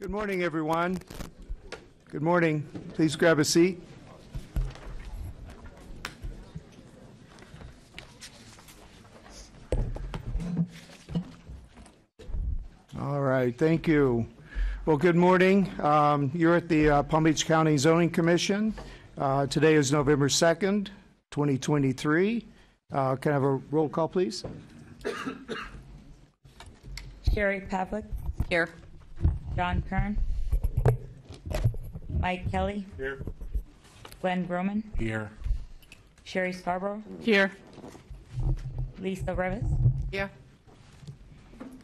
Good morning, everyone. Good morning. Please grab a seat. All right, thank you. Well, good morning. Um, You're at the uh, Palm Beach County Zoning Commission. Uh, Today is November 2nd, 2023. Uh, Can I have a roll call, please? Sherry Pavlik, Here. John Kern. Mike Kelly. Here. Glenn Groman, Here. Sherry Scarborough, Here. Lisa Revis, Here.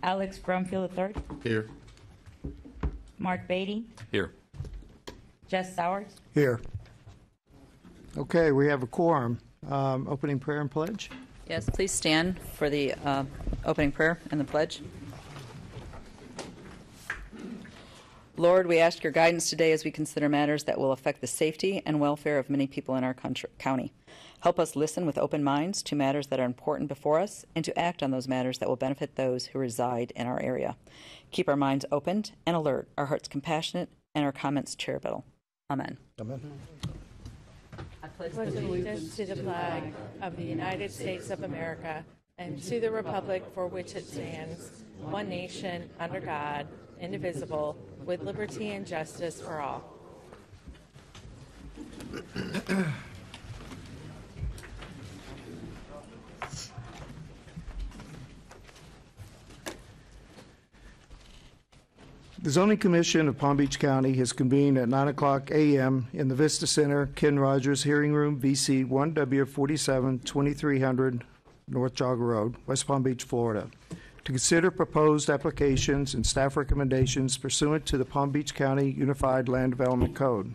Alex Brumfield III, Here. Mark Beatty, Here. Jess Sowers. Here. Okay, we have a quorum. Um, Opening prayer and pledge? Yes, please stand for the uh, opening prayer and the pledge. Lord, we ask your guidance today as we consider matters that will affect the safety and welfare of many people in our country, county. Help us listen with open minds to matters that are important before us and to act on those matters that will benefit those who reside in our area. Keep our minds opened and alert, our hearts compassionate, and our comments charitable. Amen. Amen. I pledge allegiance to the flag of the United States of America and to the republic for which it stands, one nation, under God, indivisible, with liberty and justice for all. The Zoning Commission of Palm Beach County has convened at 9 o'clock a.m. in the Vista Center, Ken Rogers Hearing Room, VC 1W47, 2300 North Jog Road, West Palm Beach, Florida, to consider proposed applications and staff recommendations pursuant to the Palm Beach County Unified Land Development Code.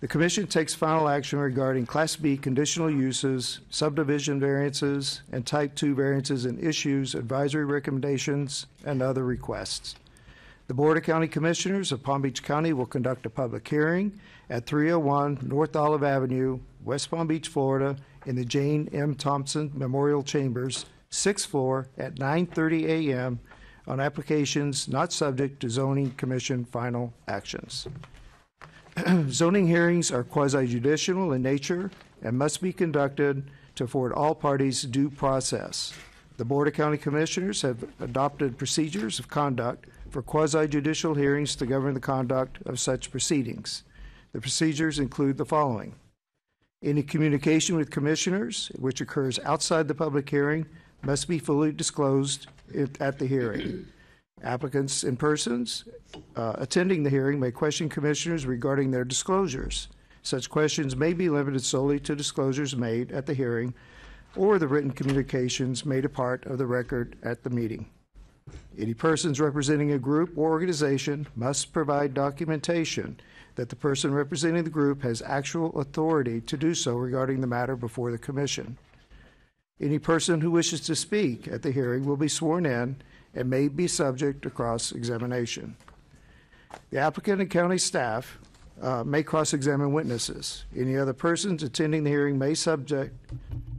The Commission takes final action regarding Class B conditional uses, subdivision variances, and Type 2 variances and issues advisory recommendations and other requests. The Board of County Commissioners of Palm Beach County will conduct a public hearing at 301 North Olive Avenue, West Palm Beach, Florida, in the Jane M. Thompson Memorial Chambers, sixth floor, at 9:30 a.m. on applications not subject to zoning commission final actions. Zoning hearings are quasi-judicial in nature and must be conducted to afford all parties due process. The Board of County Commissioners have adopted procedures of conduct for quasi-judicial hearings to govern the conduct of such proceedings. The procedures include the following. Any communication with commissioners which occurs outside the public hearing must be fully disclosed at the hearing. Applicants and persons uh, attending the hearing may question commissioners regarding their disclosures. Such questions may be limited solely to disclosures made at the hearing or the written communications made a part of the record at the meeting. Any persons representing a group or organization must provide documentation that the person representing the group has actual authority to do so regarding the matter before the commission. Any person who wishes to speak at the hearing will be sworn in and may be subject to cross-examination. The applicant and county staff uh, may cross-examine witnesses. Any other persons attending the hearing may subject,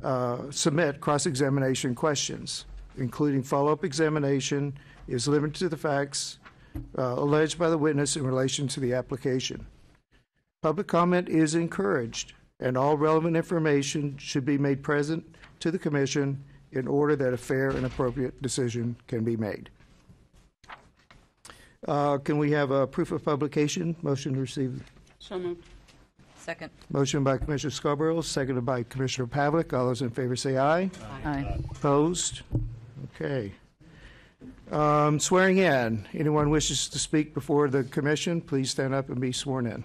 uh, submit cross-examination questions, including follow-up examination is limited to the facts uh, alleged by the witness in relation to the application. Public comment is encouraged, and all relevant information should be made present to the commission in order that a fair and appropriate decision can be made. Uh, Can we have a proof of publication? Motion to receive. So moved. Second. Motion by Commissioner Scarborough, seconded by Commissioner Pavlik. All those in favor say aye. Aye. Opposed? Okay. Um, Swearing in. Anyone wishes to speak before the commission, please stand up and be sworn in.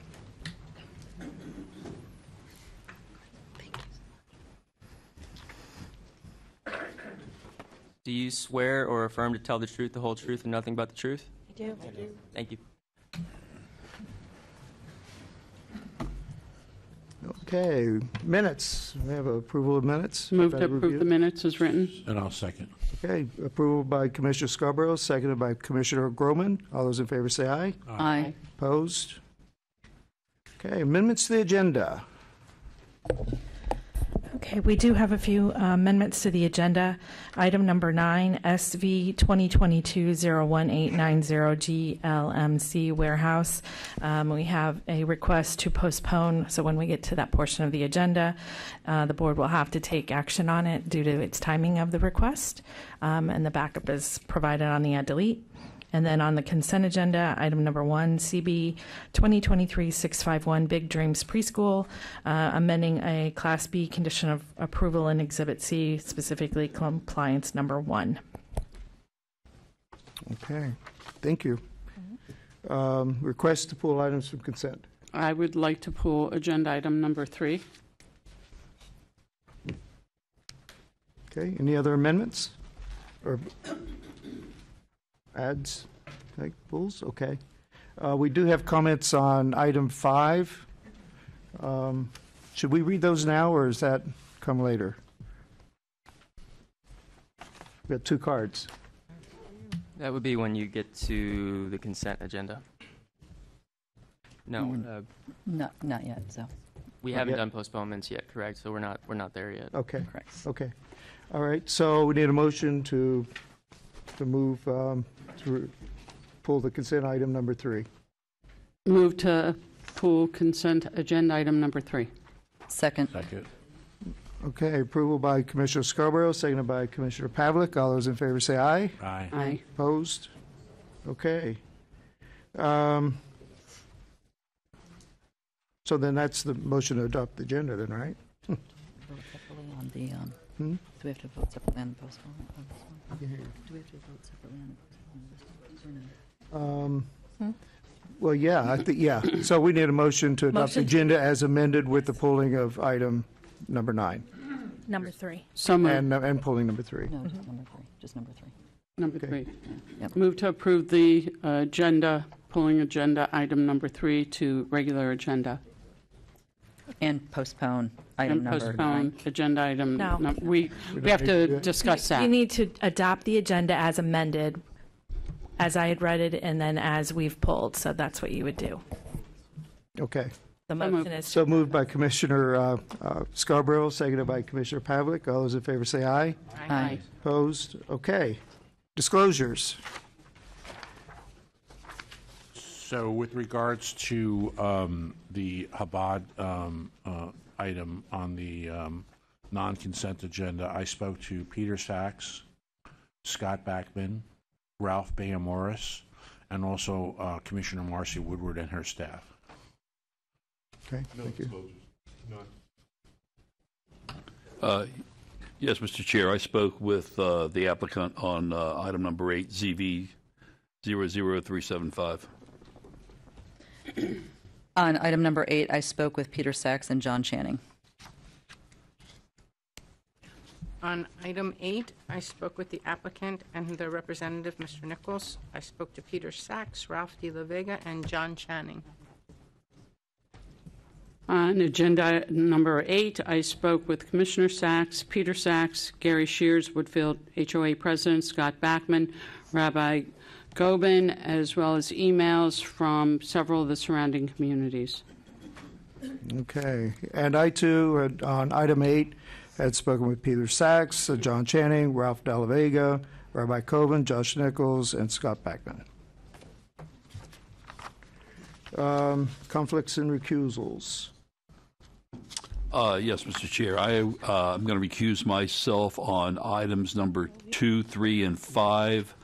Do you swear or affirm to tell the truth, the whole truth, and nothing but the truth? I do. I do. Thank you. Okay, minutes. We have approval of minutes. Move to Better approve review. the minutes as written. And I'll second. Okay, approval by Commissioner Scarborough, seconded by Commissioner Groman. All those in favor say aye. Aye. Opposed? Okay, amendments to the agenda. Okay, we do have a few uh, amendments to the agenda. Item number nine, SV 2022-01890 GLMC Warehouse. Um, We have a request to postpone, so when we get to that portion of the agenda, uh, the board will have to take action on it due to its timing of the request. Um, And the backup is provided on the add delete. And then on the consent agenda, item number one, CB 2023-651, Big Dreams Preschool, uh, amending a Class B condition of approval in Exhibit C, specifically compliance number one. Okay, thank you. Um, Request to pull items from consent. I would like to pull agenda item number three. Okay, any other amendments? Or adds, like, pulls, okay. Uh, We do have comments on item five. Um, Should we read those now, or is that come later? We have two cards. That would be when you get to the consent agenda. No, Mm. uh, Not, not yet, so, we Not haven't yet. done postponements yet, correct? So we're not, we're not there yet. Okay, correct. okay. All right, so we need a motion to, to move, um, to pull the consent item number three. Move to pull consent agenda item number three. Second, Second. Okay, approval by Commissioner Scarborough, seconded by Commissioner Pavlik. All those in favor say aye. Aye. Aye. Opposed? Okay. Um, So then that's the motion to adopt the agenda then, right? vote separately on the, um, Hmm? do we have to vote separately on the postponement? of this one? Do we have to vote separately on the postponement of this one, or no? Um, Hmm? Well, yeah, I think, yeah. So we need a motion to adopt the Motion. agenda as amended with the pulling of item number nine Number three. So moved. and, and pulling number three. No, just number three, just number three. Number Okay. three. Yep. Move to approve the uh, agenda, pulling agenda item number three to regular agenda. And postpone item And number postpone nine. agenda item. No. num- We, We we have to do to it? discuss You that. need to adopt the agenda as amended, as I had read it, and then as we've pulled, so that's what you would do. Okay. The So motion moved. is. So moved by Commissioner uh, uh, Scarborough, seconded by Commissioner Pavlik. All those in favor say aye. Aye. Opposed? Okay. Disclosures. So with regards to um, the Chabad um, uh, item on the um, non-consent agenda, I spoke to Peter Sachs, Scott Backman, Ralph Morris, and also uh, Commissioner Marci Woodward and her staff. Okay, thank you. Uh, Yes, Mr. Chair, I spoke with uh, the applicant on uh, item number eight, ZV 00375. On item number eight, I spoke with Peter Sachs and John Channing. On item eight, I spoke with the applicant and their representative, Mr. Nichols. I spoke to Peter Sachs, Ralph De La Vega, and John Channing. On agenda number eight, I spoke with Commissioner Sachs, Peter Sachs, Gary Shears, Woodfield HOA President, Scott Backman, Rabbi Gopin, as well as emails from several of the surrounding communities. Okay. And I too, on item eight, had spoken with Peter Sachs, uh, John Channing, Ralph Della Vega, Rabbi Gopin, Josh Nichols, and Scott Backman. Um, Conflicts and recusals. Uh, Yes, Mr. Chair, I, uh, I'm going to recuse myself on items number two, three, and five.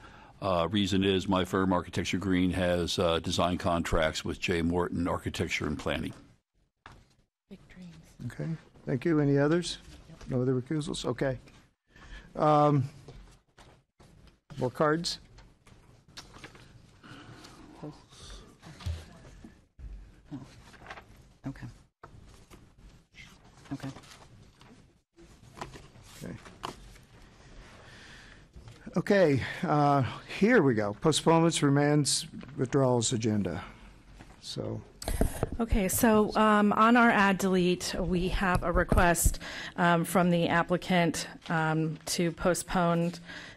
Uh, Reason is my firm, Architecture Green, has uh, design contracts with J. Morton Architecture and Planning. Okay, thank you. Any others? No other recusals? Okay. Um, More cards? Okay. Okay. Okay. Okay, uh, here we go. Postponements, remands, withdrawals agenda. So, Okay, so um, on our ad delete, we have a request um, from the applicant um, to postpone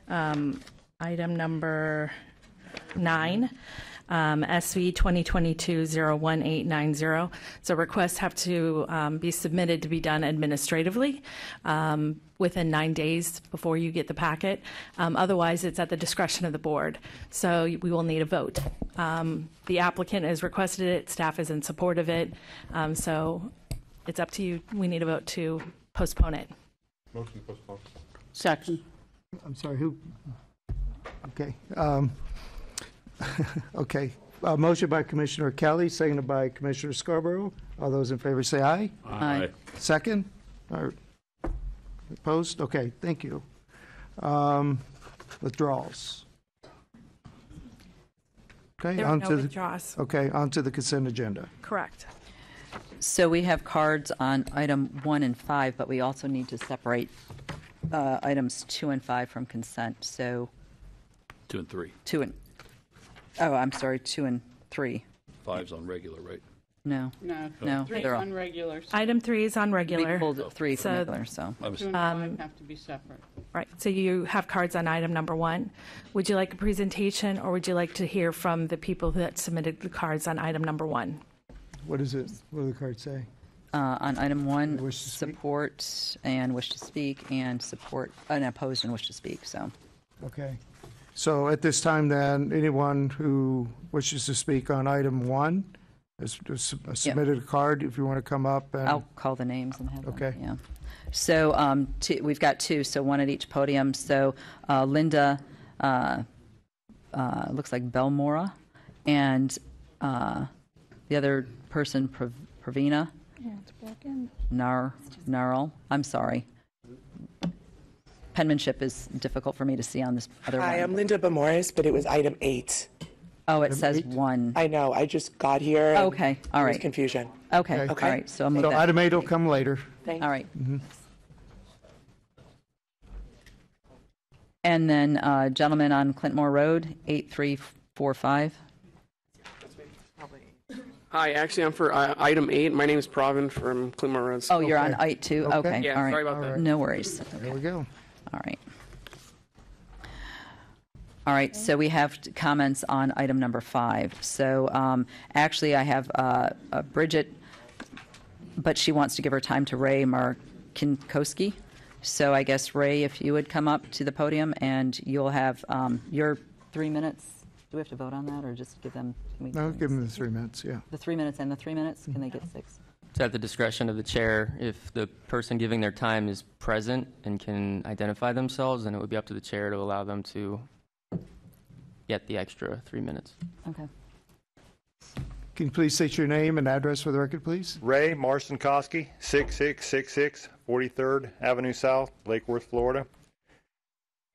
um, item number nine. Um, SV 2022-01890. So requests have to um, be submitted to be done administratively um, within nine days before you get the packet. Um, Otherwise, it's at the discretion of the board. So we will need a vote. Um, The applicant has requested it, staff is in support of it, Um, so it's up to you. We need a vote to postpone it. Motion to postpone. Second. I'm sorry, who? Okay. um, Okay. Uh, Motion by Commissioner Kelly, seconded by Commissioner Scarborough. All those in favor say aye. Aye. Second? Or opposed? Okay, thank you. Um, Withdrawals. Okay, There are no to, the- withdrawals. okay, on to the consent agenda. Correct. So we have cards on item one and five, but we also need to separate uh, items two and five from consent. So Two and three. two and, oh, I'm sorry, two and three. Five's on regular, right? No. No. No, Three they're all- on regular. Item three is on We regular. pulled three from So- regular, so. I was- Two and five have to be separate. Right, so you have cards on item number one. Would you like a presentation, or would you like to hear from the people that submitted the cards on item number one? What is it? What do the cards say? Uh, On item one, Wish to speak? support and wish to speak, and support, and opposed and wish to speak, so. Okay. So at this time, then, anyone who wishes to speak on item one has has submitted a card, if you want to come up and... I'll call the names and have them. Okay. Yeah. So um, two, we've got two, so one at each podium. So uh, Linda, uh, uh, looks like Belmora, and uh, the other person, Prav- Pravina. Nar, Narl. I'm sorry. Penmanship is difficult for me to see on this other Hi, I'm. Linda Bemoris, but it was item eight. Oh, it says one. I know, I just got here. and Okay, all there was right. confusion. Okay, all Okay. right. So I'll move So that. item eight will come later. Thank All right. And then uh, gentleman on Clint Moore Road, 8345. Hi, actually, I'm for uh, item eight. My name is Pravin from Clint Moore Road. Oh, you're on Okay. I two. Okay. Okay, Yeah, all right. sorry about that. No worries. There we go. All right. All right, so we have t- comments on item number five. So um, actually, I have uh, uh, Bridget, but she wants to give her time to Ray Marcinkowski. So I guess, Ray, if you would come up to the podium, and you'll have um, your three minutes. Do we have to vote on that, or just give them? can we- No, give them the three minutes, yeah. The three minutes and the three minutes? Can they get six? It's at the discretion of the chair. If the person giving their time is present and can identify themselves, then it would be up to the chair to allow them to get the extra three minutes. Okay. Can you please state your name and address for the record, please? Ray Marcinkowski, 6666 43rd Avenue South, Lake Worth, Florida.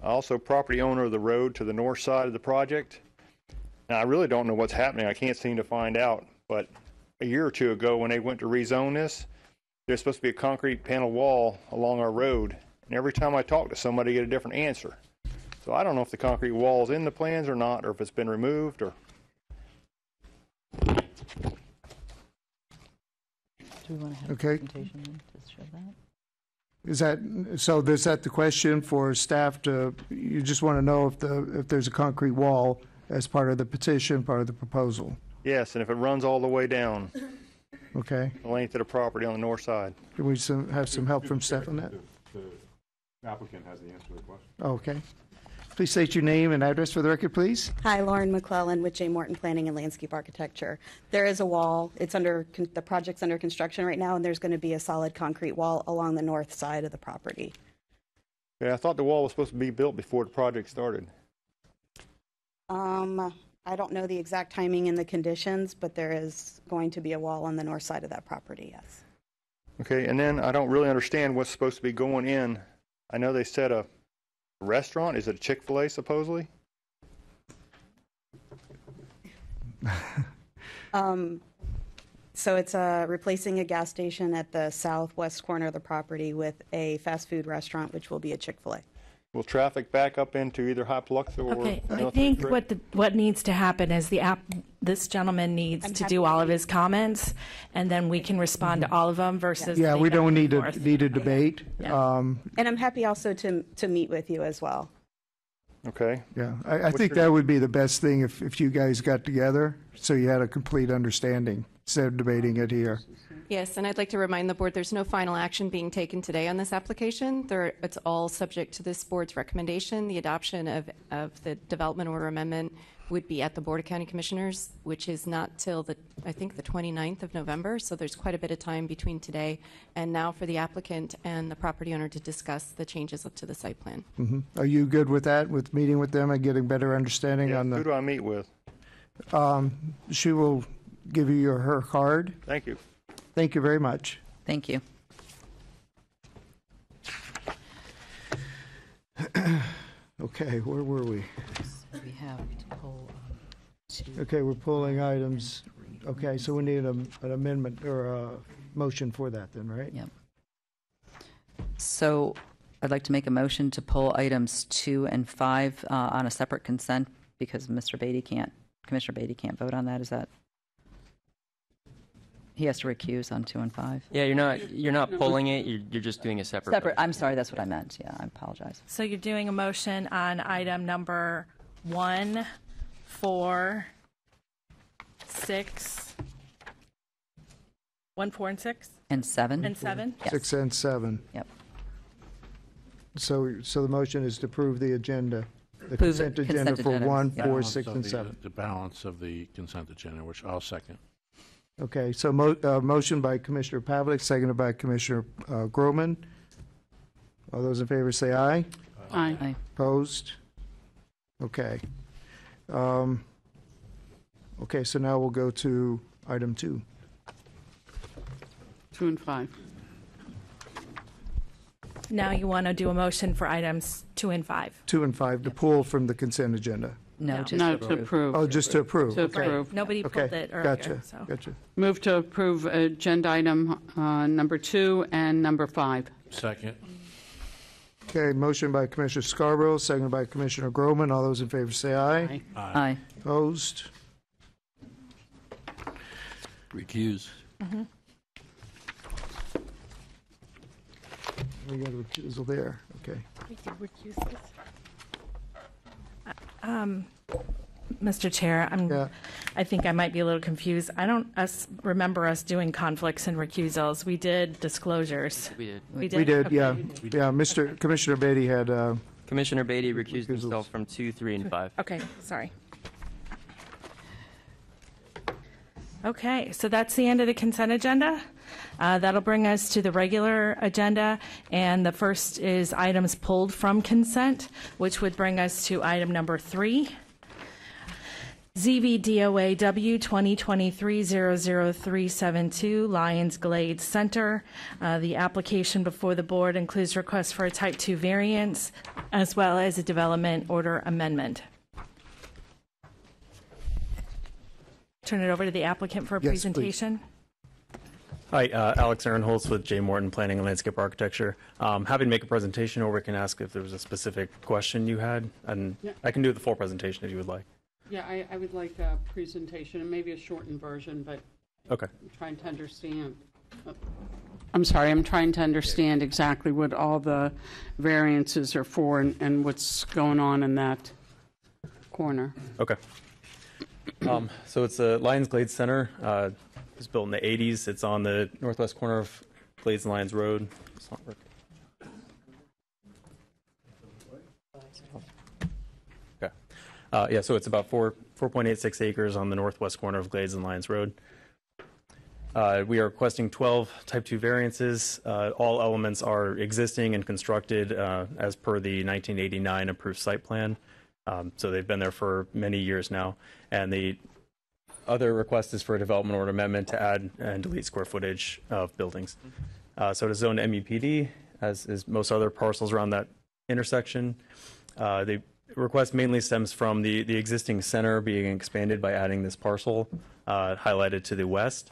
Also property owner of the road to the north side of the project. Now, I really don't know what's happening. I can't seem to find out. But a year or two ago, when they went to rezone this, there's supposed to be a concrete panel wall along our road. And every time I talk to somebody, I get a different answer. So I don't know if the concrete wall is in the plans or not, or if it's been removed, or Do we want to have a Okay. presentation then to show that? Is that, so is that the question for staff to, you just want to know if the, if there's a concrete wall as part of the petition, part of the proposal? Yes, and if it runs all the way down Okay? the length of the property on the north side. Can we some- have some help from staff on that? The applicant has the answer to the question. Okay. Please state your name and address for the record, please. Hi, Lauren McClellan with J. Morton Planning and Landscape Architecture. There is a wall, it's under, con- the project's under construction right now, and there's going to be a solid concrete wall along the north side of the property. Yeah, I thought the wall was supposed to be built before the project started. Um, I don't know the exact timing and the conditions, but there is going to be a wall on the north side of that property, yes. Okay, and then I don't really understand what's supposed to be going in. I know they said a restaurant. Is it a Chick fil A supposedly? Um, so it's uh, replacing a gas station at the southwest corner of the property with a fast food restaurant, which will be a Chick-fil-A. Will traffic back up into either Hypoluxo or? Okay, I North think Creek? what the, what needs to happen is the app, this gentleman needs I'm to do all of his comments, and then we can respond to all of them versus. Yeah, we don't need to, need a debate. Yeah. Um, And I'm happy also to, to meet with you as well. Okay? Yeah, I, I think that would be the best thing if, if you guys got together, so you had a complete understanding, instead of debating it here. Yes, and I'd like to remind the board, there's no final action being taken today on this application. There, it's all subject to this board's recommendation. The adoption of, of the development order amendment would be at the Board of County Commissioners, which is not till the, I think, the 29th of November. So there's quite a bit of time between today and now for the applicant and the property owner to discuss the changes up to the site plan. hmm Are you good with that, with meeting with them and getting better understanding Yeah, on the? Who do I meet with? Um, she will give you your, her card. Thank you. Thank you very much. Thank you. Okay, where were we? We have to pull Okay, we're pulling items. Okay, so we need a- an amendment or a motion for that then, right? Yep. So I'd like to make a motion to pull items two and five uh, on a separate consent because Mr. Beatty can't, Commissioner Beatty can't vote on that. Is that? He has to recuse on two and five. Yeah, you're not, you're not pulling it, you're, you're just doing a separate. Separate, I'm sorry, that's what I meant. Yeah, I apologize. So you're doing a motion on item number one, four, six, one, four, and six, And seven? and seven? Six and seven. Yep. So, so the motion is to approve the agenda, the Approve consent agenda consent for agenda, one, yeah. four, six, and the- seven. The balance of the consent agenda, which I'll second. Okay, so mo, uh, motion by Commissioner Pavlik, seconded by Commissioner, uh, Groman. All those in favor say aye. Aye. Aye. Opposed? Okay. Um, okay, so now we'll go to item two. Two and five. Now you want to do a motion for items two and five. Two and five to pull from the consent agenda. No, No. just No, to to approve. approve. Oh, just to approve. To Okay. approve. Nobody Okay, pulled it gotcha, earlier, so. gotcha. Move to approve agenda item uh, number two and number five. Second. Okay, motion by Commissioner Scarborough, seconded by Commissioner Groman. All those in favor say aye. Aye. Aye. Opposed? Recuse. We got a recusal there, okay. Um, Mr. Chair, I'm, Yeah. I think I might be a little confused. I don't us, remember us doing conflicts and recusals. We did disclosures. We did. We did? We did, Okay. yeah. Yeah, Mr. Commissioner Beatty had, uh, Commissioner Beatty recused himself from two, three, and five. Okay, sorry. Okay, so that's the end of the consent agenda. Uh, That'll bring us to the regular agenda, and the first is items pulled from consent, which would bring us to item number three. ZVDOAW 2023-00372 Lyons Glade Center. Uh, The application before the board includes requests for a type 2 variance as well as a development order amendment. Turn it over to the applicant for a Yes, please. Hi, uh, Alex Aaronholtz with J. Morton Planning and Landscape Architecture. Um, happy to make a presentation, or we can ask if there was a specific question you had, and Yeah. I can do the full presentation if you would like. Yeah, I, I would like a presentation, and maybe a shortened version, but Okay. I'm trying to understand. I'm sorry, I'm trying to understand exactly what all the variances are for and, and what's going on in that corner. Okay. Um, so it's the Lyons Glades Center. Uh, it was built in the 80s. It's on the northwest corner of Glades and Lyons Road. It's not working. Okay. Uh, yeah, so it's about four 4.86 acres on the northwest corner of Glades and Lyons Road. Uh, we are requesting 12 type 2 variances. Uh, all elements are existing and constructed uh, as per the 1989 approved site plan. Um, so they've been there for many years now. And the other request is for a development order amendment to add and delete square footage of buildings. Uh, so it is zoned MUPD, as is most other parcels around that intersection. Uh, the request mainly stems from the, the existing center being expanded by adding this parcel uh, highlighted to the west.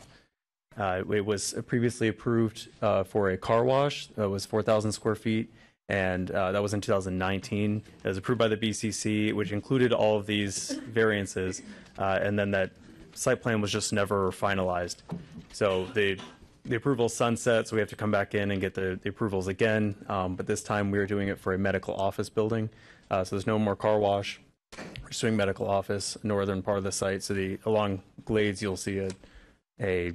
Uh, it was previously approved uh, for a car wash that was 4,000 square feet, and uh, that was in 2019. It was approved by the BCC, which included all of these variances, and then that site plan was just never finalized. So the the approval sunset, so we have to come back in and get the, the approvals again. Um, but this time we are doing it for a medical office building. Uh, so there's no more car wash. We're just medical office, northern part of the site. So the along Glades, you'll see a a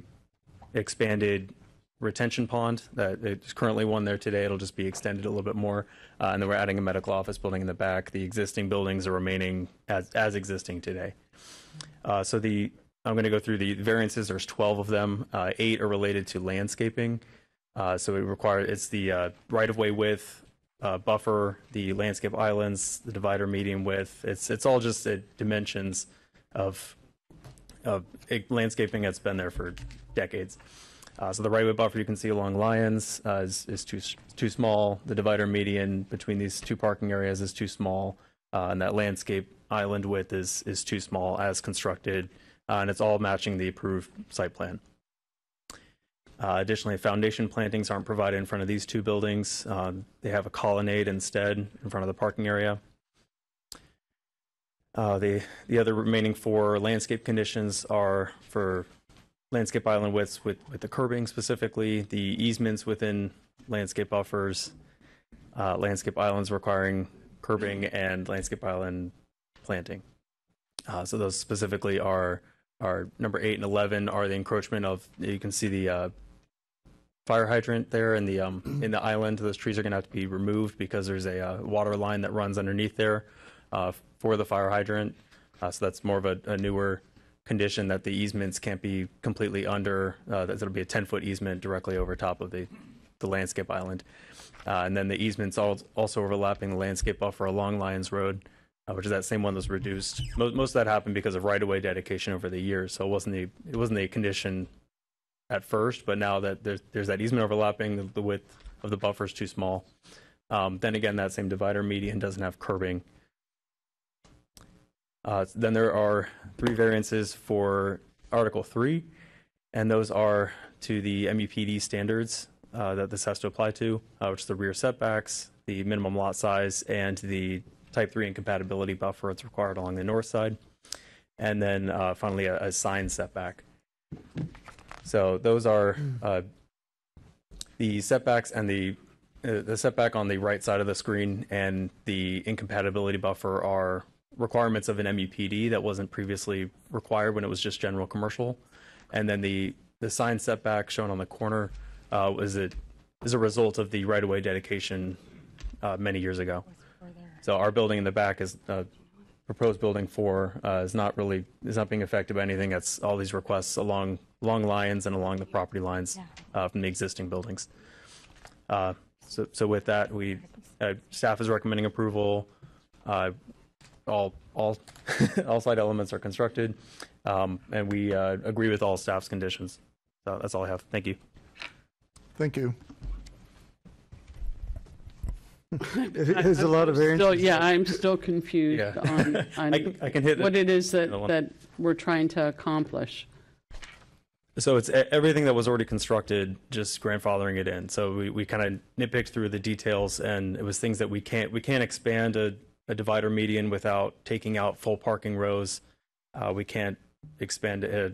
expanded retention pond that there's currently one there today. It'll just be extended a little bit more, uh, and then we're adding a medical office building in the back. The existing buildings are remaining as as existing today. Uh, so the I'm going to go through the variances. There's 12 of them. Uh, eight are related to landscaping. Uh, so it requires it's the uh, right of way width, uh, buffer, the landscape islands, the divider median width. It's it's all just uh, dimensions of of landscaping that's been there for decades. Uh, so the right of way buffer you can see along Lyons is, is too too small. The divider median between these two parking areas is too small, and that landscape island width is is too small as constructed, uh, and it's all matching the approved site plan. Uh, additionally, foundation plantings aren't provided in front of these two buildings. Um, they have a colonnade instead in front of the parking area. Uh, the the other remaining four landscape conditions are for landscape island widths with, with the curbing specifically, the easements within landscape buffers, uh, landscape islands requiring curbing, and landscape island planting. Uh, so those specifically are are number eight and eleven are the encroachment of you can see the uh, fire hydrant there in the um, in the island. Those trees are going to have to be removed because there's a uh, water line that runs underneath there uh, for the fire hydrant. Uh, so that's more of a, a newer condition that the easements can't be completely under. Uh, that it'll be a 10 foot easement directly over top of the the landscape island, uh, and then the easements all, also overlapping the landscape buffer along Lyons Road. Uh, which is that same one that's reduced. Most, most of that happened because of right-of-way dedication over the years, so it wasn't the it wasn't a condition at first, but now that there's there's that easement overlapping, the, the width of the buffer is too small. Um, then again, that same divider median doesn't have curbing. Uh, then there are three variances for Article 3, and those are to the MUPD standards uh, that this has to apply to, uh, which is the rear setbacks, the minimum lot size, and the Type 3 incompatibility buffer that's required along the north side. And then uh, finally, a, a sign setback. So those are uh, the setbacks and the uh, the setback on the right side of the screen and the incompatibility buffer are requirements of an MUPD that wasn't previously required when it was just general commercial. And then the the sign setback shown on the corner uh, was a is a result of the right of way dedication uh, many years ago. So our building in the back is uh, proposed building four uh, is not really is not being affected by anything. That's all these requests along along Lyons and along the property lines uh, from the existing buildings. Uh, so so with that, we uh, staff is recommending approval. Uh, all all all site elements are constructed, um, and we uh, agree with all staff's conditions. So that's all I have. Thank you. Thank you. There's a lot of Still, yeah, I'm still confused Yeah. on, on I can- I can hit what it. it is that, Another one. that we're trying to accomplish. So it's e- everything that was already constructed, just grandfathering it in. So we, we kind of nitpicked through the details, and it was things that we can't we can't expand a, a divider median without taking out full parking rows. Uh, we can't expand a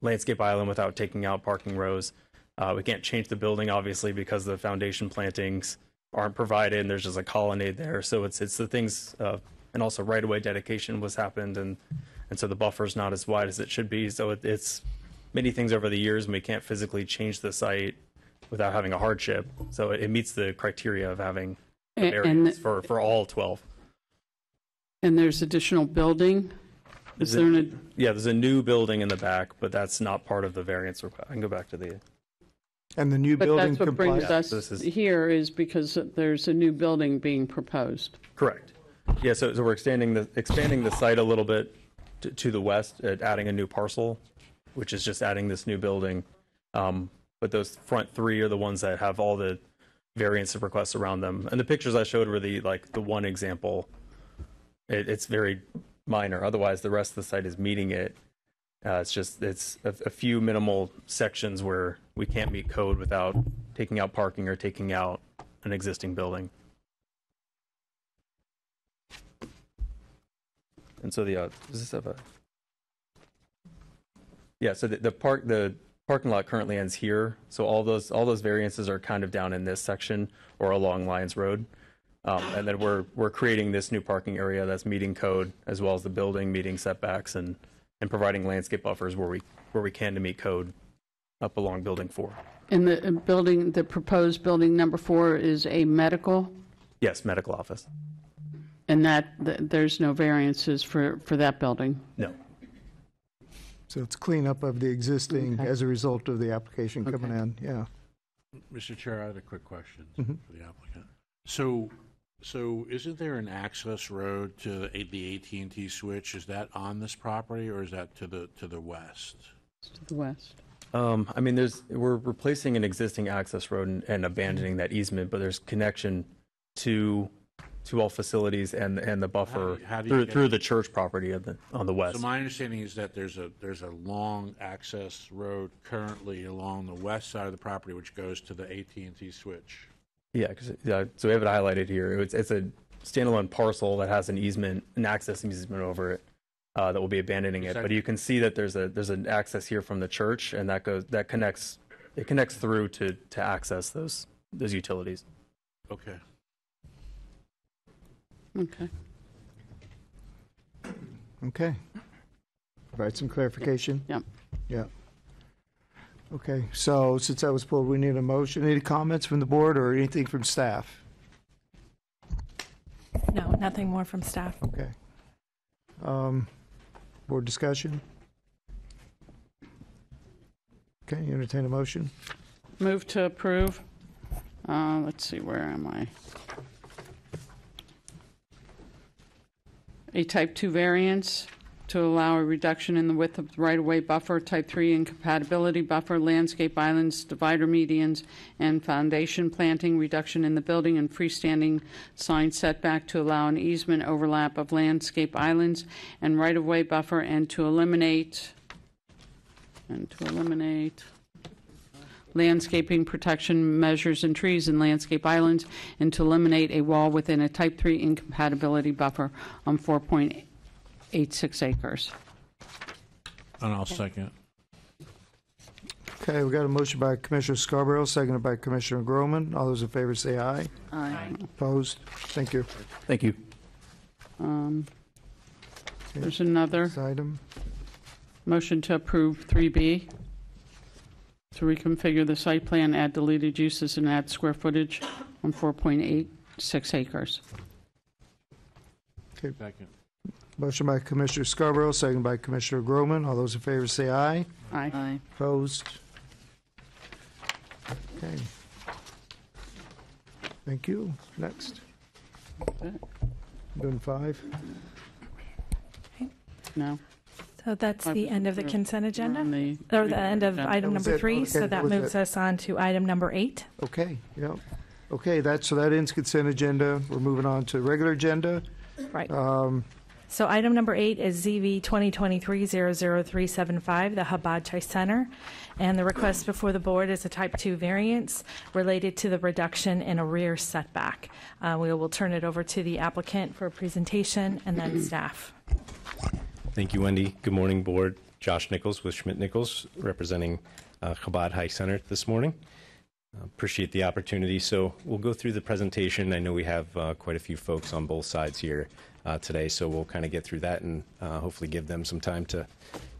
landscape island without taking out parking rows. Uh, we can't change the building obviously because of the foundation plantings aren't provided, and there's just a colonnade there. So it's it's the things, uh, and also right of way dedication was happened, and and so the buffer's not as wide as it should be. So it, it's many things over the years, and we can't physically change the site without having a hardship. So it, it meets the criteria of having a A- variance and- for, for all 12. And there's additional building? Is there an, ad- Yeah, there's a new building in the back, but that's not part of the variance request. I can go back to the. And the new but building that's what brings complies. us This is- here is because there's a new building being proposed. Correct. Yeah, so, so we're expanding the expanding the site a little bit to, to the west, uh, adding a new parcel, which is just adding this new building. Um, but those front three are the ones that have all the variance of requests around them. And the pictures I showed were the like the one example. It, it's very minor. Otherwise, the rest of the site is meeting it. Uh, it's just it's a, a few minimal sections where we can't meet code without taking out parking or taking out an existing building. And so the uh, does this have a? Yeah, so the, the park the parking lot currently ends here, so all those all those variances are kind of down in this section or along Lyons Road. Um, and then we're we're creating this new parking area that's meeting code as well as the building meeting setbacks and and providing landscape buffers where we where we can to meet code up along building four. And the uh, building, the proposed building number four is a medical, Yes, medical office. and that, th- there's no variances for, for that building. No. So it's cleanup of the existing Okay. as a result of the application coming Okay. in, yeah. Mr. Chair, I had a quick question Mhm. for the applicant. So, so isn't there an access road to the A- the AT&T switch? Is that on this property or is that to the, to the west? To the west. Um, I mean, there's we're replacing an existing access road and, and abandoning that easement, but there's connection to to all facilities and and the buffer How- how do you through get- through the church property on the on the west. So my understanding is that there's a, there's a long access road currently along the west side of the property which goes to the AT&T switch. Yeah, 'cause, yeah, so we have it highlighted here. It's, it's a standalone parcel that has an easement, an access easement over it uh, that will be abandoning it. Is that- But you can see that there's a there's an access here from the church, and that goes that connects it connects through to to access those those utilities. Okay. Okay. Okay. Provide some clarification? Yep. Yeah. Okay, so since that was pulled, we need a motion. Any comments from the board or anything from staff? No, nothing more from staff. Okay. Um, Board discussion? Okay, you entertain a motion? Move to approve. Uh, let's see, where am I? A type 2 variance to allow a reduction in the width of the right-of-way buffer, type 3 incompatibility buffer, landscape islands, divider medians, and foundation planting, reduction in the building and freestanding sign setback to allow an easement overlap of landscape islands and right-of-way buffer, and to eliminate, and to eliminate landscaping protection measures and trees in landscape islands, and to eliminate a wall within a type 3 incompatibility buffer on 4.86 acres. And I'll second. Okay, we got a motion by Commissioner Scarborough, seconded by Commissioner Groman. All those in favor say aye. Aye. Opposed? Thank you. Thank you. Um, There's another This item, motion to approve 3B, to reconfigure the site plan, add deleted uses, and add square footage on 4.86 acres. okay, Second. Motion by Commissioner Scarborough, seconded by Commissioner Groman. All those in favor say aye. Aye. Aye. Opposed? Okay. Thank you. Next. Doing five. No? So that's the end of the consent agenda? the- Or the end of That item was number it. three, Okay, so that that was moves it. us on to item number eight. Okay, yep. Okay, that, so that ends consent agenda. We're moving on to regular agenda. Right. Um, So item number eight is ZV 2023-00375, the Chabad Chai Center. And the request before the board is a type 2 variance related to the reduction in a rear setback. Uh, We will turn it over to the applicant for a presentation and then staff. Thank you, Wendy. Good morning, Board. Josh Nichols with Schmidt Nichols, representing uh, Chabad Chai Center this morning. Appreciate the opportunity. So we'll go through the presentation. I know we have uh, quite a few folks on both sides here uh, today, so we'll kind of get through that and uh, hopefully give them some time to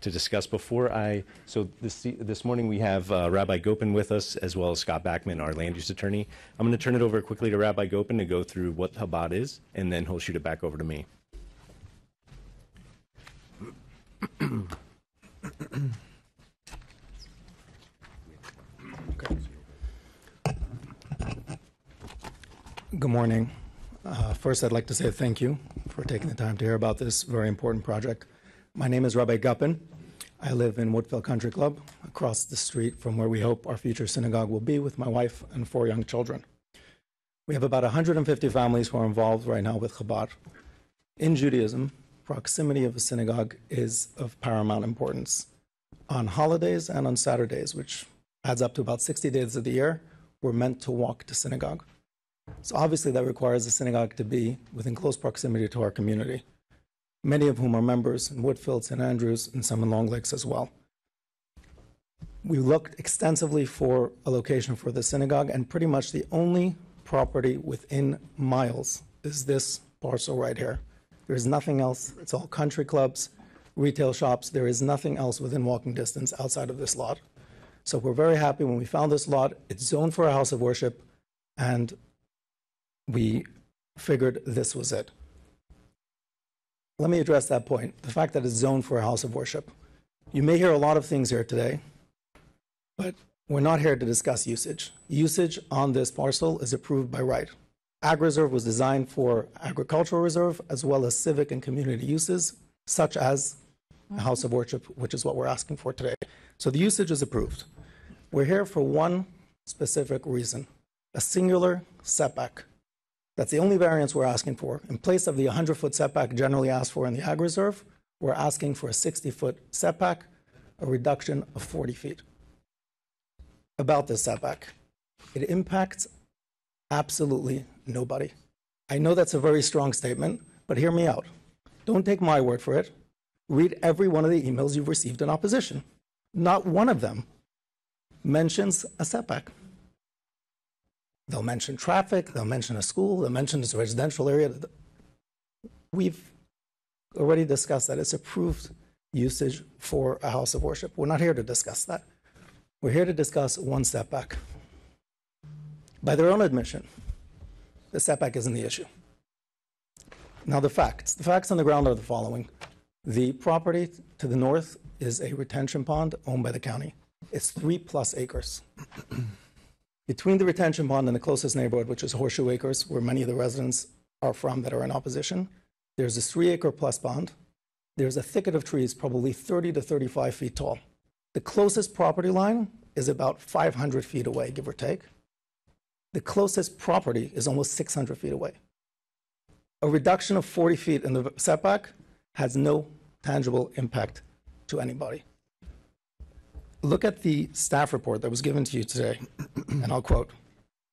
to discuss. Before I, so this this morning we have uh, Rabbi Gopin with us as well as Scott Backman, our land use attorney. I'm going to turn it over quickly to Rabbi Gopin to go through what Chabad is, and then he'll shoot it back over to me. Good morning. Uh, First, I'd like to say thank you for taking the time to hear about this very important project. My name is Rabbi Gopin. I live in Woodfield Country Club, across the street from where we hope our future synagogue will be with my wife and four young children. We have about 150 families who are involved right now with Chabad. In Judaism, proximity of a synagogue is of paramount importance. On holidays and on Saturdays, which adds up to about 60 days of the year, we're meant to walk to synagogue. So obviously, that requires the synagogue to be within close proximity to our community, many of whom are members in Woodfield, St. Andrews, and some in Long Lakes as well. We looked extensively for a location for the synagogue, and pretty much the only property within miles is this parcel right here. There's nothing else. It's all country clubs, retail shops. There is nothing else within walking distance outside of this lot. So we're very happy when we found this lot. It's zoned for a house of worship, and we figured this was it. Let me address that point the fact that it's zoned for a house of worship. You may hear a lot of things here today, but we're not here to discuss usage. Usage on this parcel is approved by right. Ag Reserve was designed for agricultural reserve as well as civic and community uses, such as a house of worship, which is what we're asking for today. So the usage is approved. We're here for one specific reason a singular setback. That's the only variance we're asking for. In place of the 100 foot setback generally asked for in the Ag Reserve, we're asking for a 60 foot setback, a reduction of 40 feet. About this setback, it impacts absolutely nobody. I know that's a very strong statement, but hear me out. Don't take my word for it. Read every one of the emails you've received in opposition. Not one of them mentions a setback. They'll mention traffic, they'll mention a school, they'll mention it's a residential area. We've already discussed that it's approved usage for a house of worship. We're not here to discuss that. We're here to discuss one setback. By their own admission, the setback isn't the issue. Now, the facts. The facts on the ground are the following the property to the north is a retention pond owned by the county. It's three plus acres. Between the retention pond and the closest neighborhood, which is Horseshoe Acres, where many of the residents are from that are in opposition, there's this three acre plus pond. There's a thicket of trees, probably 30 to 35 feet tall. The closest property line is about 500 feet away, give or take. The closest property is almost 600 feet away. A reduction of 40 feet in the setback has no tangible impact to anybody. Look at the staff report that was given to you today, and I'll quote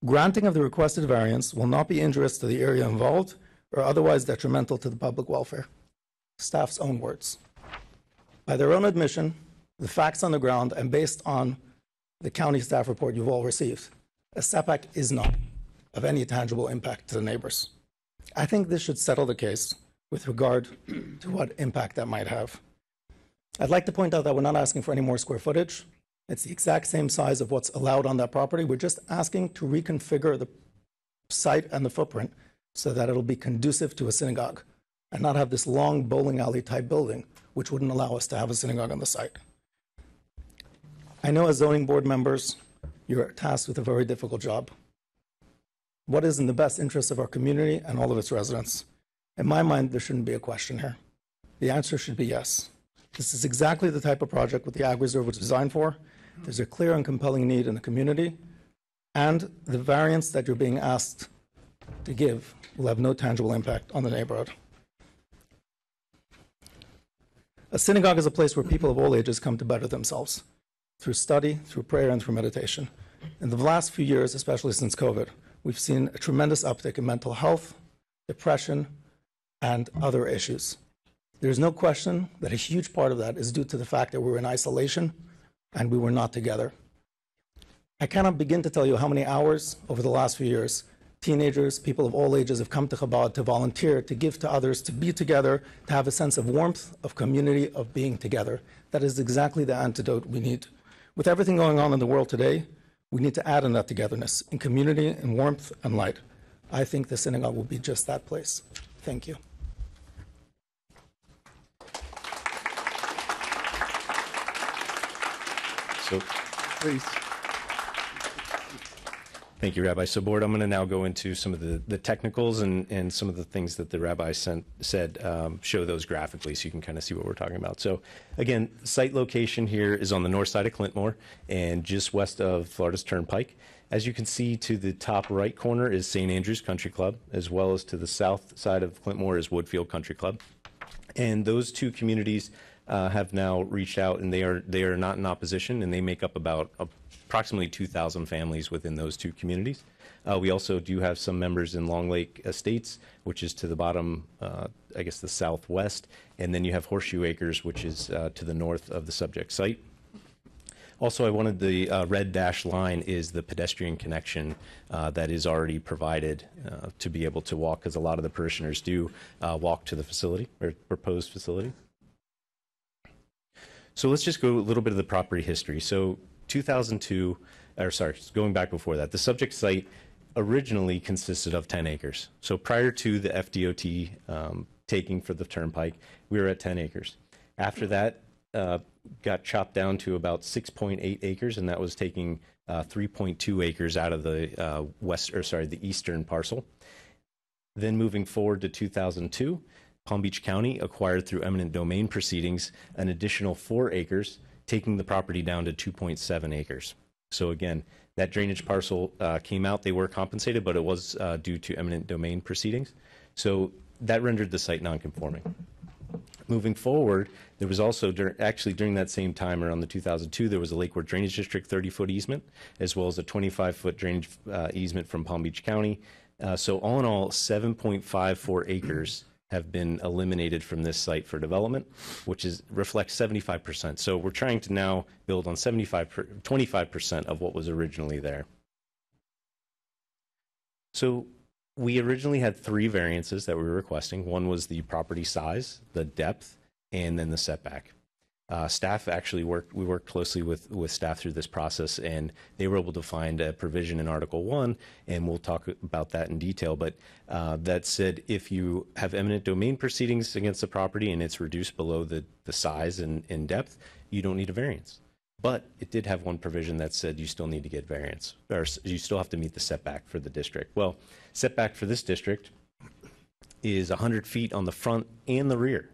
Granting of the requested variance will not be injurious to the area involved or otherwise detrimental to the public welfare. Staff's own words. By their own admission, the facts on the ground, and based on the county staff report you've all received, a setback is not of any tangible impact to the neighbors. I think this should settle the case with regard to what impact that might have. I'd like to point out that we're not asking for any more square footage. It's the exact same size of what's allowed on that property. We're just asking to reconfigure the site and the footprint so that it'll be conducive to a synagogue and not have this long bowling alley type building, which wouldn't allow us to have a synagogue on the site. I know as zoning board members, you're tasked with a very difficult job. What is in the best interest of our community and all of its residents? In my mind, there shouldn't be a question here. The answer should be yes. This is exactly the type of project what the Ag Reserve was designed for. There's a clear and compelling need in the community, and the variance that you're being asked to give will have no tangible impact on the neighborhood. A synagogue is a place where people of all ages come to better themselves through study, through prayer, and through meditation. In the last few years, especially since COVID, we've seen a tremendous uptick in mental health, depression, and other issues. There's no question that a huge part of that is due to the fact that we were in isolation and we were not together. I cannot begin to tell you how many hours over the last few years teenagers, people of all ages have come to Chabad to volunteer, to give to others, to be together, to have a sense of warmth, of community, of being together. That is exactly the antidote we need. With everything going on in the world today, we need to add in that togetherness, in community, in warmth, and light. I think the synagogue will be just that place. Thank you. So, please. Thank you, Rabbi. So, board, I'm going to now go into some of the, the technicals and, and some of the things that the rabbi sent, said, um, show those graphically so you can kind of see what we're talking about. So, again, site location here is on the north side of Clint Moore and just west of Florida's Turnpike. As you can see to the top right corner is St. Andrews Country Club, as well as to the south side of Clint Moore is Woodfield Country Club. And those two communities uh, have now reached out, and they are they are not in opposition, and they make up about approximately 2,000 families within those two communities. Uh, we also do have some members in Long Lake Estates, which is to the bottom, uh, I guess, the southwest, and then you have Horseshoe Acres, which is uh, to the north of the subject site. Also, I wanted the uh, red dash line is the pedestrian connection uh, that is already provided uh, to be able to walk, because a lot of the parishioners do uh, walk to the facility or proposed facility. So let's just go a little bit of the property history. So 2002, or sorry, going back before that, the subject site originally consisted of 10 acres. So prior to the FDOT um, taking for the turnpike, we were at 10 acres. After that, uh, got chopped down to about 6.8 acres, and that was taking uh, 3.2 acres out of the uh, west, or sorry, the eastern parcel. Then moving forward to 2002, Palm Beach County acquired through eminent domain proceedings an additional four acres, taking the property down to 2.7 acres. So again, that drainage parcel uh, came out. They were compensated, but it was uh, due to eminent domain proceedings. So that rendered the site nonconforming. Moving forward, there was also dur- actually during that same time, around the 2002, there was a Lake Worth Drainage District 30-foot easement, as well as a 25-foot drainage uh, easement from Palm Beach County. Uh, so all in all, 7.54 acres have been eliminated from this site for development, which is reflects 75%. So we're trying to now build on 75 per, 25% of what was originally there. So we originally had three variances that we were requesting. One was the property size, the depth, and then the setback. Uh, staff actually worked. We worked closely with with staff through this process, and they were able to find a provision in Article One, and we'll talk about that in detail. But uh, that said, if you have eminent domain proceedings against the property and it's reduced below the the size and, and depth, you don't need a variance. But it did have one provision that said you still need to get variance, or you still have to meet the setback for the district. Well, setback for this district is 100 feet on the front and the rear.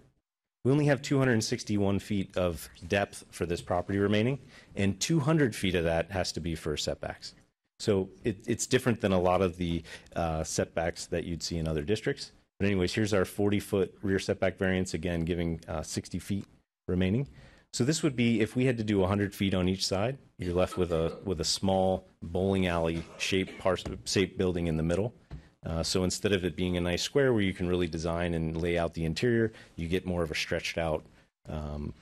We only have 261 feet of depth for this property remaining, and 200 feet of that has to be for setbacks. So it, it's different than a lot of the uh, setbacks that you'd see in other districts. But anyways, here's our 40-foot rear setback variance, again, giving uh, 60 feet remaining. So this would be if we had to do 100 feet on each side, you're left with a with a small bowling alley shaped shaped building in the middle. Uh, so instead of it being a nice square where you can really design and lay out the interior, you get more of a stretched out, um,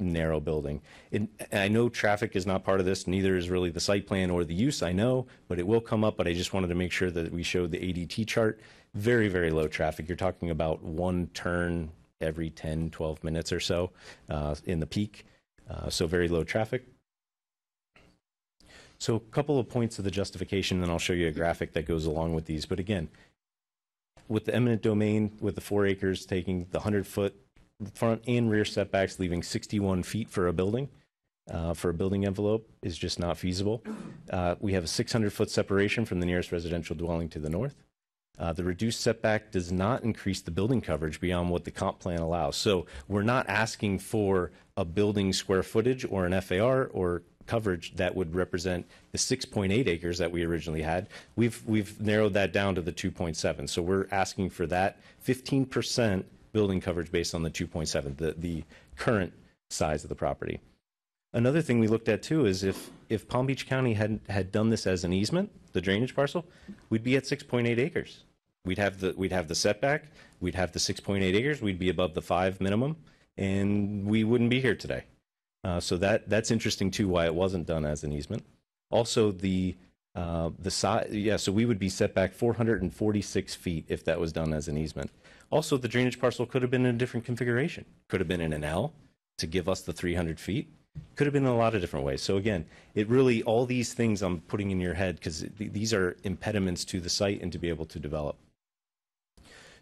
narrow building. It, I know traffic is not part of this, neither is really the site plan or the use, I know, but it will come up. But I just wanted to make sure that we showed the ADT chart. Very, very low traffic. You're talking about one turn every 10, 12 minutes or so uh, in the peak. Uh, so very low traffic. So a couple of points of the justification, then I'll show you a graphic that goes along with these. But again, with the eminent domain, with the four acres taking the 100 foot front and rear setbacks, leaving 61 feet for a building, uh, for a building envelope is just not feasible. Uh, we have a 600 foot separation from the nearest residential dwelling to the north. Uh, the reduced setback does not increase the building coverage beyond what the comp plan allows. So we're not asking for a building square footage or an FAR or coverage that would represent the 6.8 acres that we originally had. We've we've narrowed that down to the 2.7. So we're asking for that 15% building coverage based on the 2.7, the the current size of the property. Another thing we looked at too is if if Palm Beach County had had done this as an easement, the drainage parcel, we'd be at 6.8 acres. We'd have the we'd have the setback, we'd have the 6.8 acres, we'd be above the five minimum, and we wouldn't be here today. Uh, so that that's interesting too. Why it wasn't done as an easement. Also, the uh, the size, yeah. So we would be set back 446 feet if that was done as an easement. Also, the drainage parcel could have been in a different configuration. Could have been in an L to give us the 300 feet. Could have been in a lot of different ways. So again, it really all these things I'm putting in your head because th- these are impediments to the site and to be able to develop.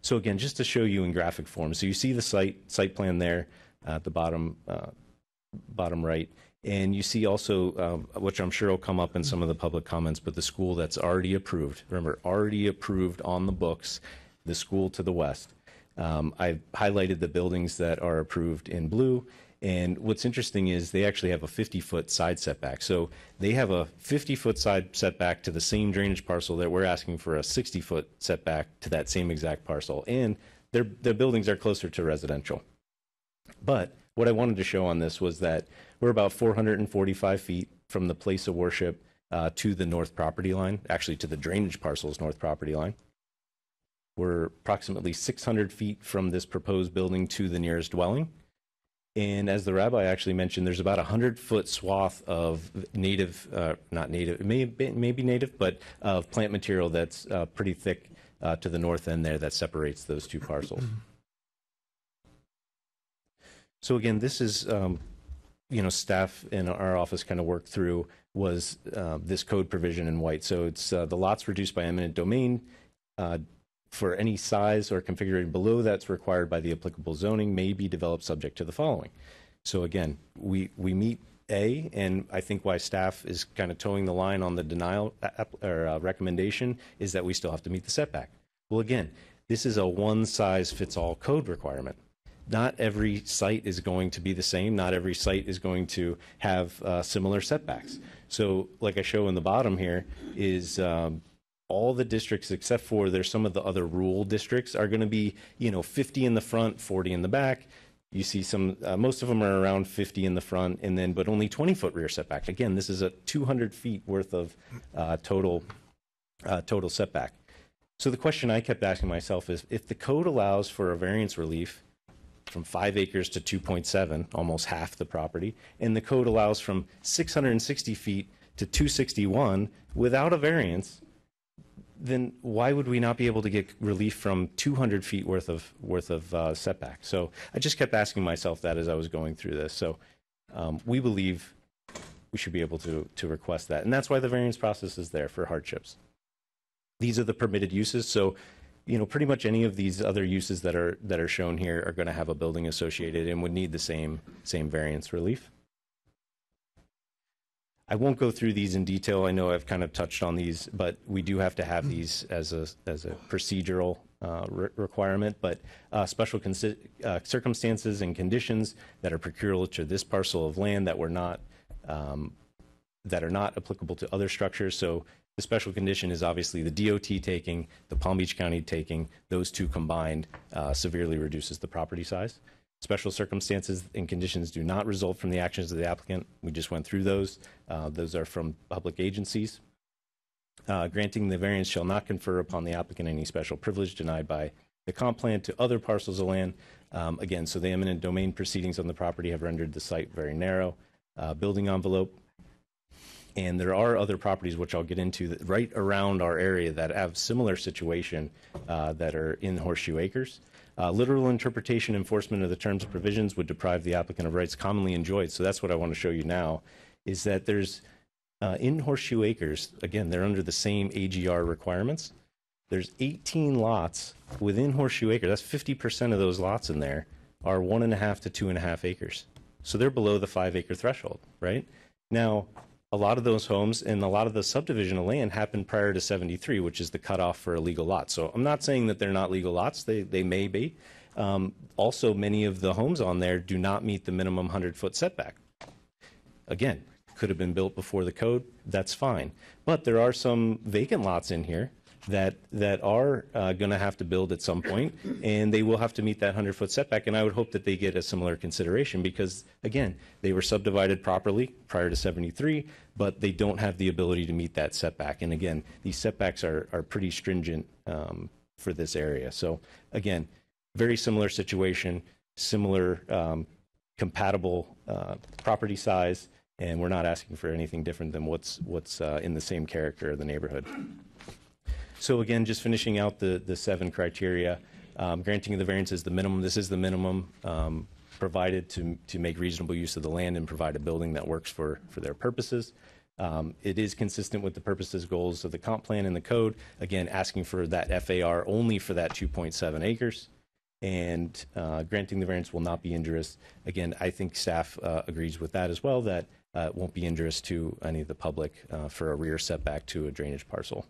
So again, just to show you in graphic form. So you see the site site plan there at the bottom uh, bottom right. And you see also, uh, which I'm sure will come up in some of the public comments, but the school that's already approved. Remember, already approved on the books, the school to the west. Um, I've highlighted the buildings that are approved in blue. And what's interesting is they actually have a 50 foot side setback. So they have a 50 foot side setback to the same drainage parcel that we're asking for a 60 foot setback to that same exact parcel. And their, their buildings are closer to residential. But what I wanted to show on this was that we're about 445 feet from the place of worship uh, to the north property line, actually to the drainage parcel's north property line. We're approximately 600 feet from this proposed building to the nearest dwelling. And as the rabbi actually mentioned, there's about a 100 foot swath of native, uh, not native, it may, native, but of plant material that's uh, pretty thick uh, to the north end there that separates those two parcels. So again, this is, um, you know, staff in our office kind of worked through was uh, this code provision in white. So it's uh, the lots reduced by eminent domain uh, for any size or configuration below that's required by the applicable zoning may be developed subject to the following. So again, we, we meet A, and I think why staff is kind of toeing the line on the denial uh, or uh, recommendation is that we still have to meet the setback. Well, again, this is a one size fits all code requirement. Not every site is going to be the same. Not every site is going to have uh, similar setbacks. So, like I show in the bottom here, is um, all the districts except for there's some of the other rural districts are going to be you know 50 in the front 40 in the back you see some uh, most of them are around 50 in the front and then but only 20 foot rear setback again this is a 200 feet worth of uh, total uh, total setback so the question i kept asking myself is if the code allows for a variance relief from 5 acres to 2.7 almost half the property and the code allows from 660 feet to 261 without a variance then why would we not be able to get relief from 200 feet worth of worth of uh, setback? So I just kept asking myself that as I was going through this. So um, we believe we should be able to to request that, and that's why the variance process is there for hardships. These are the permitted uses. So you know, pretty much any of these other uses that are that are shown here are going to have a building associated and would need the same same variance relief. I won't go through these in detail. I know I've kind of touched on these, but we do have to have these as a as a procedural uh, re- requirement. But uh, special uh, circumstances and conditions that are peculiar to this parcel of land that were not um, that are not applicable to other structures. So the special condition is obviously the DOT taking, the Palm Beach County taking. Those two combined uh, severely reduces the property size. Special circumstances and conditions do not result from the actions of the applicant. We just went through those. Uh, those are from public agencies. Uh, granting the variance shall not confer upon the applicant any special privilege denied by the comp plan to other parcels of land. Um, again, so the eminent domain proceedings on the property have rendered the site very narrow. Uh, building envelope. And there are other properties which I'll get into that right around our area that have similar situation uh, that are in Horseshoe Acres. Uh, literal interpretation enforcement of the terms and provisions would deprive the applicant of rights commonly enjoyed. So that's what I want to show you now is that there's uh, in Horseshoe Acres, again, they're under the same AGR requirements. There's 18 lots within Horseshoe Acres. That's 50% of those lots in there are one and a half to two and a half acres. So they're below the five acre threshold, right? Now, a lot of those homes and a lot of the subdivision of land happened prior to 73, which is the cutoff for a legal lot. So I'm not saying that they're not legal lots, they, they may be. Um, also, many of the homes on there do not meet the minimum 100 foot setback. Again, could have been built before the code, that's fine. But there are some vacant lots in here that that are uh, going to have to build at some point, and they will have to meet that 100 foot setback. And I would hope that they get a similar consideration because, again, they were subdivided properly prior to 73, but they don't have the ability to meet that setback. And again, these setbacks are are pretty stringent um, for this area. So again, very similar situation, similar um, compatible uh, property size, and we're not asking for anything different than what's what's uh, in the same character of the neighborhood. So again, just finishing out the, the seven criteria, um, granting the variance is the minimum. This is the minimum um, provided to, to make reasonable use of the land and provide a building that works for, for their purposes. Um, it is consistent with the purposes, goals of the comp plan and the code. Again, asking for that FAR only for that 2.7 acres. And uh, granting the variance will not be injurious. Again, I think staff uh, agrees with that as well, that uh, won't be injurious to any of the public uh, for a rear setback to a drainage parcel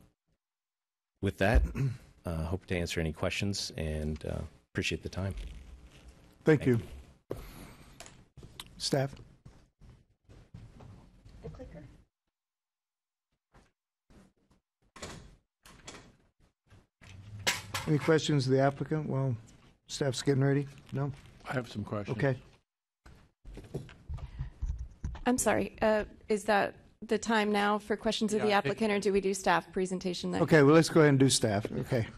with that, uh, hope to answer any questions and uh, appreciate the time. Thank you. Staff? The clicker? Any questions of the applicant? Well, staff's getting ready? No? I have some questions. Okay. I'm sorry, uh, is that the time now for questions of the Yeah, it- applicant, or do we do staff presentation then? Okay, well, let's go ahead and do staff. Okay.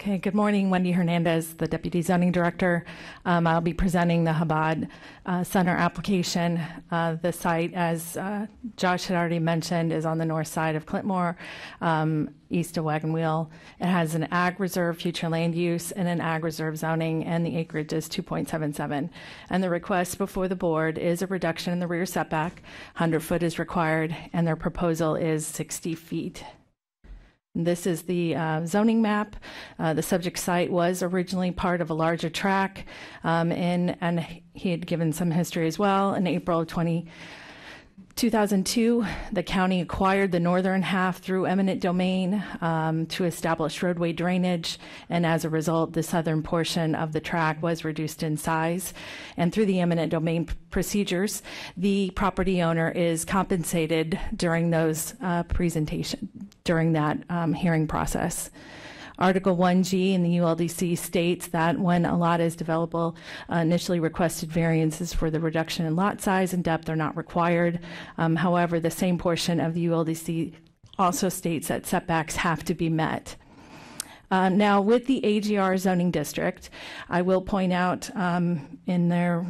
Okay, good morning. Wendy Hernandez, the Deputy Zoning Director. Um, I'll be presenting the Chabad uh, Center application. Uh, the site, as uh, Josh had already mentioned, is on the north side of Clint Moore, um, east of Wagon Wheel. It has an ag reserve future land use and an ag reserve zoning, and the acreage is 2.77. And the request before the board is a reduction in the rear setback. 100 foot is required, and their proposal is 60 feet. This is the uh, zoning map. Uh, the subject site was originally part of a larger track, um, and, and he had given some history as well. In April of 20, 2002, the county acquired the northern half through eminent domain um, to establish roadway drainage, and as a result, the southern portion of the track was reduced in size. And through the eminent domain procedures, the property owner is compensated during those uh, presentation during that um, hearing process. Article 1G in the ULDC states that when a lot is developable, uh, initially requested variances for the reduction in lot size and depth are not required. Um, however, the same portion of the ULDC also states that setbacks have to be met. Uh, now, with the AGR zoning district, I will point out um, in their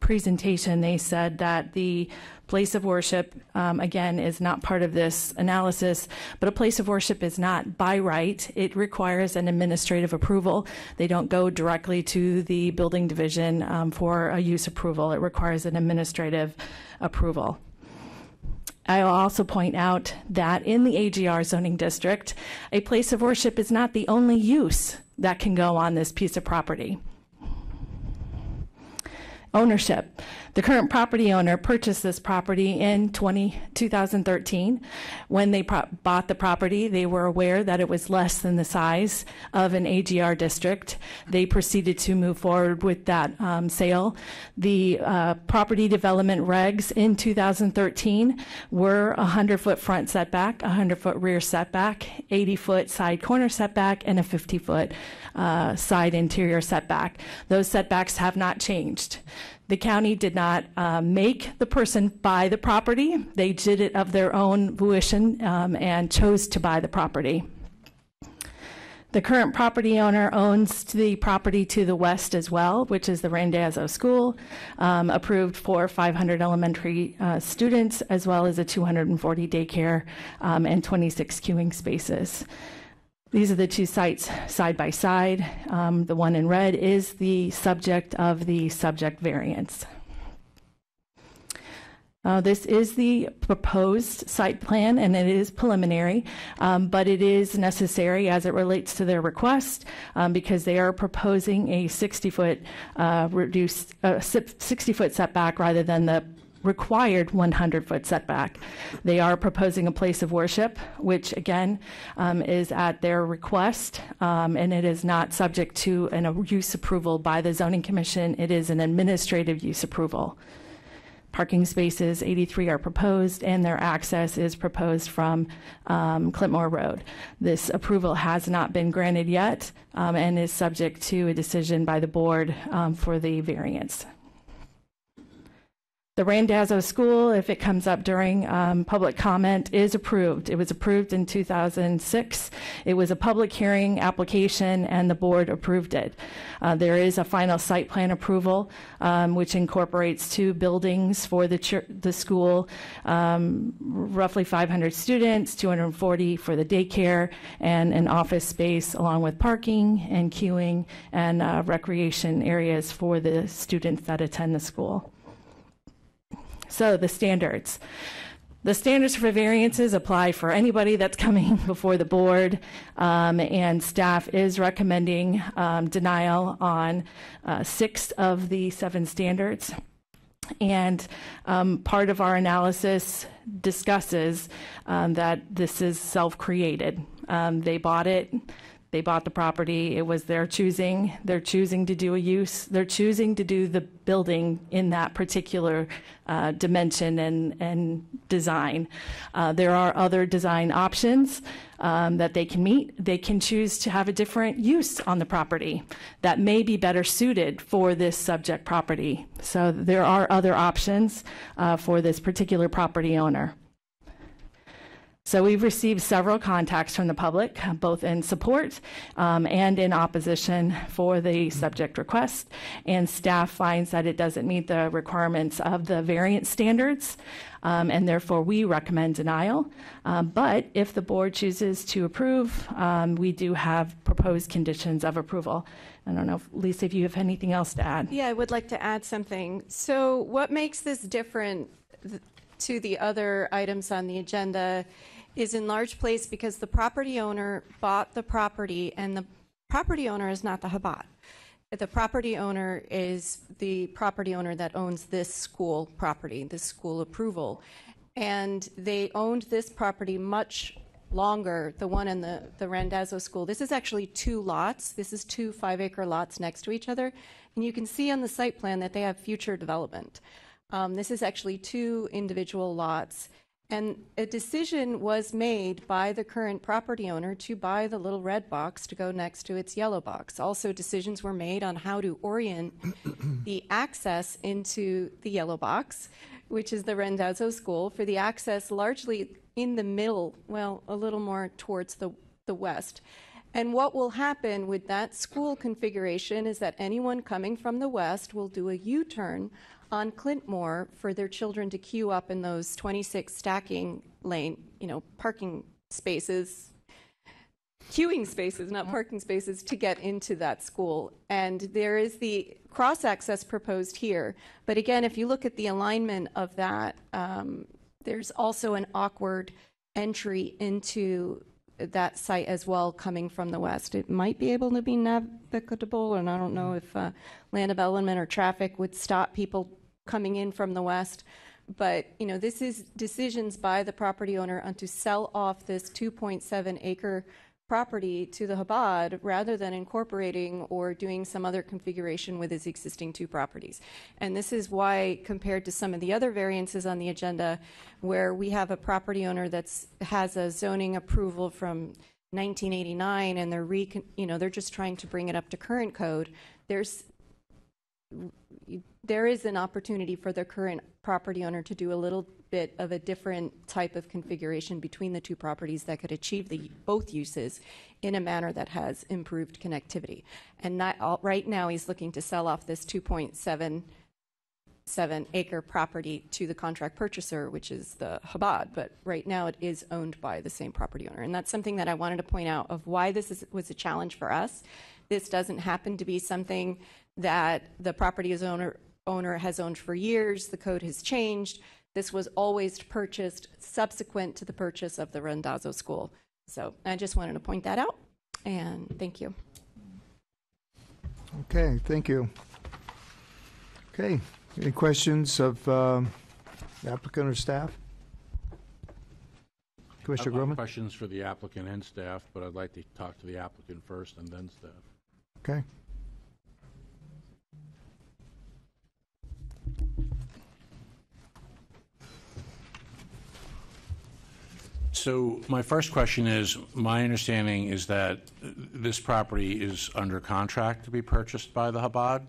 presentation, they said that the place of worship, um, again, is not part of this analysis, but a place of worship is not by right. It requires an administrative approval. They don't go directly to the building division um, for a use approval, it requires an administrative approval. I'll also point out that in the AGR zoning district, a place of worship is not the only use that can go on this piece of property. Ownership. The current property owner purchased this property in 20, 2013. When they bought the property, they were aware that it was less than the size of an AGR district. They proceeded to move forward with that um, sale. The uh, property development regs in 2013 were 100 foot front setback, 100 foot rear setback, 80 foot side corner setback, and a 50 foot uh, side interior setback. Those setbacks have not changed. The county did not uh, make the person buy the property. They did it of their own volition um, and chose to buy the property. The current property owner owns the property to the west as well, which is the Randazzo School, um, approved for 500 elementary uh, students, as well as a 240 daycare um, and 26 queuing spaces. These are the two sites side by side. Um, the one in red is the subject of the subject variance. Uh, this is the proposed site plan, and it is preliminary, um, but it is necessary as it relates to their request um, because they are proposing a 60 foot uh, reduced uh, 60 foot setback rather than the required 100 foot setback. They are proposing a place of worship, which again um, is at their request, um, and it is not subject to an, use approval by the Zoning Commission. It is an administrative use approval. Parking spaces, 83 are proposed, and their access is proposed from um, Clint Moore Road. This approval has not been granted yet um, and is subject to a decision by the board um, for the variance. The Randazzo School, if it comes up during um, public comment, is approved. It was approved in 2006. It was a public hearing application, and the board approved it. Uh, there is a final site plan approval, um, which incorporates two buildings for the the school, um, roughly 500 students, 240 for the daycare, and an office space, along with parking and queuing and uh, recreation areas for the students that attend the school. So the standards. The standards for variances apply for anybody that's coming before the board, um, and staff is recommending um, denial on uh, six of the seven standards. And um, part of our analysis discusses um, that this is self created. Um, they bought it, they bought the property. It was their choosing. They're choosing to do a use. They're choosing to do the building in that particular uh, dimension and, and design. Uh, there are other design options um, that they can meet. They can choose to have a different use on the property that may be better suited for this subject property. So there are other options uh, for this particular property owner. So we've received several contacts from the public, both in support um, and in opposition for the subject request, and staff finds that it doesn't meet the requirements of the variance standards, um, and therefore we recommend denial. Um, But if the board chooses to approve, um, we do have proposed conditions of approval. I don't know, if- Lisa, if you have anything else to add? Yeah, I would like to add something. So, what makes this different th- to the other items on the agenda is in large place because the property owner bought the property, and the property owner is not the Chabad. The property owner is the property owner that owns this school property, this school approval. And they owned this property much longer, the one in the, the Randazzo School. This is actually two lots. This is two five acre lots next to each other. And you can see on the site plan that they have future development. Um, this is actually two individual lots. And a decision was made by the current property owner to buy the little red box to go next to its yellow box. Also, decisions were made on how to orient the access into the yellow box, which is the Randazzo School, for the access largely in the middle, well, a little more towards the, the west. And what will happen with that school configuration is that anyone coming from the west will do a U turn on Clint Moore for their children to queue up in those 26 stacking lane, you know, parking spaces, queuing spaces, not parking spaces, to get into that school. And there is the cross access proposed here. But again, if you look at the alignment of that, um, there's also an awkward entry into that site as well coming from the west. It might be able to be navigable, and I don't know if uh, land development or traffic would stop people coming in from the west. But, you know, this is decisions by the property owner on to sell off this 2.7 acre property to the Chabad rather than incorporating or doing some other configuration with his existing two properties. And this is why, compared to some of the other variances on the agenda, where we have a property owner that's has a zoning approval from 1989 and they're recon, you know they're just trying to bring it up to current code. There's there is an opportunity for the current property owner to do a little bit of a different type of configuration between the two properties that could achieve the both uses in a manner that has improved connectivity. And all, right now, he's looking to sell off this 2.77 acre property to the contract purchaser, which is the Chabad, but right now it is owned by the same property owner. And that's something that I wanted to point out of why this is, was a challenge for us. This doesn't happen to be something that the property owner owner has owned for years. The code has changed. This was always purchased subsequent to the purchase of the Randazzo School. So I just wanted to point that out. And thank you. Okay, thank you. Okay, any questions of um, the applicant or staff? Commissioner I Groman? questions for the applicant and staff, but I'd like to talk to the applicant first and then staff. Okay. So my first question is, my understanding is that this property is under contract to be purchased by the Chabad?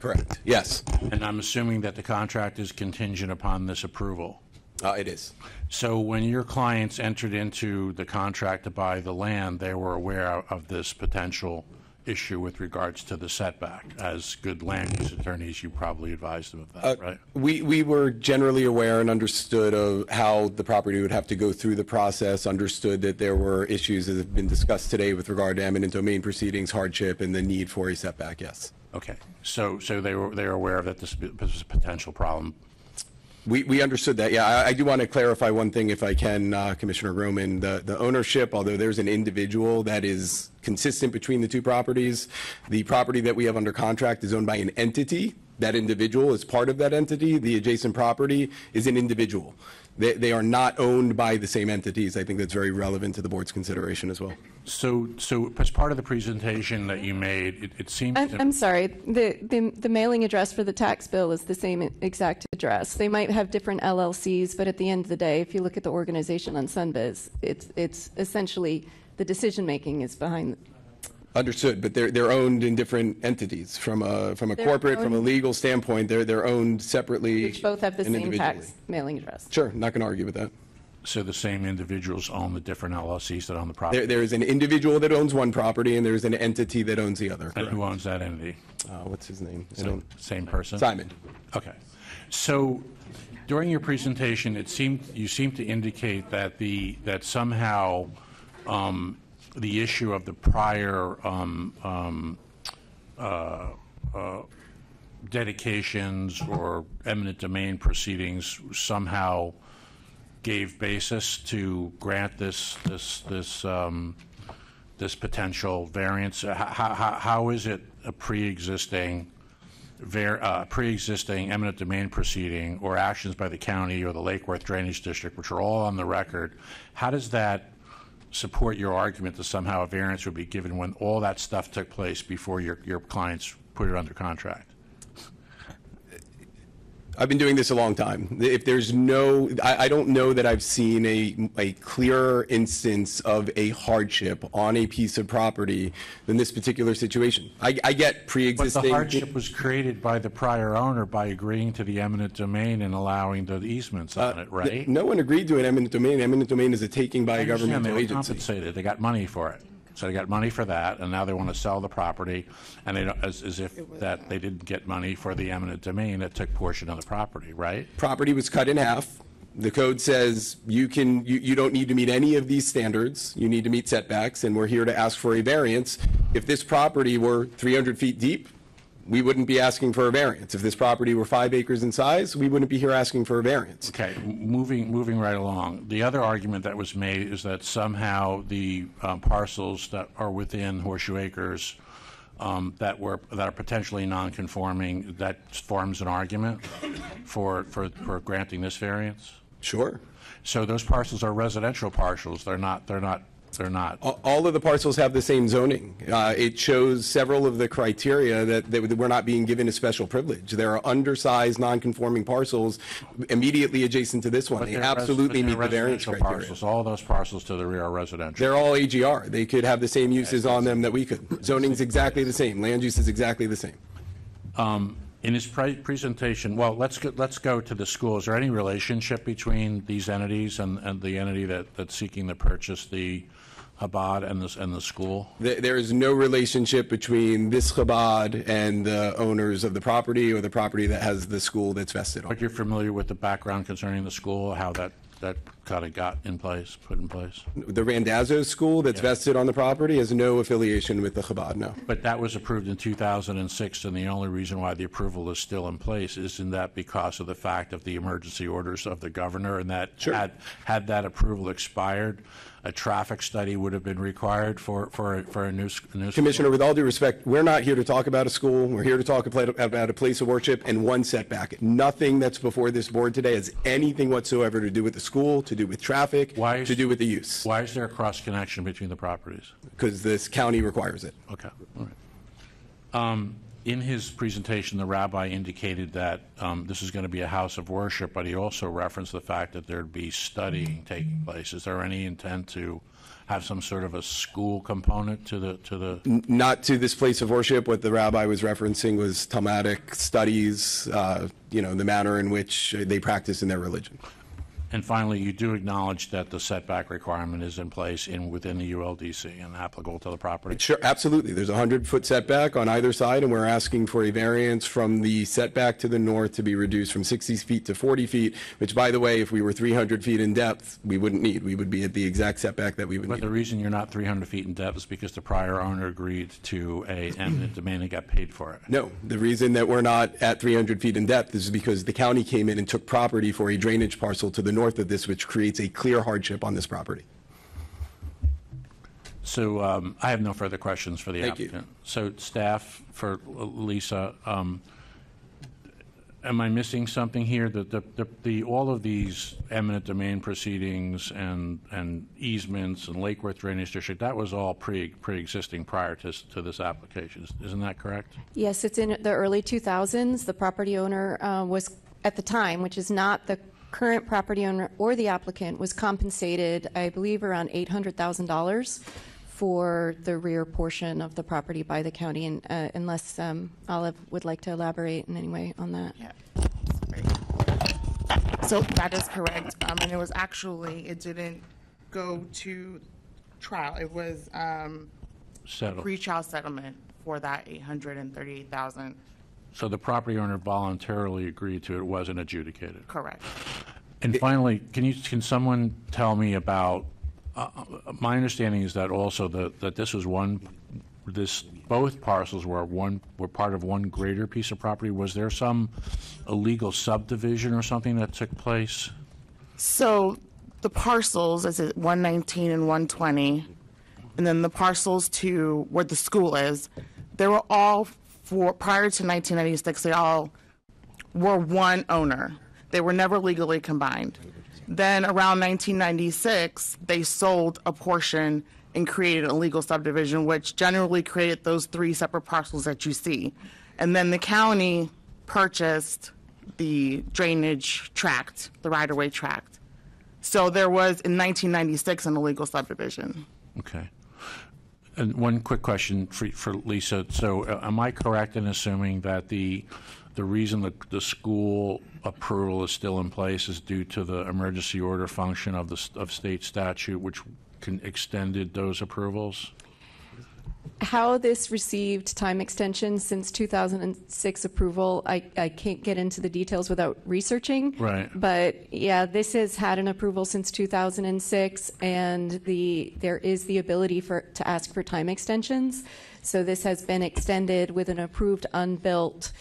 Correct, yes. And I'm assuming that the contract is contingent upon this approval? Uh, It is. So when your clients entered into the contract to buy the land, they were aware of this potential issue with regards to the setback? As good land use attorneys, you probably advised them of that, uh, right? We, we were generally aware and understood of how the property would have to go through the process, understood that there were issues that have been discussed today with regard to eminent domain proceedings, hardship, and the need for a setback, yes. Okay, so, so they were, they were aware of that this this was a potential problem? We, we understood that, yeah. I, I do want to clarify one thing, if I can, uh, Commissioner Groman. The, the ownership, although there's an individual that is consistent between the two properties, the property that we have under contract is owned by an entity. That individual is part of that entity. The adjacent property is an individual. They, they are not owned by the same entities. I think that's very relevant to the board's consideration as well. So, so as part of the presentation that you made, it, it seems. I'm, I'm sorry. The, the the mailing address for the tax bill is the same exact address. They might have different LLCs, but at the end of the day, if you look at the organization on Sunbiz, it's it's essentially the decision making is behind. Understood, but they're, they're owned in different entities. From a, from a They're corporate, from a owned- legal standpoint, they're, they're owned separately. Which both have the and same individually. tax mailing address. Sure, not going to argue with that. So the same individuals own the different LLCs that own the property? There, there is an individual that owns one property, and there's an entity that owns the other. And who owns that entity? Uh, what's his name? I Same, don't- same person? Simon. Okay. So during your presentation, it seemed, you seemed to indicate that the, that somehow um, the issue of the prior um, um, uh, uh, dedications or eminent domain proceedings somehow gave basis to grant this, this, this, um, this potential variance? How, how, how is it a pre-existing, ver, uh, pre-existing eminent domain proceeding or actions by the county or the Lake Worth Drainage District, which are all on the record? How does that support your argument that somehow a variance would be given when all that stuff took place before your, your clients put it under contract? I've been doing this a long time. If there's no, I, I don't know that I've seen a, a clearer instance of a hardship on a piece of property than this particular situation. I, I get But pre-existing. the hardship was created by the prior owner by agreeing to the eminent domain and allowing the easements on uh, it, right? No one agreed to an eminent domain. Eminent domain is a taking by I a understand governmental They were agency. compensated, they got money for it. So they got money for that, and now they want to sell the property, and they, don't- as, as if that they didn't get money for the eminent domain that took portion of the property, right? Property was cut in half. The code says you can, you, you don't need to meet any of these standards. You need to meet setbacks, and we're here to ask for a variance. If this property were 300 feet deep, we wouldn't be asking for a variance. If this property were five acres in size, we wouldn't be here asking for a variance. Okay, moving, moving right along. The other argument that was made is that somehow the um, parcels that are within Horseshoe Acres um, that were, that are potentially non-conforming, that forms an argument for, for, for granting this variance? Sure. So those parcels are residential parcels, they're not, they're not, they're not. All of the parcels have the same zoning. Uh, It shows several of the criteria that, that we're not being given a special privilege. There are undersized, non-conforming parcels immediately adjacent to this one. They they're res- absolutely but meet the variance residential criteria. parcels. All those parcels to the rear are residential. They're all AGR. They could have the same uses on them that we could. Zoning's exactly the same. Land use is exactly the same. Um, In his pre- presentation, well, let's go, let's go to the school. Is there any relationship between these entities and, and the entity that, that's seeking to purchase the Chabad and the, and the school? There there is no relationship between this Chabad and the owners of the property or the property that has the school that's vested on. But you're familiar with the background concerning the school, how that, that kind of got in place, put in place? The Randazzo School that's vested on the property has no affiliation with the Chabad, no. But that was approved in 2006, and the only reason why the approval is still in place isn't that because of the fact of the emergency orders of the governor, and that had, had that approval expired, a traffic study would have been required for, for, a- for a new, a new. school? Commissioner, with all due respect, we're not here to talk about a school. We're here to talk about a place of worship and one setback. Nothing that's before this board today has anything whatsoever to do with the school, to do with traffic, to do with the use. Why is there a cross-connection between the properties? Because this county requires it. Okay, all right. Um, In his presentation, the rabbi indicated that um, this is going to be a house of worship, but he also referenced the fact that there'd be studying taking place. Is there any intent to have some sort of a school component to the, to the, Not to this place of worship. What the rabbi was referencing was Talmudic studies, uh, you know, the manner in which they practice in their religion. And finally, you do acknowledge that the setback requirement is in place in, within the ULDC and applicable to the property? Sure, absolutely. There's a 100-foot setback on either side, and we're asking for a variance from the setback to the north to be reduced from 60 feet to 40 feet, which, by the way, if we were 300 feet in depth, we wouldn't need. We would be at the exact setback that we would But need. the reason you're not 300 feet in depth is because the prior owner agreed to a eminent domain and got paid for it. No, the reason that we're not at 300 feet in depth is because the county came in and took property for a drainage parcel to the north of this, which creates a clear hardship on this property. So um, I have no further questions for the Thank you. applicant. So staff, for Lisa, um, am I missing something here? That the, the, the, all of these eminent domain proceedings and, and easements and Lake Worth Drainage District, that was all pre, pre-existing prior to, to this application, isn't that correct? Yes, it's in the early 2000s. The property owner uh, was, at the time, which is not the current property owner or the applicant, was compensated, I believe, around $800,000 for the rear portion of the property by the county, and uh, unless um, Olive would like to elaborate in any way on that. Yeah. So that is correct. Um, and it was actually, it didn't go to trial. It was um, Settled. pre-trial settlement for that 838,000. So the property owner voluntarily agreed to it, it wasn't adjudicated? Correct. And finally, can you, can someone tell me about, uh, uh, my understanding is that also that, that this was one, this, both parcels were one, were part of one greater piece of property. Was there some illegal subdivision or something that took place? So the parcels, is it 119 and 120? And then the parcels to where the school is, they were all for, prior to 1996, they all were one owner. They were never legally combined. Then around 1996, they sold a portion and created a legal subdivision, which generally created those three separate parcels that you see. And then the county purchased the drainage tract, the right-of-way tract. So there was in 1996 an illegal subdivision. Okay. And one quick question for, for Lisa. So uh, am I correct in assuming that the, the reason the, the school approval is still in place is due to the emergency order function of the, of state statute, which can, extended those approvals? How this received time extension since 2006 approval, I, I can't get into the details without researching. Right. But yeah, this has had an approval since 2006, and the there is the ability for to ask for time extensions. So this has been extended with an approved unbuilt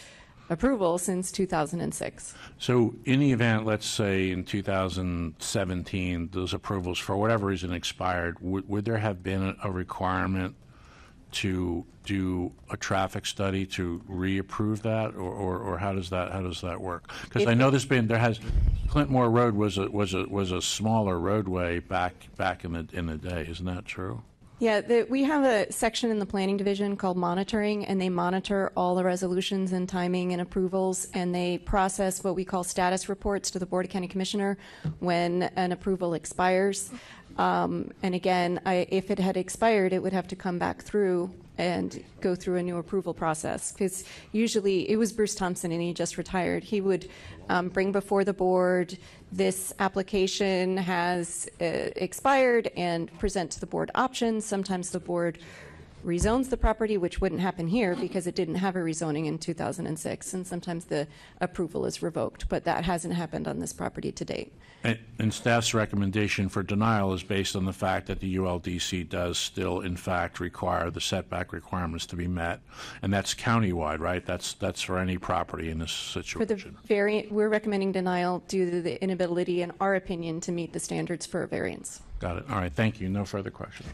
approval since 2006. So in the event, let's say in 2017, those approvals, for whatever reason, expired, would, would there have been a requirement to do a traffic study to reapprove that, or, or, or how does that, how does that work? Because I know there's been, there has, Clint Moore Road was a, was a, was a smaller roadway back, back in the, in the day, isn't that true? Yeah, the, we have a section in the planning division called monitoring, and they monitor all the resolutions and timing and approvals, and they process what we call status reports to the Board of County Commissioner when an approval expires. Um, and again, I, if it had expired, it would have to come back through and go through a new approval process. Because usually, it was Bruce Thompson, and he just retired. He would um, bring before the board this application has uh, expired and present to the board options. Sometimes the board rezones the property, which wouldn't happen here because it didn't have a rezoning in 2006, and sometimes the approval is revoked, but that hasn't happened on this property to date. And, and staff's recommendation for denial is based on the fact that the ULDC does still, in fact, require the setback requirements to be met, and that's countywide, right? That's that's for any property in this situation. For the variant, we're recommending denial due to the inability, in our opinion, to meet the standards for a variance. Got it. All right. Thank you. No further questions.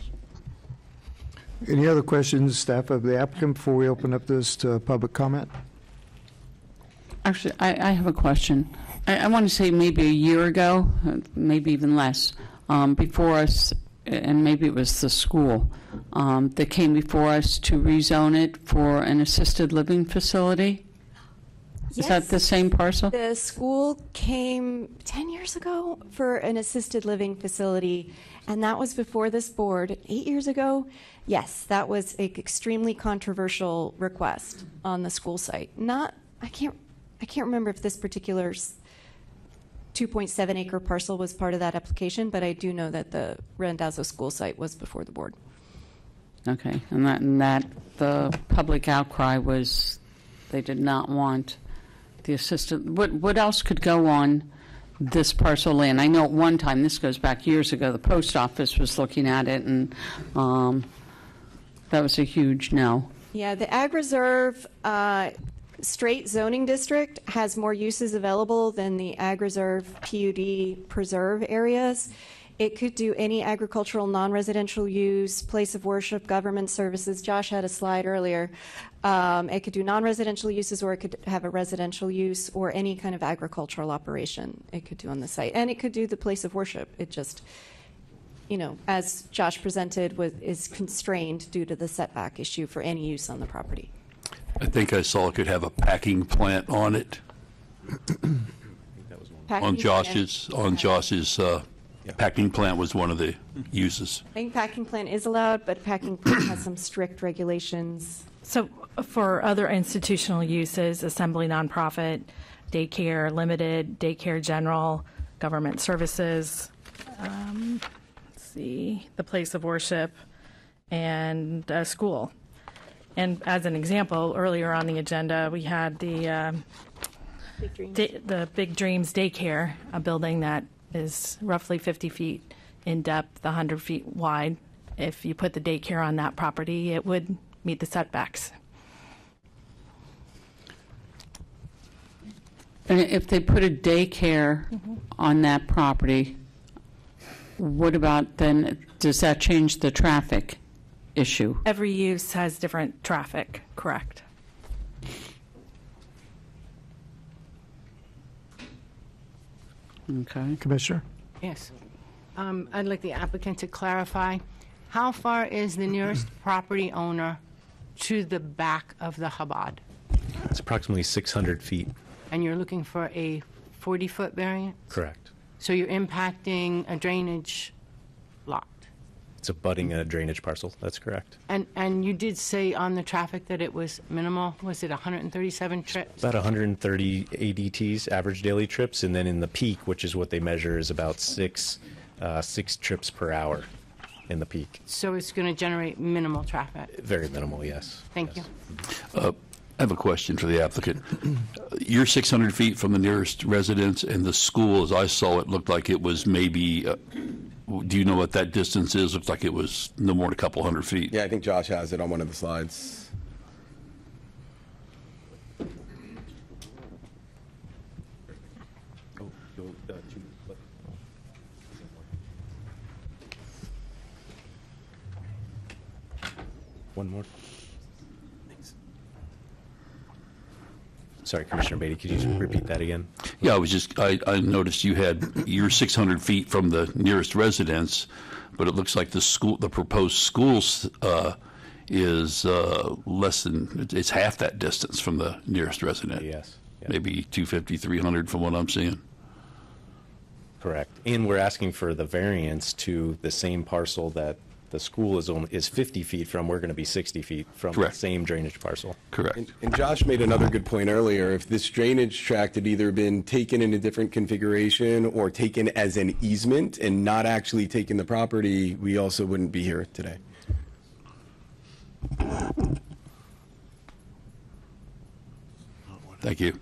Any other questions, staff of the applicant, before we open up this to public comment? Actually, I, I have a question. I, I want to say maybe a year ago, uh, maybe even less, um, before us, and maybe it was the school, um, that came before us to rezone it for an assisted living facility. Is that the same parcel? The school came 10 years ago for an assisted living facility, and that was before this board. Eight years ago, yes, that was an extremely controversial request on the school site. Not, I can't, I can't remember if this particular 2.7 acre parcel was part of that application, but I do know that the Randazzo school site was before the board. Okay, and that, and that, the public outcry was, they did not want the assistant, what, what else could go on this parcel land? I know at one time, this goes back years ago, the post office was looking at it, and um, that was a huge no. Yeah, the Ag Reserve uh, straight zoning district has more uses available than the Ag Reserve PUD preserve areas. It could do any agricultural, non-residential use, place of worship, government services. Josh had a slide earlier. Um, It could do non-residential uses, or it could have a residential use, or any kind of agricultural operation it could do on the site. And it could do the place of worship. It just, you know, as Josh presented, was, is constrained due to the setback issue for any use on the property. I think I saw it could have a packing plant on it, Packing on plant- Josh's, on Josh's, uh, packing plant was one of the uses. I think packing plant is allowed, but packing plant has some strict regulations. So for other institutional uses, assembly nonprofit, daycare limited, daycare general, government services, um, let's the place of worship, and a school. And as an example, earlier on the agenda, we had the um, da- the Big Dreams Daycare, a building that is roughly 50 feet in depth, 100 feet wide. If you put the daycare on that property, it would meet the setbacks. And if they put a daycare on that property, what about then, does that change the traffic issue? Every use has different traffic, correct? Okay. Commissioner? Yes. Um, I'd like the applicant to clarify, how far is the nearest property owner to the back of the Chabad? It's approximately 600 feet. And you're looking for a 40-foot variant? Correct. So you're impacting a drainage lot? It's abutting a drainage parcel. That's correct. And, and you did say on the traffic that it was minimal? Was it 137 trips? About 130 ADTs, average daily trips, and then in the peak, which is what they measure, is about six, uh, six trips per hour in the peak. So it's going to generate minimal traffic? Very minimal, yes. Thank you. Uh, I have a question for the applicant. You're 600 feet from the nearest residence, and the school, as I saw it, looked like it was maybe, uh, do you know what that distance is? Looks like it was no more than a couple hundred feet. Yeah, I think Josh has it on one of the slides. One more. Sorry, Commissioner Beatty, could you just repeat that again? Yeah, I was just, I, I noticed you had, you're 600 feet from the nearest residence, but it looks like the school, the proposed schools uh, is uh, less than, it's half that distance from the nearest resident. Yes. Maybe 250, 300 from what I'm seeing. Correct. And we're asking for the variance to the same parcel that the school is only, is 50 feet from, we're going to be 60 feet from the Correct. same drainage parcel. Correct. And, and Josh made another good point earlier. If this drainage tract had either been taken in a different configuration or taken as an easement and not actually taken the property, we also wouldn't be here today. Thank you.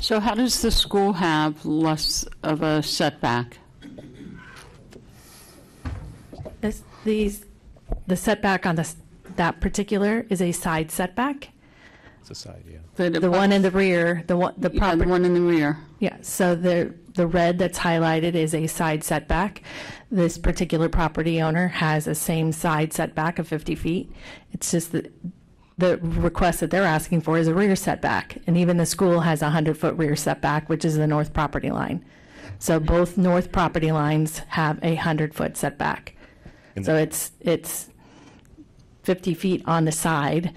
So how does the school have less of a setback? This, these, the setback on this, that particular is a side setback. It's a side, yeah. The one in the rear, the one, the Yeah, property. the one in the rear. Yeah, so the, the red that's highlighted is a side setback. This particular property owner has a same side setback of 50 feet. It's just that the request that they're asking for is a rear setback. And even the school has a 100-foot rear setback, which is the north property line. So both north property lines have a 100-foot setback. So it's, it's 50 feet on the side,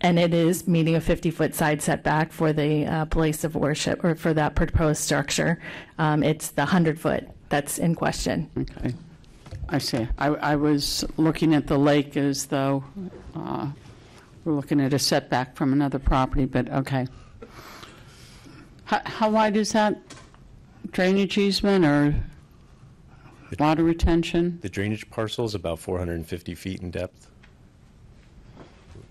and it is meeting a 50-foot side setback for the uh, place of worship, or for that proposed structure. Um, It's the 100-foot that's in question. Okay. I see. I, I was looking at the lake as though uh, we're looking at a setback from another property, but okay. How, how wide is that drainage easement or water retention? The drainage parcel is about 450 feet in depth.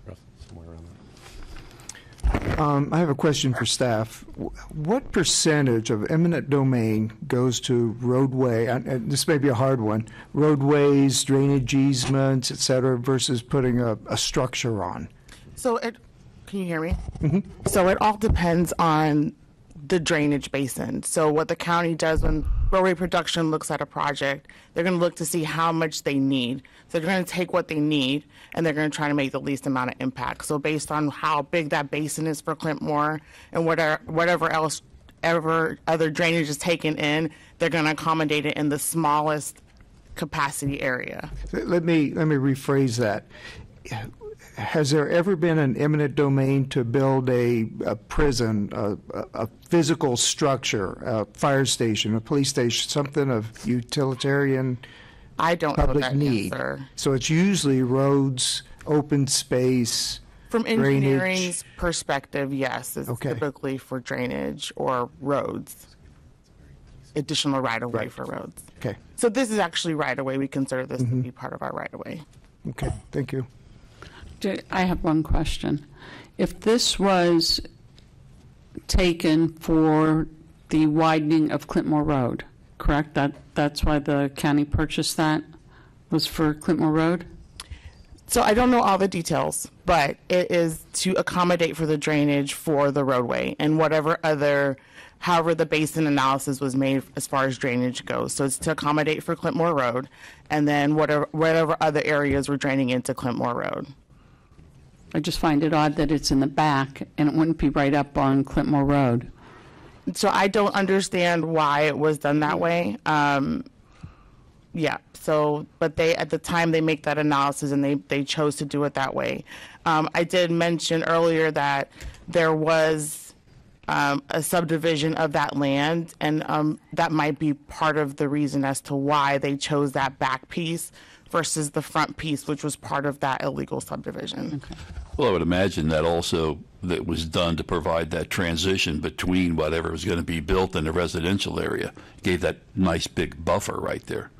Rough- Somewhere around that. Um, I have a question for staff. Wh- What percentage of eminent domain goes to roadway, and- and this may be a hard one, roadways, drainage easements, et cetera, versus putting a, a structure on? So it, can you hear me? So it all depends on the drainage basin. So what the county does when roadway production looks at a project, they're going to look to see how much they need. So they're going to take what they need and they're going to try to make the least amount of impact. So based on how big that basin is for Clint Moore and whatever whatever else ever other drainage is taken in, they're going to accommodate it in the smallest capacity area. Let me, let me rephrase that. Has there ever been an eminent domain to build a, a prison, a, a- physical structure, a fire station, a police station, something of utilitarian I don't know public that need? answer. So it's usually roads, open space, From drainage? engineering's perspective, yes, it's Okay. typically for drainage or roads. Additional right of way for roads. Okay, So this is actually right of way. We consider this to mm-hmm. be part of our right of way. okay, thank you. I have one question. If this was taken for the widening of Clint Moore Road, correct? That, that's why the county purchased that, was for Clint Moore Road? So I don't know all the details, but it is to accommodate for the drainage for the roadway and whatever other, however the basin analysis was made as far as drainage goes. So it's to accommodate for Clint Moore Road and then whatever, whatever other areas were draining into Clint Moore Road. I just find it odd that it's in the back and it wouldn't be right up on Clint Moore Road. So I don't understand why it was done that way. Um, yeah. So, but they at the time they make that analysis and they they chose to do it that way. Um, I did mention earlier that there was um, a subdivision of that land, and um, that might be part of the reason as to why they chose that back piece versus the front piece, which was part of that illegal subdivision. Well, I would imagine that also that was done to provide that transition between whatever was going to be built in the residential area. Gave that nice big buffer right there.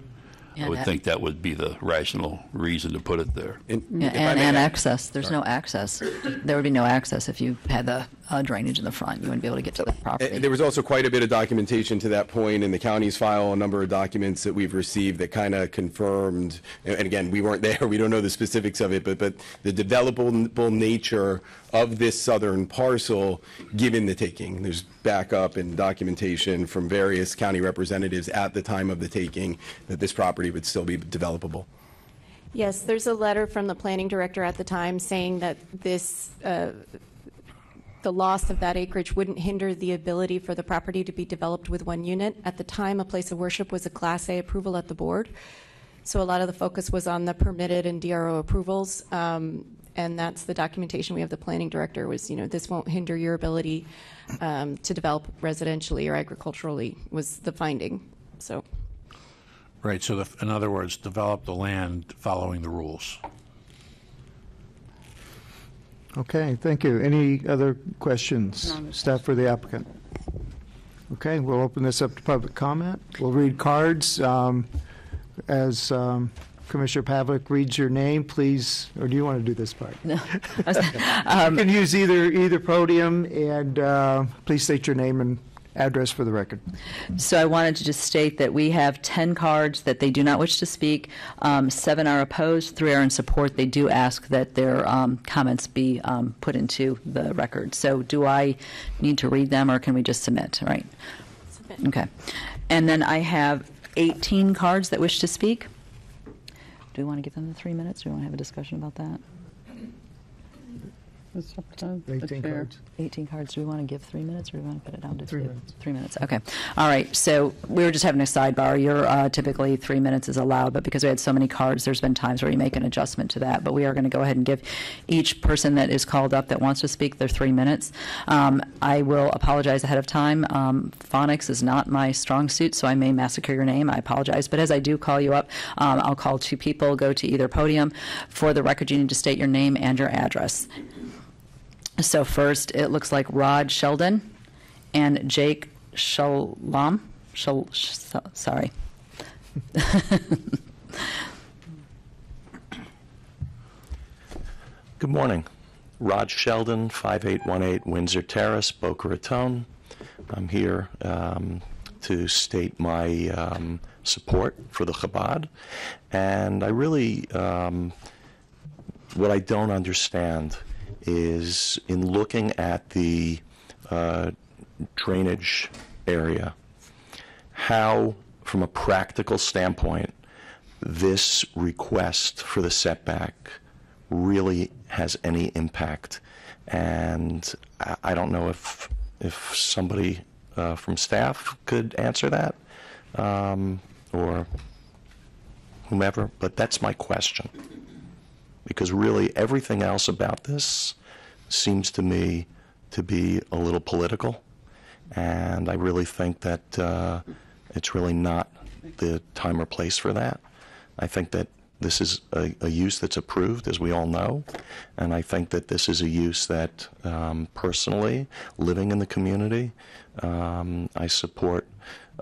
Yeah, I would that- think that would be the rational reason to put it there. Yeah, and, and access. There's no access. There would be no access if you had the uh, drainage in the front. You wouldn't be able to get to the property. Uh, There was also quite a bit of documentation to that point in the county's file, a number of documents that we've received that kind of confirmed, and and again, we weren't there, we don't know the specifics of it, but, but the developable nature of this southern parcel, given the taking. There's backup and documentation from various county representatives at the time of the taking that this property would still be developable. Yes, there's a letter from the planning director at the time saying that this, uh, the loss of that acreage wouldn't hinder the ability for the property to be developed with one unit. At the time, a place of worship was a Class A approval at the board. So a lot of the focus was on the permitted and DRO approvals. um, And that's the documentation we have the planning director was, you know, this won't hinder your ability um, to develop residentially or agriculturally was the finding. So. Right, so the, in other words, develop the land following the rules. Okay, thank you. Any other questions? Staff for the applicant? Okay, we'll open this up to public comment. We'll read cards. Um, As um, Commissioner Pavlik reads your name, please, or do you want to do this part? No. You can use either, either podium, and uh, please state your name and address for the record. So I wanted to just state that we have 10 cards that they do not wish to speak. Um, Seven are opposed, three are in support. They do ask that their um, comments be um, put into the record. So do I need to read them, or can we just submit, right? Okay. And then I have 18 cards that wish to speak. Do we want to give them the three minutes, or do we want to have a discussion about that? It's up to the 18 chair. cards. 18 cards, do we want to give three minutes, or do we want to put it down to Three two? minutes. Three minutes, okay. All right, so we were just having a sidebar. Your uh, typically three minutes is allowed, but because we had so many cards, there's been times where you make an adjustment to that. But we are going to go ahead and give each person that is called up that wants to speak their three minutes. Um, I will apologize ahead of time. Um, phonics is not my strong suit, so I may massacre your name. I apologize. But as I do call you up, um, I'll call two people, go to either podium. For the record, you need to state your name and your address. So first, it looks like Rod Sheldon and Jake Shalom. Shal, sh- sorry. Good morning. Rod Sheldon, 5818 Windsor Terrace, Boca Raton. I'm here um, to state my um, support for the Chabad. And I really, um, what I don't understand is in looking at the uh, drainage area, how, from a practical standpoint, this request for the setback really has any impact. And I, don't know if if somebody uh, from staff could answer that, um, or whomever. But that's my question, because really everything else about this seems to me to be a little political, and I really think that uh, it's really not the time or place for that. I think that this is a, a use that's approved, as we all know, and I think that this is a use that, um, personally, living in the community, um, I support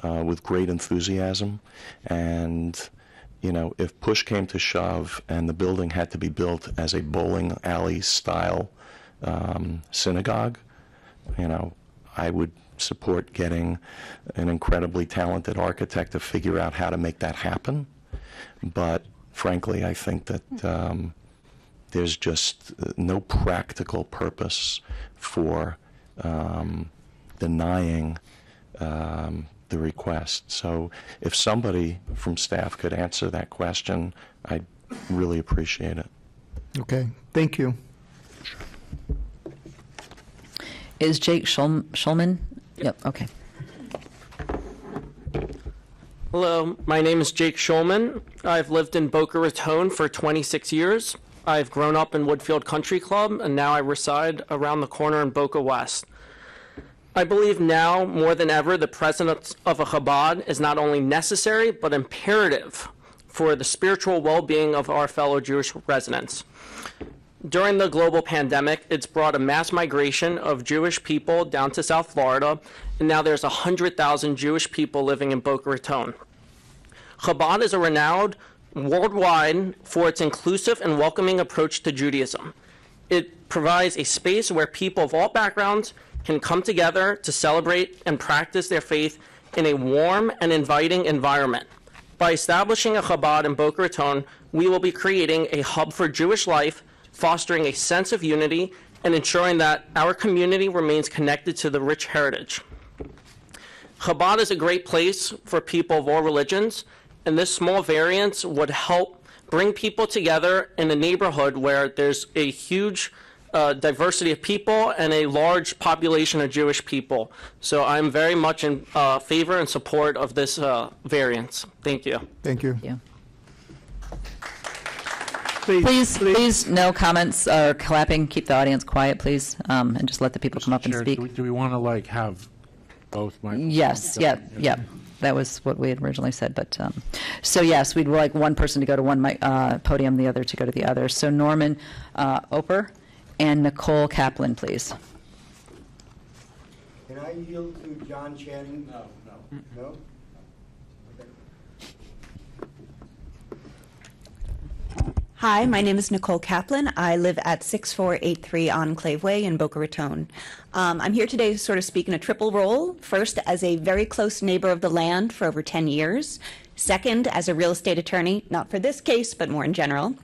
uh, with great enthusiasm. And, you know, if push came to shove and the building had to be built as a bowling alley style um, synagogue, you know, I would support getting an incredibly talented architect to figure out how to make that happen. But frankly, I think that um, there's just uh, no practical purpose for um, denying um, the request. So if somebody from staff could answer that question, I'd really appreciate it. Okay, thank you. Is Jake Schul- Schulman? Yep, okay. Hello, my name is Jake Schulman. I've lived in Boca Raton for 26 years. I've grown up in Woodfield Country Club, and now I reside around the corner in Boca West. I believe now more than ever the presence of a Chabad is not only necessary but imperative for the spiritual well being of our fellow Jewish residents. During the global pandemic, it's brought a mass migration of Jewish people down to South Florida, and now there's 100,000 Jewish people living in Boca Raton. Chabad is a renowned worldwide for its inclusive and welcoming approach to Judaism. It provides a space where people of all backgrounds can come together to celebrate and practice their faith in a warm and inviting environment. By establishing a Chabad in Boca Raton, we will be creating a hub for Jewish life, fostering a sense of unity, and ensuring that our community remains connected to the rich heritage. Chabad is a great place for people of all religions, and this small variance would help bring people together in a neighborhood where there's a huge uh, diversity of people and a large population of Jewish people. So I'm very much in uh, favor and support of this uh, variance. Thank you. Thank you. you. Please, please, no comments or clapping. Keep the audience quiet, please, um, and just let the people come up and speak. do we, do we want to like have both microphones? Yes, yeah, yeah. That was what we had originally said, but, um, so yes, we'd like one person to go to one mic- uh, podium, the other to go to the other. So Norman uh, Oper and Nicole Kaplan, please. Can I yield to John Channing? No, no. No? Hi, my name is Nicole Kaplan. I live at 6483 Enclave Way in Boca Raton. Um, I'm here today to sort of speak in a triple role. First, as a very close neighbor of the land for over 10 years. Second, as a real estate attorney, not for this case, but more in general.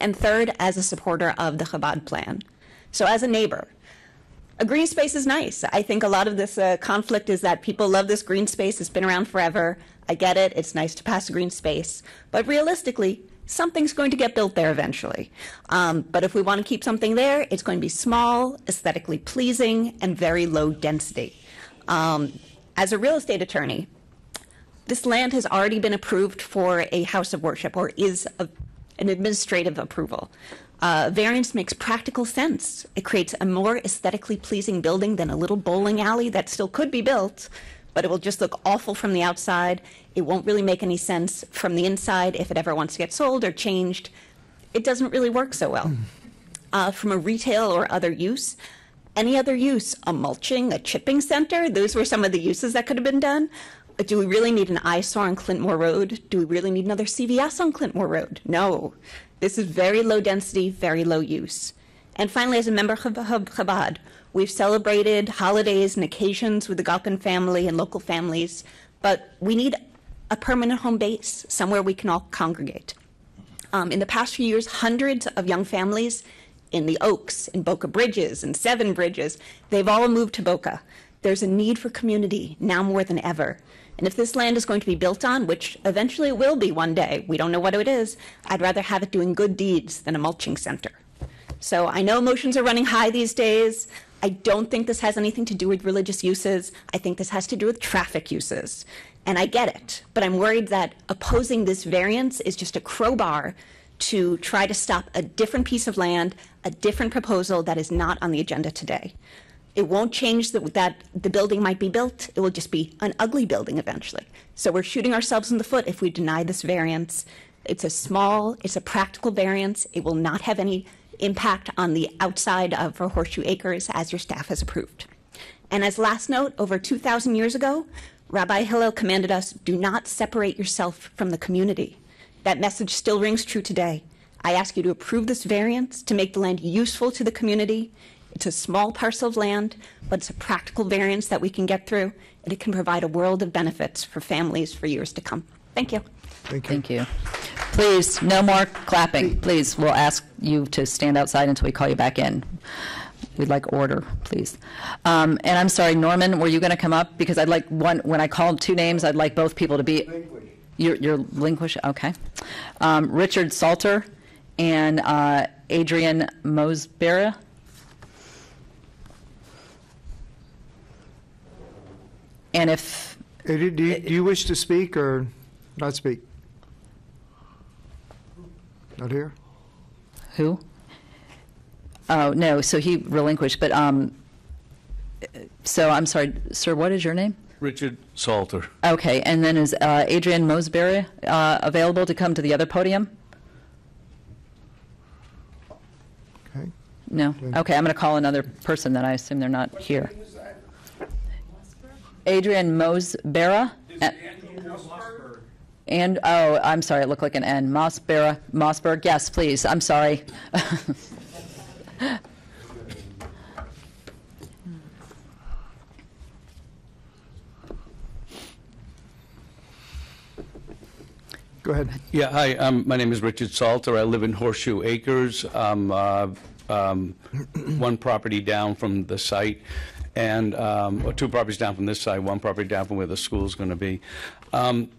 And third, as a supporter of the Chabad plan. So, as a neighbor, a green space is nice. I think a lot of this uh, conflict is that people love this green space. It's been around forever. I get it. It's nice to pass a green space. But realistically, something's going to get built there eventually. Um, but if we want to keep something there, it's going to be small, aesthetically pleasing, and very low density. Um, as a real estate attorney, this land has already been approved for a house of worship or is a, an administrative approval. Uh, variance makes practical sense. It creates a more aesthetically pleasing building than a little bowling alley that still could be built, but it will just look awful from the outside. It won't really make any sense from the inside if it ever wants to get sold or changed. It doesn't really work so well. Uh, from a retail or other use, any other use, a mulching, a chipping center, those were some of the uses that could have been done. But do we really need an eyesore on Clint Moore Road? Do we really need another CVS on Clint Moore Road? No. This is very low density, very low use. And finally, as a member of Chabad, we've celebrated holidays and occasions with the Gopin family and local families, but we need a permanent home base, somewhere we can all congregate. Um, in the past few years, hundreds of young families in the Oaks, in Boca Bridges, and Seven Bridges, they've all moved to Boca. There's a need for community now more than ever. And if this land is going to be built on, which eventually it will be one day, we don't know what it is, I'd rather have it doing good deeds than a mulching center. So I know emotions are running high these days. I don't think this has anything to do with religious uses. I think this has to do with traffic uses. And I get it, but I'm worried that opposing this variance is just a crowbar to try to stop a different piece of land, a different proposal that is not on the agenda today. It won't change the, that the building might be built. It will just be an ugly building eventually. So we're shooting ourselves in the foot if we deny this variance. It's a small, it's a practical variance. It will not have any impact on the outside of Horseshoe Acres as your staff has approved. And as last note, over 2,000 years ago, Rabbi Hillel commanded us do not separate yourself from the community. That message still rings true today. I ask you to approve this variance to make the land useful to the community. It's a small parcel of land, but it's a practical variance that we can get through, and it can provide a world of benefits for families for years to come. Thank you. Thank you. Thank you. Please, no more clapping. Please, we'll ask you to stand outside until we call you back in. We'd like order, please. Um, and I'm sorry, Norman, were you going to come up? Because I'd like one, when I called two names, I'd like both people to be. You're, you're Linquish, okay. Um, Richard Salter and uh, Adrian Mosbera. And if, do you, do you wish to speak or not speak? Not here? who? Oh, no, so he relinquished, but, um, so I'm sorry, sir, what is your name? Richard Salter. Okay, and then is uh, Adrian Mosberry uh, available to come to the other podium? Okay. No? Okay, I'm going to call another person that I assume they're not here. Adrian Mosbera? And, oh, I'm sorry, it looked like an N. Mosbera, Mosberg, yes, please, I'm sorry. Go ahead. Yeah, hi, um, my name is Richard Salter. I live in Horseshoe Acres. I'm uh, um, one property down from the site, and, um, or two properties down from this side, one property down from where the school is going to be. Um,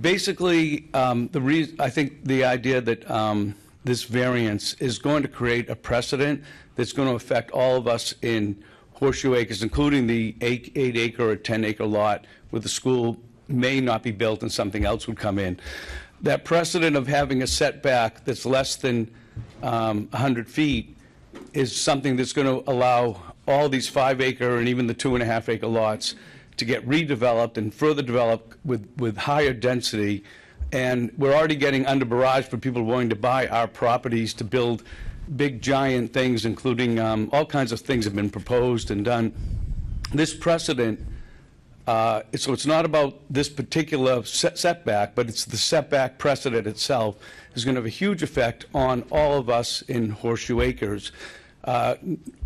Basically, um, the reason, I think the idea that um, this variance is going to create a precedent that's going to affect all of us in Horseshoe Acres, including the eight eight acre or 10 acre lot with the school may not be built and something else would come in. That precedent of having a setback that's less than um, 100 feet is something that's going to allow all these five acre and even the two and a half acre lots to get redeveloped and further developed with, with higher density. And we're already getting under barrage for people willing to buy our properties to build big giant things, including um, all kinds of things have been proposed and done. This precedent, uh, so it's not about this particular set- setback, but it's the setback precedent itself is going to have a huge effect on all of us in Horseshoe Acres. Uh,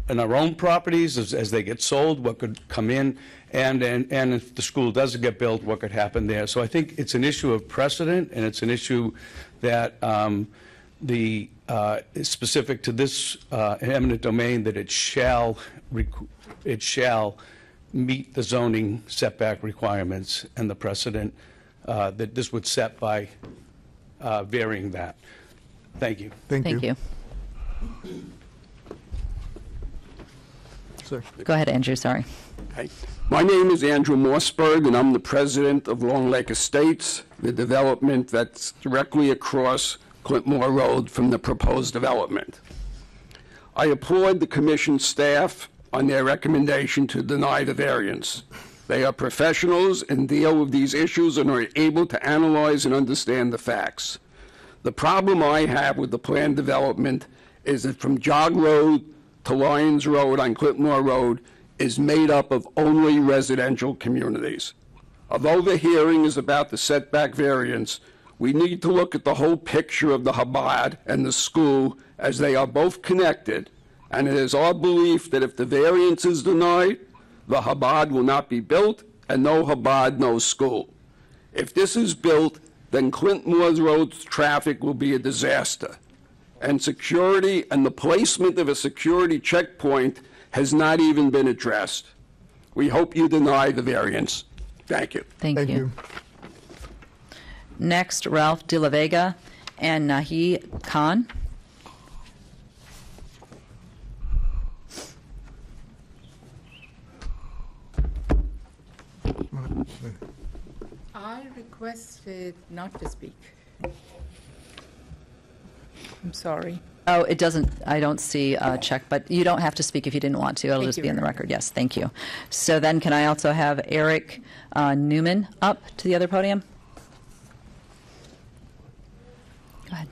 in our own properties, as, as they get sold, what could come in, and, and, and if the school doesn't get built, what could happen there. So I think it's an issue of precedent, and it's an issue that um, the, uh, is specific to this uh, eminent domain, that it shall, it shall meet the zoning setback requirements and the precedent uh, that this would set by uh, varying that. Thank you. Thank you. Thank you. Sir. Go ahead, Andrew, sorry. Hi. My name is Andrew Mossberg, and I'm the president of Long Lake Estates, the development that's directly across Clint Moore Road from the proposed development. I applaud the commission staff on their recommendation to deny the variance. They are professionals and deal with these issues and are able to analyze and understand the facts. The problem I have with the planned development is that from Jog Road to Lyons Road on Clint Moore Road is made up of only residential communities. Although the hearing is about the setback variance, we need to look at the whole picture of the Chabad and the school as they are both connected, and it is our belief that if the variance is denied, the Chabad will not be built, and no Chabad, no school. If this is built, then Clint Moore Road's traffic will be a disaster. And security and the placement of a security checkpoint has not even been addressed. We hope you deny the variance. Thank you. Thank you. Next, Ralph De La Vega and Nahi Khan. I requested not to speak. I'm sorry. Oh, it doesn't, I don't see a check, but you don't have to speak if you didn't want to. It'll Thank just you be in the very record. Yes, thank you. So then can I also have Eric uh, Newman up to the other podium? Go ahead.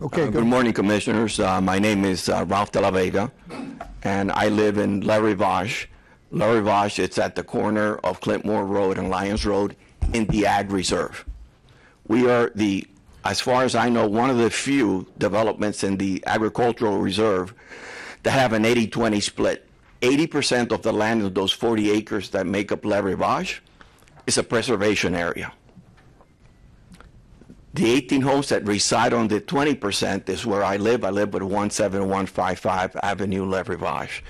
Okay, Uh, Good morning, Commissioners. Uh, My name is uh, Ralph De La Vega, and I live in La Rivage. La Rivage, it's at the corner of Clint Moore Road and Lyons Road in the Ag Reserve. We are the, as far as I know, one of the few developments in the agricultural reserve that have an 80-20 split. 80% of the land of those 40 acres that make up La Rivage is a preservation area. The 18 homes that reside on the 20% is where I live. I live at 17155 Avenue Le Rivage.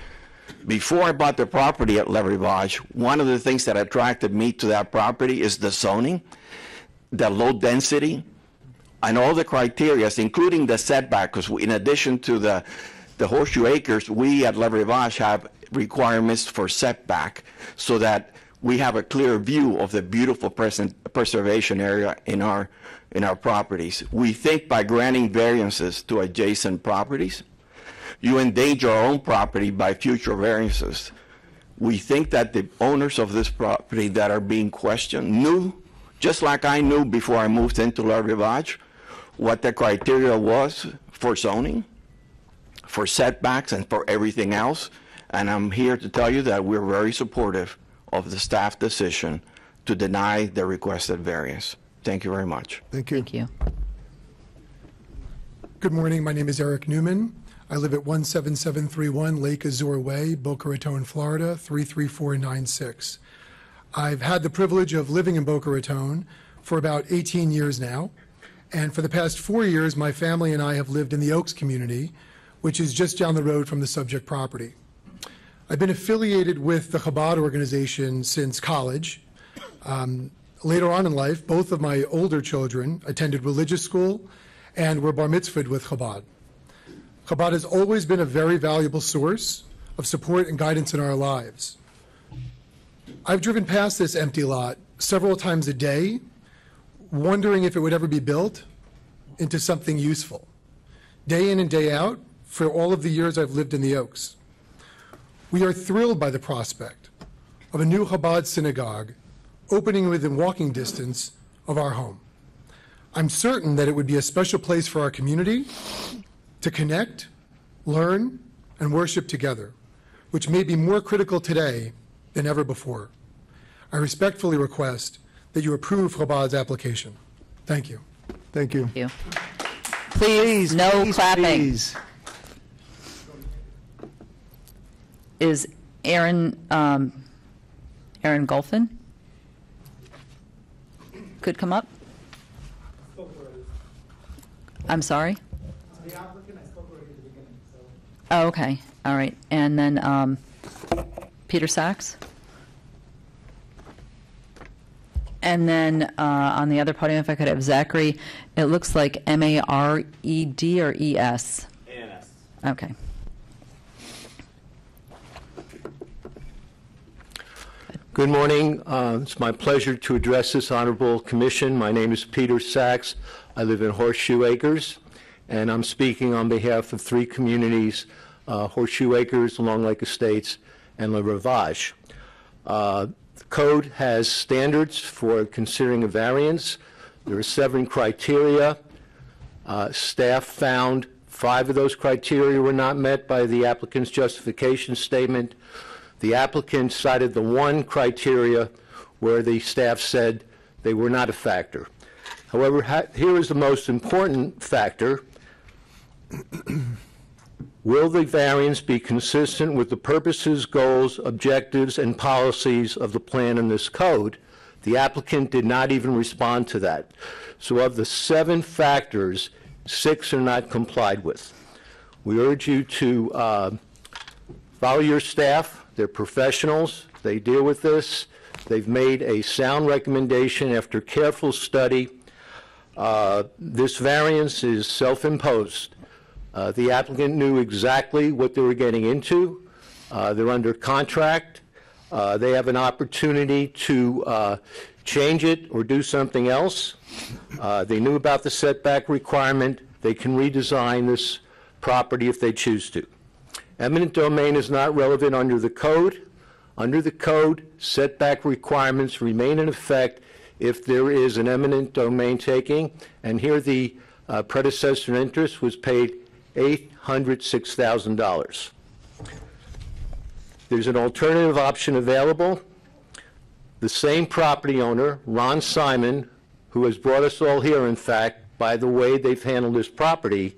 Before I bought the property at Le Rivage, one of the things that attracted me to that property is the zoning, the low density, and all the criteria, including the setback, because in addition to the, the horseshoe acres, we at Le Rivage have requirements for setback so that we have a clear view of the beautiful present, preservation area in our, in our properties. We think by granting variances to adjacent properties, you endanger our own property by future variances. We think that the owners of this property that are being questioned knew, just like I knew before I moved into La Rivage, what the criteria was for zoning, for setbacks, and for everything else. And I'm here to tell you that we're very supportive of the staff decision to deny the requested variance. Thank you very much. Thank you. Thank you. Good morning. My name is Eric Newman. I live at 17731 Lake Azure Way, Boca Raton, Florida, 33496. I've had the privilege of living in Boca Raton for about 18 years now. And for the past four years, my family and I have lived in the Oaks community, which is just down the road from the subject property. I've been affiliated with the Chabad organization since college. Um, later on in life, both of my older children attended religious school and were bar mitzvahed with Chabad. Chabad has always been a very valuable source of support and guidance in our lives. I've driven past this empty lot several times a day, wondering if it would ever be built into something useful. Day in and day out, for all of the years I've lived in the Oaks. We are thrilled by the prospect of a new Chabad synagogue opening within walking distance of our home. I'm certain that it would be a special place for our community to connect, learn, and worship together, which may be more critical today than ever before. I respectfully request that you approve Chabad's application. Thank you. Thank you. Thank you. Please, no please, clapping. please. Is Aaron, um, Aaron Golfin? Could come up? I'm sorry? Oh, okay, all right. And then um, Peter Sachs? And then uh, on the other podium, if I could have Zachary, it looks like M-A-R-E-D or E-S? A-N-S. Okay. Good morning. Uh, It's my pleasure to address this honorable commission. My name is Peter Sachs. I live in Horseshoe Acres, and I'm speaking on behalf of three communities, uh, Horseshoe Acres, Long Lake Estates, and La Rivage. Uh, The code has standards for considering a variance. There are seven criteria. Uh, Staff found five of those criteria were not met by the applicant's justification statement. The applicant cited the one criteria where the staff said they were not a factor. However, here is the most important factor. Will the variance be consistent with the purposes, goals, objectives, and policies of the plan in this code? The applicant did not even respond to that. So of the seven factors, six are not complied with. We urge you to uh, follow your staff. They're professionals. They deal with this. They've made a sound recommendation after careful study. Uh, This variance is self-imposed. Uh, The applicant knew exactly what they were getting into. Uh, They're under contract. Uh, They have an opportunity to uh, change it or do something else. Uh, They knew about the setback requirement. They can redesign this property if they choose to. Eminent domain is not relevant under the code. Under the code, setback requirements remain in effect if there is an eminent domain taking, and here the uh, predecessor interest was paid $806,000. There's an alternative option available. The same property owner, Ron Simon, who has brought us all here, in fact, by the way they've handled this property,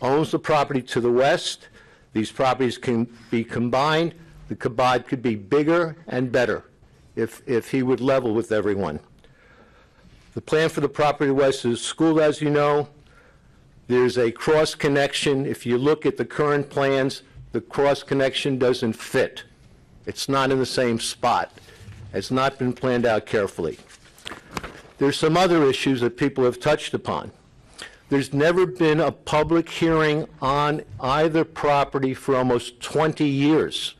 owns the property to the west. These properties can be combined. The Chabad could be bigger and better if, if he would level with everyone. The plan for the property west is school, as you know. There's a cross connection. If you look at the current plans, the cross connection doesn't fit. It's not in the same spot. It's not been planned out carefully. There's some other issues that people have touched upon. There's never been a public hearing on either property for almost 20 years.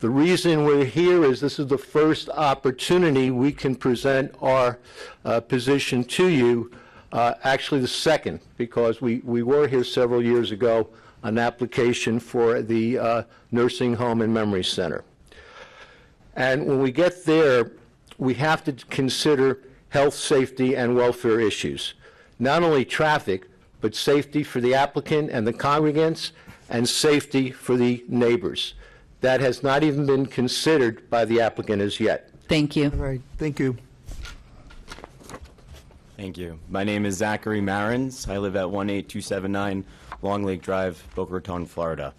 The reason we're here is this is the first opportunity we can present our uh, position to you, uh, actually the second, because we, we were here several years ago on application for the uh, nursing home and memory center. And when we get there, we have to consider health, safety, and welfare issues. Not only traffic, but safety for the applicant and the congregants, and safety for the neighbors. That has not even been considered by the applicant as yet. Thank you. All right, thank you. Thank you. My name is Zachary Marins. I live at 18279 Long Lake Drive, Boca Raton, Florida.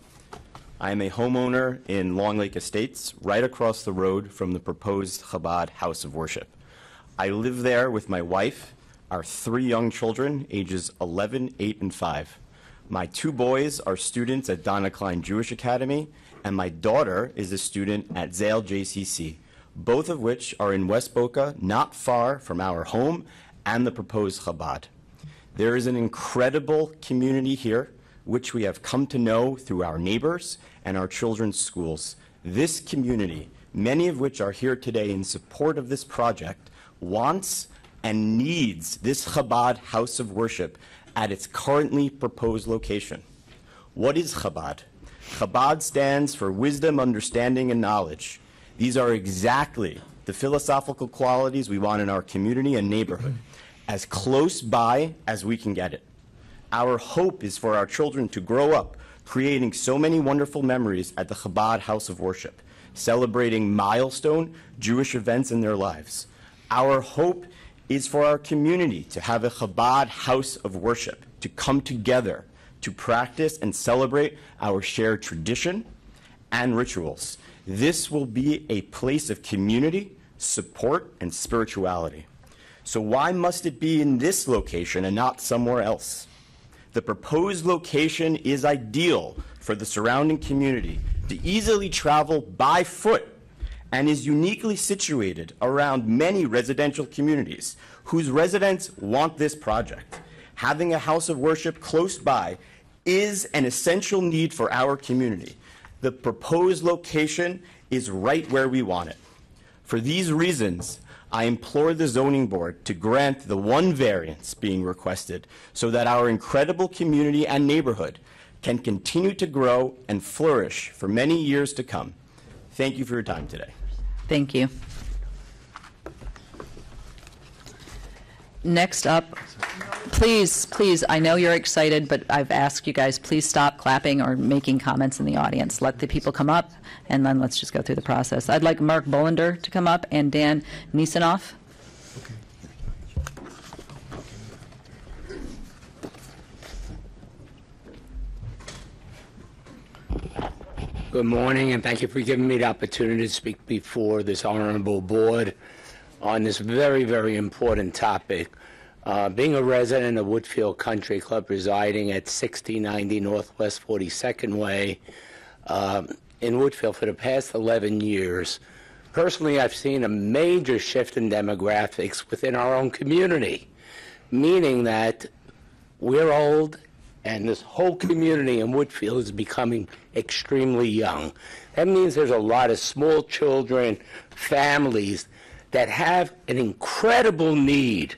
I am a homeowner in Long Lake Estates, right across the road from the proposed Chabad House of Worship. I live there with my wife, our three young children, ages 11, 8, and 5. My two boys are students at Donna Klein Jewish Academy, and my daughter is a student at Zale JCC, both of which are in West Boca, not far from our home and the proposed Chabad. There is an incredible community here, which we have come to know through our neighbors and our children's schools. This community, many of which are here today in support of this project, wants and needs this Chabad house of worship at its currently proposed location. What is Chabad? Chabad stands for wisdom, understanding, and knowledge. These are exactly the philosophical qualities we want in our community and neighborhood, as close by as we can get it. Our hope is for our children to grow up creating so many wonderful memories at the Chabad House of Worship, celebrating milestone Jewish events in their lives. Our hope is for our community to have a Chabad House of Worship, to come together to practice and celebrate our shared tradition and rituals. This will be a place of community, support, and spirituality. So, why must it be in this location and not somewhere else? The proposed location is ideal for the surrounding community to easily travel by foot and is uniquely situated around many residential communities whose residents want this project. Having a house of worship close by is an essential need for our community. The proposed location is right where we want it. For these reasons, I implore the zoning board to grant the one variance being requested so that our incredible community and neighborhood can continue to grow and flourish for many years to come. Thank you for your time today. Thank you. Next up, please, please, I know you're excited, but I've asked you guys, please stop clapping or making comments in the audience. Let the people come up, and then let's just go through the process. I'd like Mark Bolender to come up and Dan Nisanoff. Good morning, and thank you for giving me the opportunity to speak before this honorable board on this very, very important topic. Uh, being a resident of Woodfield Country Club, residing at 6090 Northwest 42nd Way um, in Woodfield for the past 11 years, personally, I've seen a major shift in demographics within our own community, meaning that we're old and this whole community in Woodfield is becoming extremely young. That means there's a lot of small children, families that have an incredible need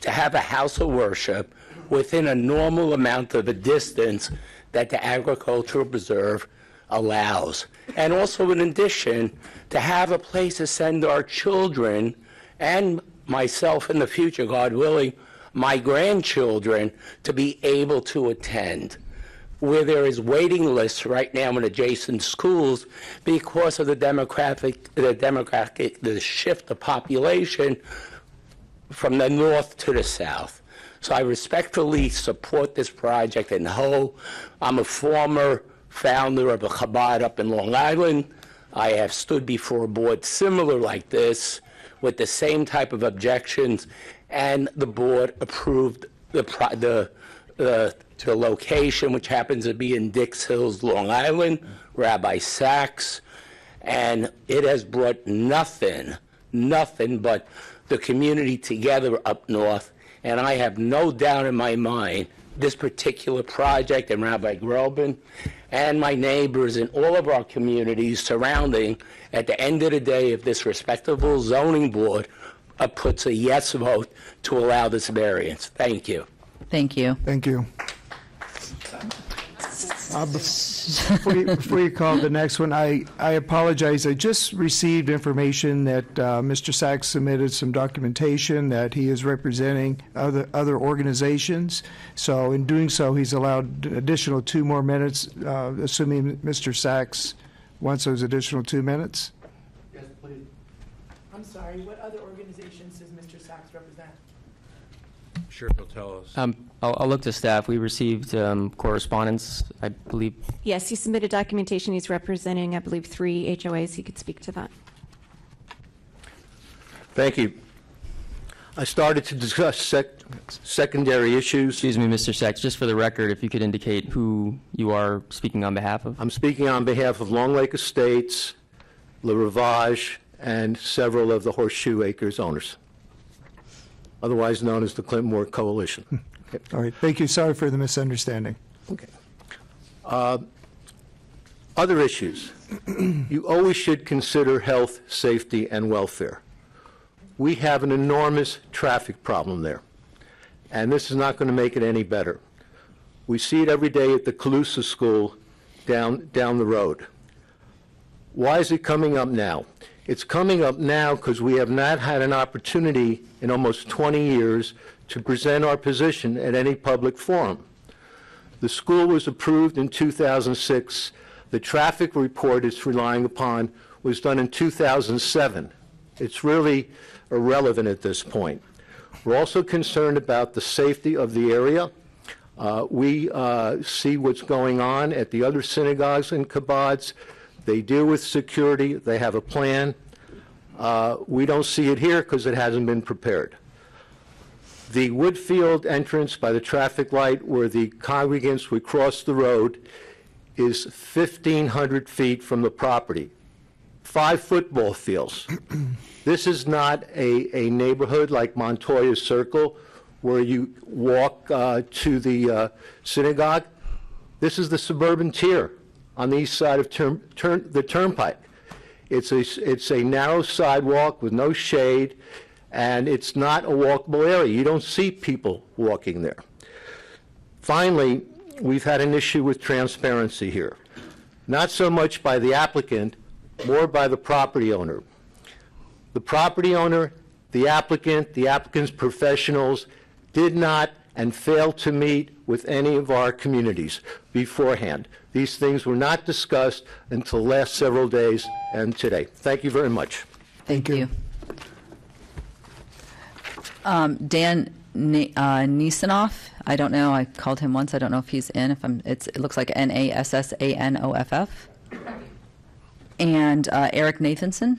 to have a house of worship within a normal amount of a distance that the agricultural preserve allows. And also, in addition, to have a place to send our children and myself in the future, God willing, my grandchildren to be able to attend where there is waiting lists right now in adjacent schools because of the demographic, the demographic, the shift of population from the north to the south. So I respectfully support this project and whole. I'm a former founder of a Chabad up in Long Island. I have stood before a board similar like this with the same type of objections, and the board approved the, the, the, the location, which happens to be in Dix Hills, Long Island, Rabbi Sachs, and it has brought nothing, nothing but the community together up north. And I have no doubt in my mind this particular project and Rabbi Gopin and my neighbors and all of our communities surrounding, at the end of the day, if this respectable zoning board uh, puts a yes vote to allow this variance. Thank you. Thank you. Thank you. Uh, Before you, before you call the next one, I, I apologize. I just received information that uh, Mr. Sachs submitted some documentation that he is representing other, other organizations. So in doing so, he's allowed additional two more minutes, uh, assuming Mr. Sachs wants those additional two minutes. Yes, please. I'm sorry, what other organizations does Mr. Sachs represent? Sure, he'll tell us. Um, I'll, I'll look to staff. We received um, correspondence, I believe. Yes, he submitted documentation. He's representing, I believe, three HOAs. He could speak to that. Thank you. I started to discuss sec- secondary issues. Excuse me, Mr. Sachs, just for the record, if you could indicate who you are speaking on behalf of. I'm speaking on behalf of Long Lake Estates, Le Rivage, and several of the Horseshoe Acres owners, otherwise known as the Clint Moore Coalition. All right, thank you. Sorry for the misunderstanding. Uh, Other issues. You always should consider health, safety, and welfare. We have an enormous traffic problem there, and this is not going to make it any better. We see it every day at the Calusa School down, down the road. Why is it coming up now? It's coming up now because we have not had an opportunity in almost 20 years to present our position at any public forum. The school was approved in 2006. The traffic report it's relying upon was done in 2007. It's really irrelevant at this point. We're also concerned about the safety of the area. Uh, We uh, see what's going on at the other synagogues and kibbutz. They deal with security, they have a plan. Uh, We don't see it here because it hasn't been prepared. The Woodfield entrance by the traffic light where the congregants would cross the road is 1,500 feet from the property. Five football fields. This is not a, a neighborhood like Montoya Circle where you walk uh, to the uh, synagogue. This is the suburban tier on the east side of turn, the turnpike. It's a, it's a narrow sidewalk with no shade, and it's not a walkable area. You don't see people walking there. Finally, we've had an issue with transparency here. Not so much by the applicant, more by the property owner. The property owner, the applicant, the applicant's professionals did not and failed to meet with any of our communities beforehand. These things were not discussed until the last several days and today. Thank you very much. Thank you. Um, Dan Ni- uh, Nisanoff, I don't know, I called him once, I don't know if he's in, if I'm, it's, it looks like N-A-S-S-A-N-O-F-F. And uh, Eric Nathanson,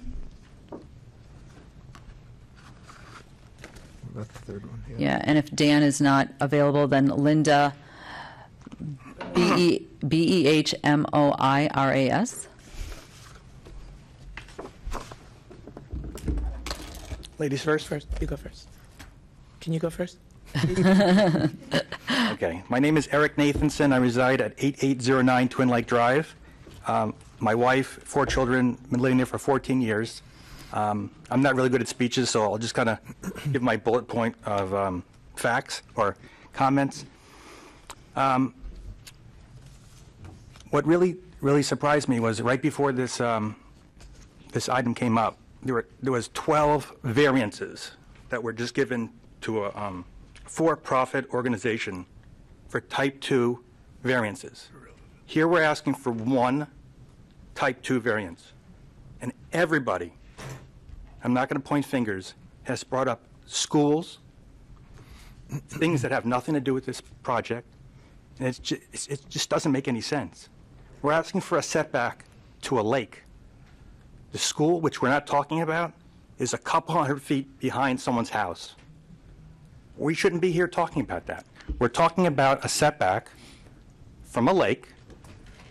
That's the third one. yeah, and if Dan is not available, then Linda B-E- B-E-H-M-O-I-R-A-S. Ladies first, first. You go first. Can you go first? Okay. My name is Eric Nathanson. I reside at 8809 Twin Lake Drive. Um, My wife, four children, been living there for 14 years. Um, I'm not really good at speeches, so I'll just kind of give my bullet point of um, facts or comments. Um, What really, really surprised me was right before this, um, this item came up, there were, there was 12 variances that were just given to a, um, for-profit organization for type 2 variances. Here we're asking for one type 2 variance. And everybody, I'm not going to point fingers, has brought up schools, things that have nothing to do with this project, and it's ju- it just doesn't make any sense. We're asking for a setback to a lake. The school, which we're not talking about, is a couple hundred feet behind someone's house. We shouldn't be here talking about that. We're talking about a setback from a lake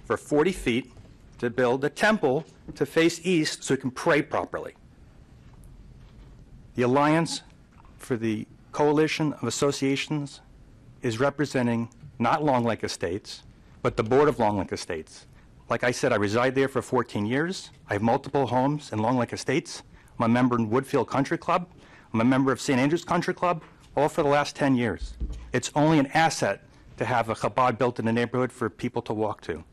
for 40 feet to build a temple to face east so we can pray properly. The Alliance for the Coalition of Associations is representing not Long Lake Estates, but the Board of Long Lake Estates. Like I said, I reside there for 14 years. I have multiple homes in Long Lake Estates. I'm a member in Woodfield Country Club. I'm a member of St. Andrews Country Club, all for the last 10 years. It's only an asset to have a Chabad built in the neighborhood for people to walk to.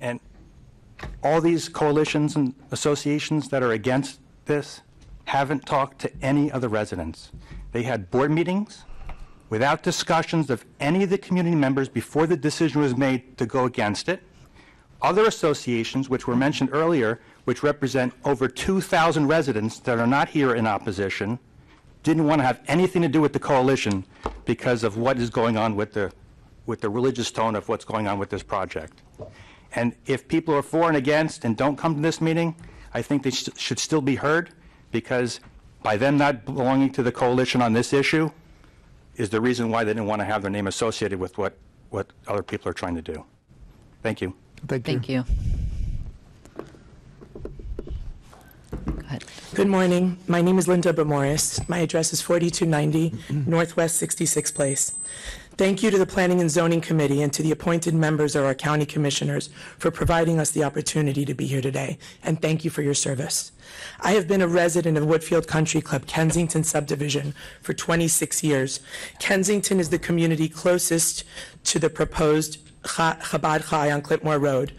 And all these coalitions and associations that are against this haven't talked to any of the residents. They had board meetings without discussions of any of the community members before the decision was made to go against it. Other associations, which were mentioned earlier, which represent over 2,000 residents that are not here in opposition, didn't want to have anything to do with the coalition because of what is going on with the, with the religious tone of what's going on with this project. And if people are for and against and don't come to this meeting, I think they sh- should still be heard because by them not belonging to the coalition on this issue is the reason why they didn't want to have their name associated with what, what other people are trying to do. Thank you. Thank you. Thank you. Good morning. My name is Linda Morris. My address is 4290 Northwest 66 Place. Thank you to the Planning and Zoning Committee and to the appointed members of our county commissioners for providing us the opportunity to be here today, and thank you for your service. I have been a resident of Woodfield Country Club Kensington subdivision for 26 years. Kensington is the community closest to the proposed Cha- Chabad Chai on Clint Moore Road.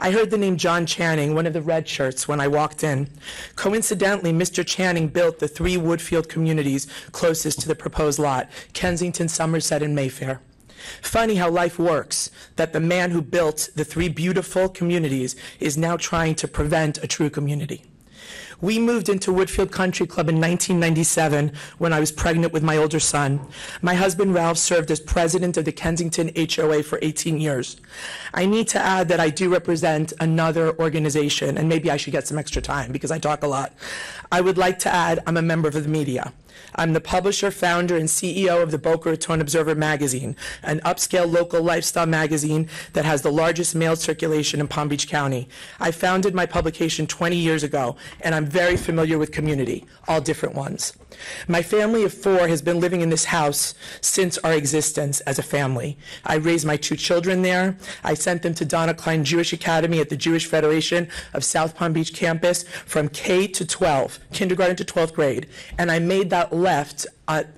I heard the name John Channing, one of the red shirts, when I walked in. Coincidentally, Mr. Channing built the three Woodfield communities closest to the proposed lot Kensington, Somerset, and Mayfair. Funny how life works, that the man who built the three beautiful communities is now trying to prevent a true community. We moved into Woodfield Country Club in 1997 when I was pregnant with my older son. My husband Ralph served as president of the Kensington HOA for 18 years. I need to add that I do represent another organization, and maybe I should get some extra time because I talk a lot. I would like to add I'm a member of the media. I'm the publisher, founder, and CEO of the Boca Raton Observer magazine, an upscale local lifestyle magazine that has the largest mail circulation in Palm Beach County. I founded my publication 20 years ago, and I'm very familiar with community, all different ones. My family of four has been living in this house since our existence as a family. I raised my two children there. I sent them to Donna Klein Jewish Academy at the Jewish Federation of South Palm Beach campus from K to 12, kindergarten to 12th grade. And I made that left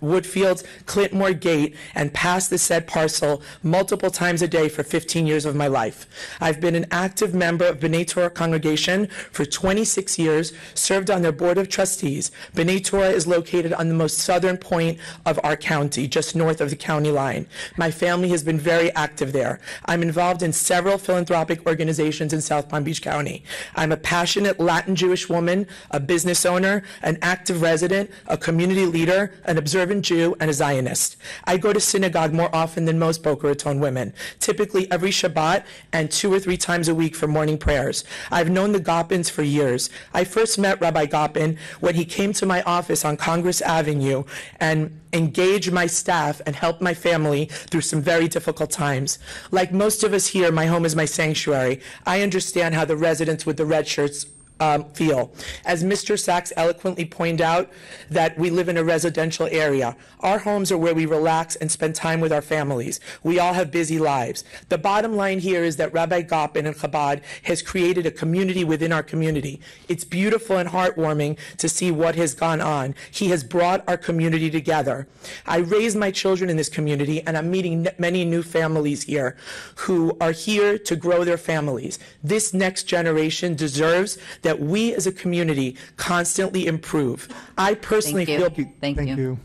Woodfield's Clint Moore Gate and passed the said parcel multiple times a day for 15 years of my life. I've been an active member of B'nai Torah congregation for 26 years, served on their board of trustees. B'nai Torah is located on the most southern point of our county, just north of the county line. My family has been very active there. I'm involved in several philanthropic organizations in South Palm Beach County. I'm a passionate Latin Jewish woman, a business owner, an active resident, a community leader, an observant Jew, and a Zionist. I go to synagogue more often than most Boca Raton women, typically every Shabbat and two or three times a week for morning prayers. I've known the Gopins for years. I first met Rabbi Gopin when he came to my office on Congress Avenue and engaged my staff and helped my family through some very difficult times. Like most of us here, my home is my sanctuary. I understand how the residents with the red shirts um, feel. As Mr. Sachs eloquently pointed out, that we live in a residential area. Our homes are where we relax and spend time with our families. We all have busy lives. The bottom line here is that Rabbi Gopin and Chabad has created a community within our community. It's beautiful and heartwarming to see what has gone on. He has brought our community together. I raised my children in this community, and I'm meeting many new families here who are here to grow their families. This next generation deserves that we as a community constantly improve. I personally Thank you. feel. Thank Thank you.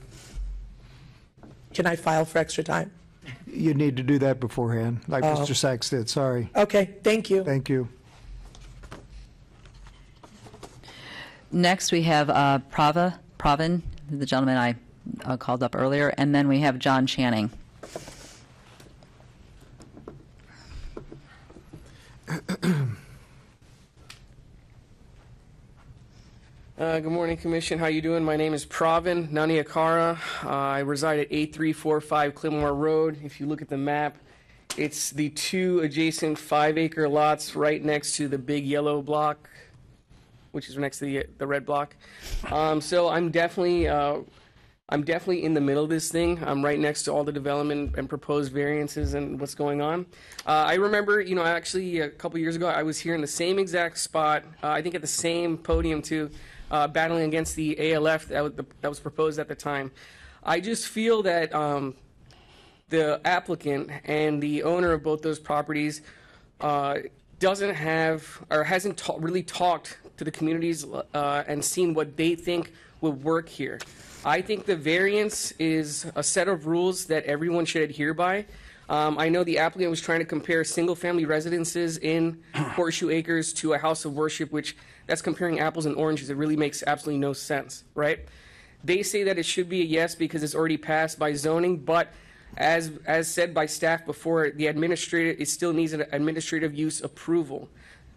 Can I file for extra time? You need to do that beforehand, like Oh. Mr. Sachs did, sorry. Okay, thank you. Thank you. Next, we have uh, Prava, Pravin, the gentleman I uh, called up earlier, and then we have John Channing. Uh, good morning, Commission. How you doing? My name is Pravin Naniakara. Uh, I reside at 8345 Clint Moore Road. If you look at the map, it's the two adjacent five-acre lots right next to the big yellow block, which is next to the the red block. Um, so I'm definitely uh, I'm definitely in the middle of this thing. I'm right next to all the development and proposed variances and what's going on. Uh, I remember, you know, actually a couple years ago, I was here in the same exact spot. Uh, I think at the same podium too, uh, battling against the ALF that was, that was proposed at the time. I just feel that um, the applicant and the owner of both those properties uh, doesn't have or hasn't ta- really talked to the communities uh, and seen what they think would work here. I think the variance is a set of rules that everyone should adhere by. Um, I know the applicant was trying to compare single-family residences in Horseshoe Acres to a house of worship, which that's comparing apples and oranges. It really makes absolutely no sense, right? They say that it should be a yes because it's already passed by zoning, but as as said by staff before, the administrative it still needs an administrative use approval.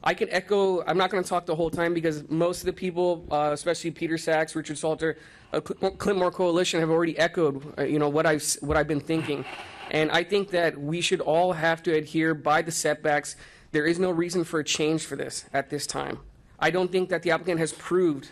I can echo. I'm not going to talk the whole time because most of the people, uh, especially Peter Sachs, Richard Salter, uh, Cl- Clint Moore Coalition, have already echoed. Uh, you know what I've what I've been thinking, and I think that we should all have to adhere by the setbacks. There is no reason for a change for this at this time. I don't think that the applicant has proved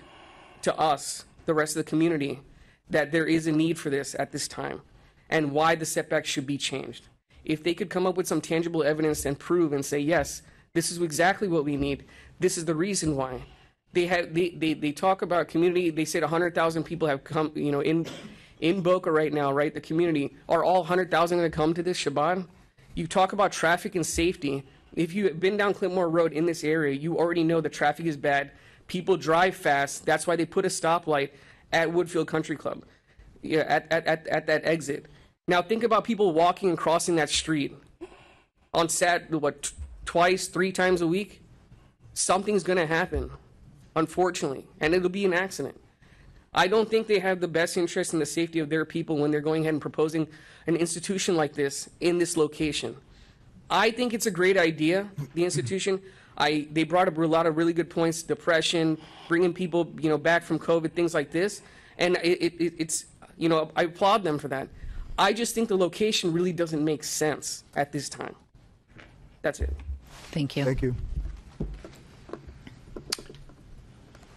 to us, the rest of the community, that there is a need for this at this time and why the setback should be changed. If they could come up with some tangible evidence and prove and say, yes, this is exactly what we need, this is the reason why. They have they, they, they talk about community, they said 100,000 people have come, you know, in in Boca right now, right? The community. Are all 100,000 going to come to this Shabbat? You talk about traffic and safety. If you've been down Clint Moore Road in this area, you already know the traffic is bad. People drive fast. That's why they put a stoplight at Woodfield Country Club, yeah, at, at, at, at that exit. Now think about people walking and crossing that street on Sat, what, twice, three times a week? Something's going to happen, unfortunately, and it'll be an accident. I don't think they have the best interest in the safety of their people when they're going ahead and proposing an institution like this in this location. I think it's a great idea, the institution. I, they brought up a lot of really good points, depression, bringing people, you know, back from COVID, things like this. And it, it, it's, you know, I applaud them for that. I just think the location really doesn't make sense at this time. That's it. Thank you. Thank you.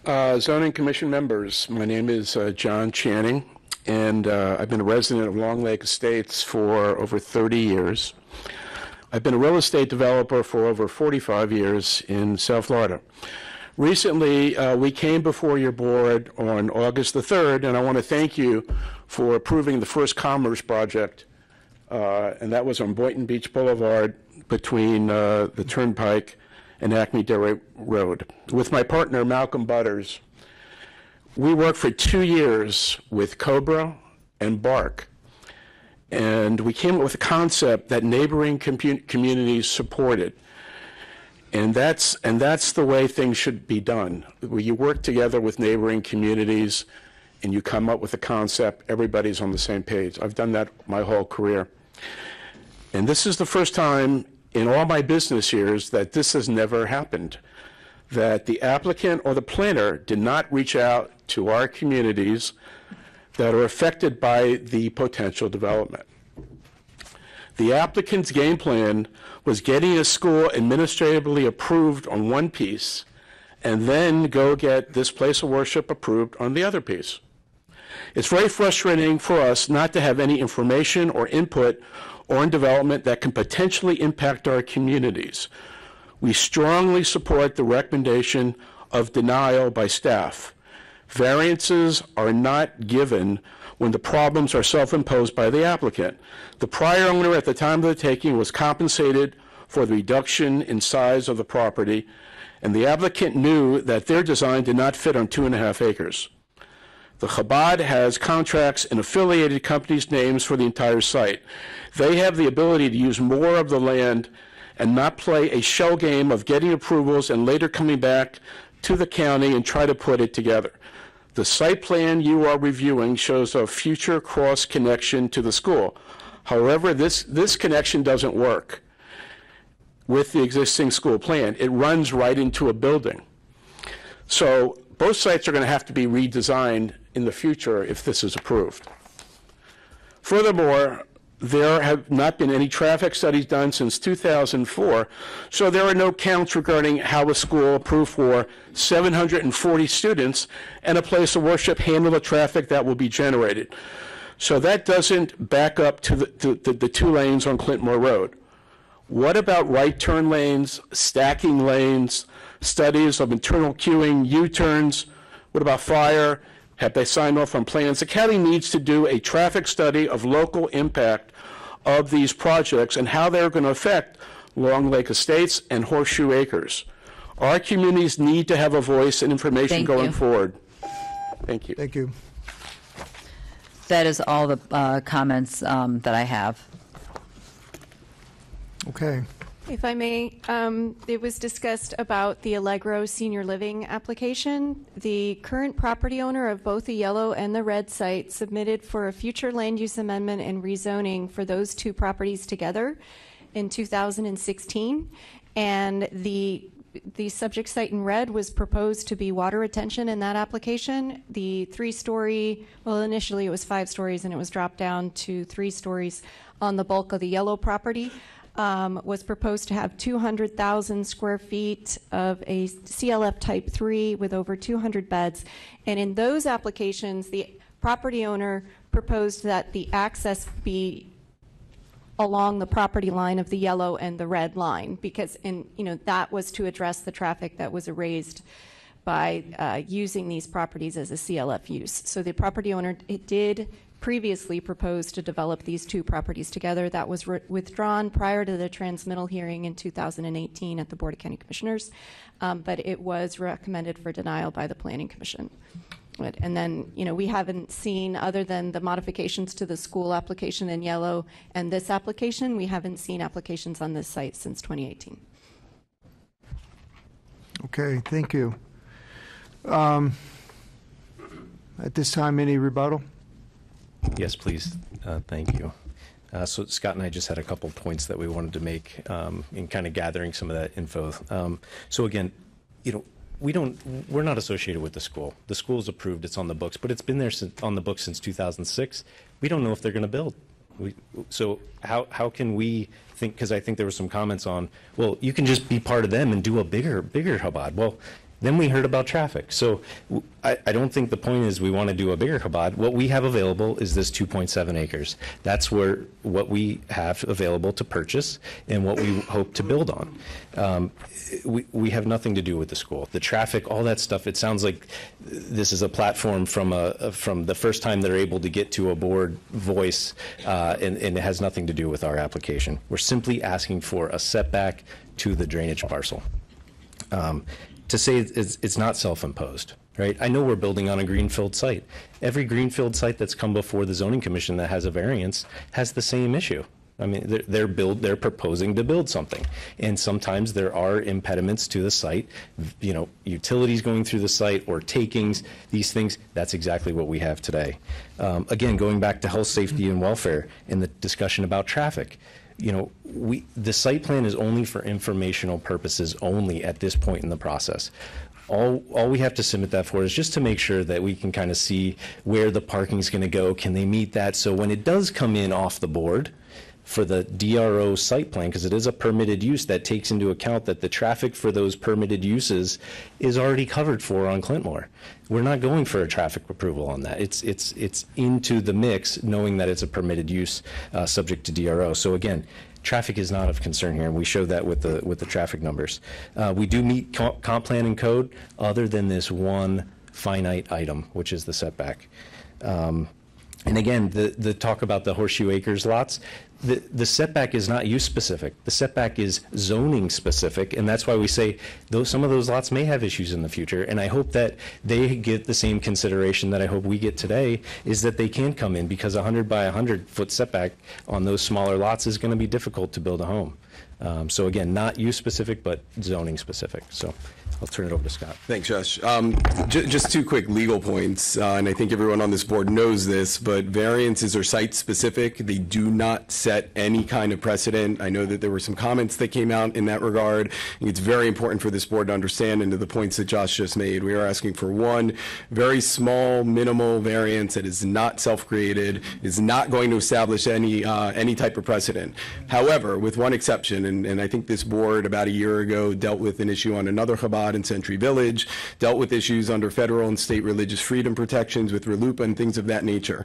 Uh, Zoning Commission members, my name is uh, John Channing, and uh, I've been a resident of Long Lake Estates for over 30 years. I've been a real estate developer for over 45 years in South Florida. Recently, uh, we came before your board on August the 3rd, and I want to thank you for approving the first commerce project, uh, and that was on Boynton Beach Boulevard between uh, the Turnpike and Acme Dairy Road. With my partner, Malcolm Butters, we worked for two years with Cobra and Bark, and we came up with a concept that neighboring communities supported. And that's, and that's the way things should be done. Where you work together with neighboring communities and you come up with a concept, everybody's on the same page. I've done that my whole career. And this is the first time in all my business years that this has never happened. That the applicant or the planner did not reach out to our communities that are affected by the potential development. The applicant's game plan was getting a school administratively approved on one piece and then go get this place of worship approved on the other piece. It's very frustrating for us not to have any information or input on development that can potentially impact our communities. We strongly support the recommendation of denial by staff. Variances are not given when the problems are self-imposed by the applicant. The prior owner at the time of the taking was compensated for the reduction in size of the property, and the applicant knew that their design did not fit on two and a half acres. The Chabad has contracts and affiliated companies' names for the entire site. They have the ability to use more of the land and not play a shell game of getting approvals and later coming back to the county and try to put it together. The site plan you are reviewing shows a future cross connection to the school. However, this, this connection doesn't work with the existing school plan. It runs right into a building. So both sites are going to have to be redesigned in the future if this is approved. Furthermore, there have not been any traffic studies done since 2004, so there are no counts regarding how a school approved for 740 students and a place of worship handle the traffic that will be generated. So that doesn't back up to the, to, the, the two lanes on Clint Moore Road. What about right turn lanes, stacking lanes, studies of internal queuing, U-turns? What about fire? Have they signed off on plans? The county needs to do a traffic study of local impact of these projects and how they're going to affect Long Lake Estates and Horseshoe Acres. Our communities need to have a voice and information Thank going you. forward. Thank you. Thank you. That is all the uh, comments um, that I have. Okay. If I may, um, it was discussed about the Allegro Senior Living application. The current property owner of both the yellow and the red site submitted for a future land use amendment and rezoning for those two properties together in 2016. And the the subject site in red was proposed to be water retention in that application. The three-story, well, initially it was five stories and it was dropped down to three stories on the bulk of the yellow property. Um, was proposed to have 200,000 square feet of a CLF Type 3 with over 200 beds. And in those applications, the property owner proposed that the access be along the property line of the yellow and the red line because in you know that was to address the traffic that was erased by uh, using these properties as a CLF use. So the property owner it did previously proposed to develop these two properties together. That was withdrawn prior to the transmittal hearing in 2018 at the Board of County Commissioners, um, but it was recommended for denial by the Planning Commission. And then, you know, we haven't seen, other than the modifications to the school application in yellow and this application, we haven't seen applications on this site since 2018. Okay, thank you. Um, At this time, any rebuttal? Yes, please. Uh, Thank you. Uh, So Scott and I just had a couple points that we wanted to make um, in kind of gathering some of that info. Um, So again, you know, we don't, we're not associated with the school. The school's approved, it's on the books, but it's been there since, on the books since 2006. We don't know if they're going to build. We, so how, how can we think, because I think there were some comments on, well, you can just be part of them and do a bigger, bigger Chabad. Well, then we heard about traffic. So I don't think the point is we want to do a bigger Chabad. What we have available is this 2.7 acres. That's where, what we have available to purchase and what we hope to build on. Um, we, we have nothing to do with the school. The traffic, all that stuff, it sounds like this is a platform from a, from the first time they're able to get to a board voice, uh, and, and it has nothing to do with our application. We're simply asking for a setback to the drainage parcel. Um, to say it's, it's not self-imposed, right? I know we're building on a greenfield site. Every greenfield site that's come before the zoning commission that has a variance has the same issue. I mean, they're, they're build, they're proposing to build something, and sometimes there are impediments to the site. You know, utilities going through the site or takings, these things. That's exactly what we have today. Um, again, going back to health, safety, and welfare, and the discussion about traffic you know, we, the site plan is only for informational purposes only at this point in the process. All, all we have to submit that for is just to make sure that we can kind of see where the parking's going to go. Can they meet that? So when it does come in off the board, for the DRO site plan, because it is a permitted use that takes into account that the traffic for those permitted uses is already covered for on Clint Moore. We're not going for a traffic approval on that. It's, it's, it's into the mix, knowing that it's a permitted use, uh, subject to DRO. So again, traffic is not of concern here, and we show that with the, with the traffic numbers. Uh, we do meet comp, comp plan and code, other than this one finite item, which is the setback. Um, And again, the, the talk about the Horseshoe Acres lots, the, the setback is not use specific. The setback is zoning specific, and that's why we say those, some of those lots may have issues in the future. And I hope that they get the same consideration that I hope we get today, is that they can come in, because a 100 by 100 foot setback on those smaller lots is going to be difficult to build a home. Um, So again, not use specific, but zoning specific. So I'll turn it over to Scott. Thanks, Josh. Um, just two quick legal points, uh, and I think everyone on this board knows this, but variances are site-specific. They do not set any kind of precedent. I know that there were some comments that came out in that regard. It's very important for this board to understand, and to the points that Josh just made, we are asking for one very small, minimal variance that is not self-created, is not going to establish any, uh, any type of precedent. However, with one exception, and, and I think this board about a year ago dealt with an issue on another Chabad in Century Village, dealt with issues under federal and state religious freedom protections with RLUIPA and things of that nature.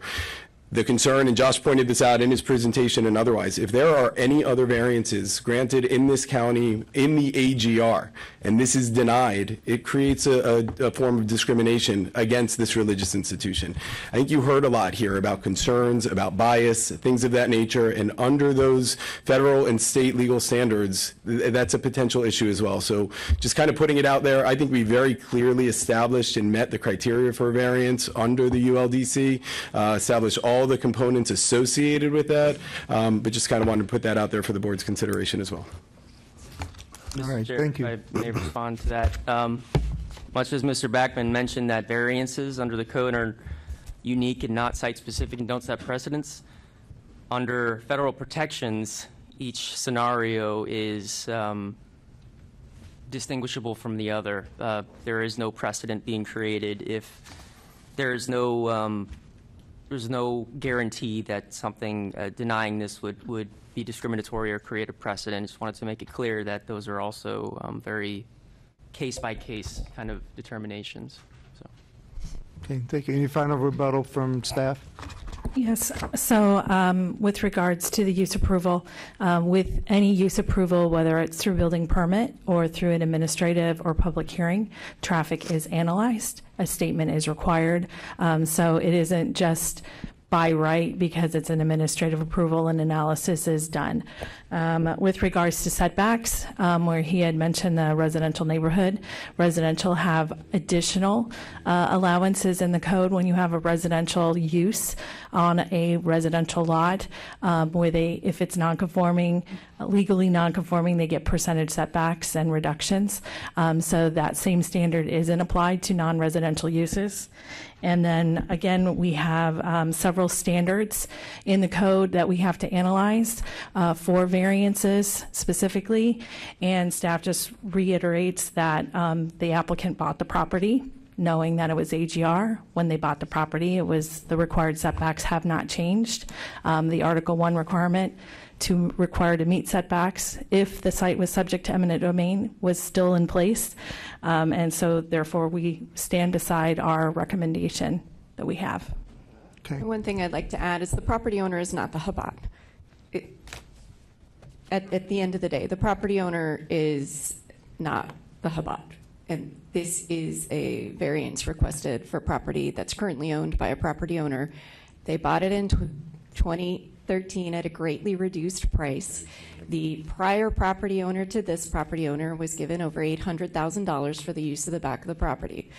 The concern, and Josh pointed this out in his presentation and otherwise, if there are any other variances granted in this county in the AGR, and this is denied, it creates a, a, a form of discrimination against this religious institution. I think you heard a lot here about concerns, about bias, things of that nature, and under those federal and state legal standards, th- that's a potential issue as well. So just kind of putting it out there, I think we very clearly established and met the criteria for variance under the ULDC, uh, established all the components associated with that, um, but just kind of wanted to put that out there for the board's consideration as well. All right, Chair, thank you. if I may respond to that. Um, Much as Mr. Backman mentioned that variances under the code are unique and not site-specific and don't set precedents, under federal protections, each scenario is um, distinguishable from the other. Uh, There is no precedent being created if there is no, um, there's no guarantee that something uh, denying this would, would be discriminatory or create a precedent. Just wanted to make it clear that those are also um, very case-by-case kind of determinations. So. Okay, thank you. Any final rebuttal from staff? Yes, so um, with regards to the use approval, um, with any use approval, whether it's through building permit or through an administrative or public hearing, traffic is analyzed, a statement is required. Um, So it isn't just by right because it's an administrative approval and analysis is done. Um, With regards to setbacks, um, where he had mentioned the residential neighborhood, residential have additional uh, allowances in the code when you have a residential use on a residential lot, um, where they, if it's non-conforming, legally non-conforming, they get percentage setbacks and reductions. Um, So that same standard isn't applied to non-residential uses. And then again, we have um, several standards in the code that we have to analyze uh, for variances specifically. And staff just reiterates that um, the applicant bought the property knowing that it was AGR. When they bought the property, it was, the required setbacks have not changed. Um, The Article 1 requirement to require to meet setbacks if the site was subject to eminent domain was still in place. Um, And so therefore, we stand beside our recommendation that we have. Okay. One thing I'd like to add is the property owner is not the Chabad. It- At, at the end of the day, the property owner is not the Chabad. And this is a variance requested for property that's currently owned by a property owner. They bought it in tw- 2013 at a greatly reduced price. The prior property owner to this property owner was given over $800,000 for the use of the back of the property.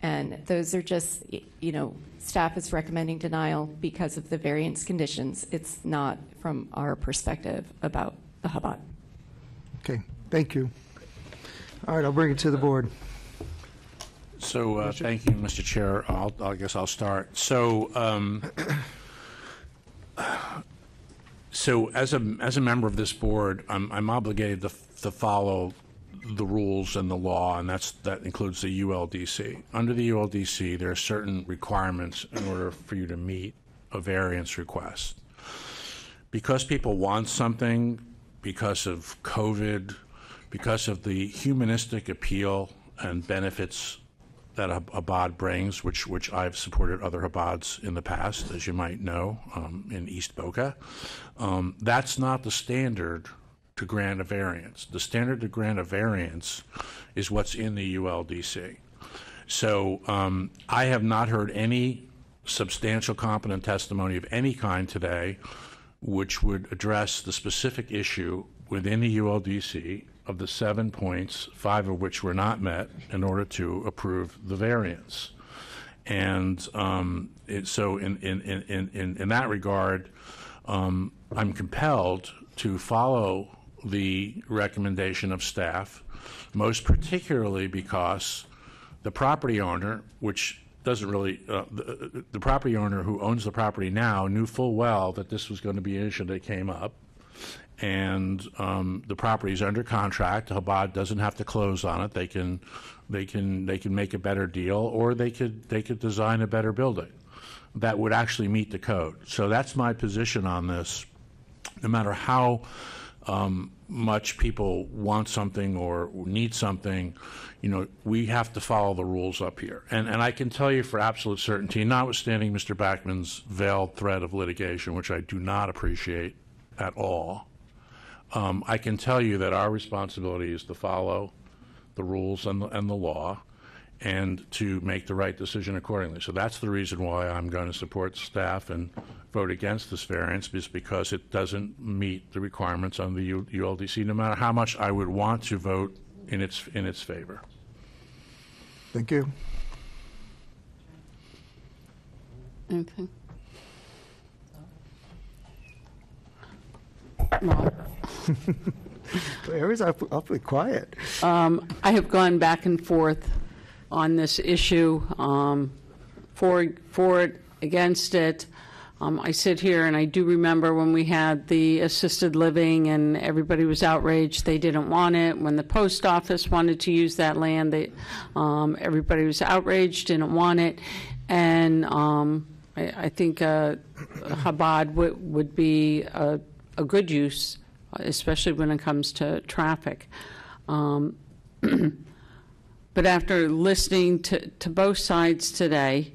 And those are just, you know, staff is recommending denial because of the variance conditions. It's not from our perspective about the Chabad. Okay, thank you. All right, I'll bring it to the board. So, uh, thank you, Mr. Chair. I'll, I guess I'll start. So, um, so as a, as a member of this board, I'm, I'm obligated to, to follow the rules and the law, and that's, that includes the ULDC. Under the ULDC, there are certain requirements in order for you to meet a variance request. Because people want something, because of COVID, because of the humanistic appeal and benefits that a Chabad brings, which which I've supported other Chabads in the past, as you might know, um, in East Boca. Um, that's not the standard to grant a variance. The standard to grant a variance is what's in the ULDC. So um, I have not heard any substantial competent testimony of any kind today which would address the specific issue within the ULDC of the seven points, five of which were not met in order to approve the variance. And um, it, so, in, in, in, in, in that regard, um, I'm compelled to follow the recommendation of staff, most particularly because the property owner, which doesn't really, uh, the, the property owner who owns the property now knew full well that this was going to be an issue that came up. And um, the property is under contract. Chabad doesn't have to close on it. They can, they can, they can make a better deal, or they could, they could design a better building that would actually meet the code. So that's my position on this. No matter how um, much people want something or need something, you know, we have to follow the rules up here. And, and I can tell you for absolute certainty, notwithstanding Mr. Backman's veiled threat of litigation, which I do not appreciate at all, um, I can tell you that our responsibility is to follow the rules and the, and the law and to make the right decision accordingly. So that's the reason why I'm going to support staff and vote against this variance, is because it doesn't meet the requirements on the U- ULDC, no matter how much I would want to vote in its, in its favor. Thank you. Okay. Well, Everybody's awfully awfully quiet. um, I have gone back and forth on this issue, um, for, for it, against it. Um, I sit here and I do remember when we had the assisted living and everybody was outraged. They didn't want it. When the post office wanted to use that land, they, um, everybody was outraged, didn't want it. And um, I, I think uh, Chabad would, would be a, a good use, especially when it comes to traffic. Um, but after listening to, to both sides today,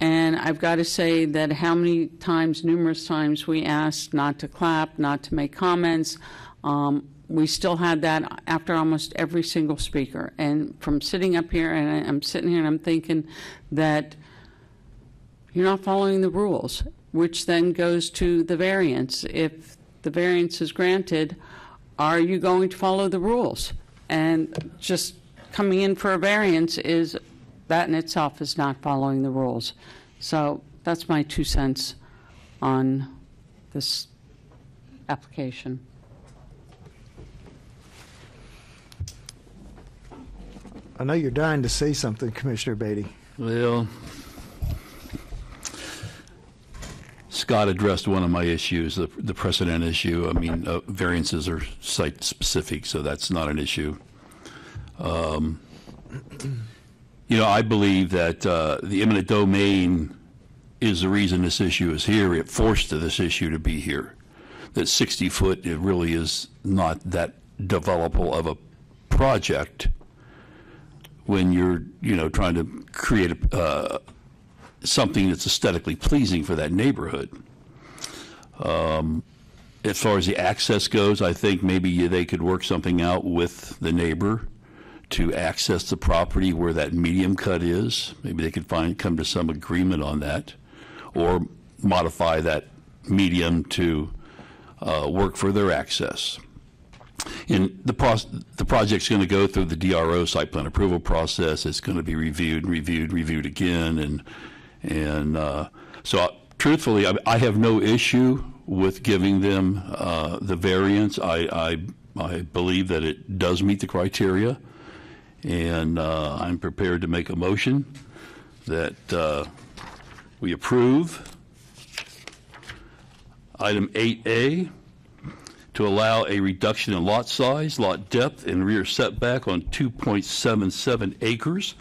and I've got to say that how many times, numerous times, we asked not to clap, not to make comments. Um, we still had that after almost every single speaker. And from sitting up here, and I'm sitting here and I'm thinking that you're not following the rules, which then goes to the variance. If the variance is granted, are you going to follow the rules? And just coming in for a variance is, that in itself is not following the rules. So that's my two cents on this application. I know you're dying to say something, Commissioner Beatty. Well, Scott addressed one of my issues, the, the precedent issue. I mean, uh, variances are site-specific, so that's not an issue. Um, you know, I believe that uh, the eminent domain is the reason this issue is here. It forced this issue to be here. That 60 foot, it really is not that developable of a project when you're, you know, trying to create a, uh, something that's aesthetically pleasing for that neighborhood. Um, as far as the access goes, I think maybe they could work something out with the neighbor to access the property where that median cut is. Maybe they could find, come to some agreement on that, or modify that median to uh, work for their access. And the pros- the project's going to go through the DRO site plan approval process. It's going to be reviewed, reviewed, reviewed again, and and uh, so uh, truthfully, I, I have no issue with giving them uh, the variance. I, I I believe that it does meet the criteria, and uh, I'm prepared to make a motion that uh, we approve item 8A to allow a reduction in lot size, lot depth, and rear setback on 2.77 acres,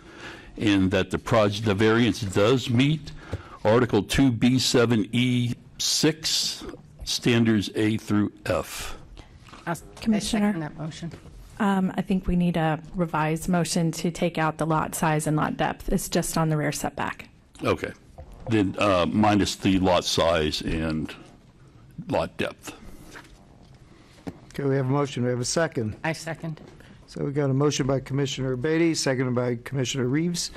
and that the project, the variance does meet Article 2B7E6, standards A through F. Commissioner? second that motion. Um, I think we need a revised motion to take out the lot size and lot depth. It's just on the rear setback. Okay. Then uh, minus the lot size and lot depth. Okay, we have a motion. We have a second. I second. So we got a motion by Commissioner Beatty, seconded by Commissioner Reeves.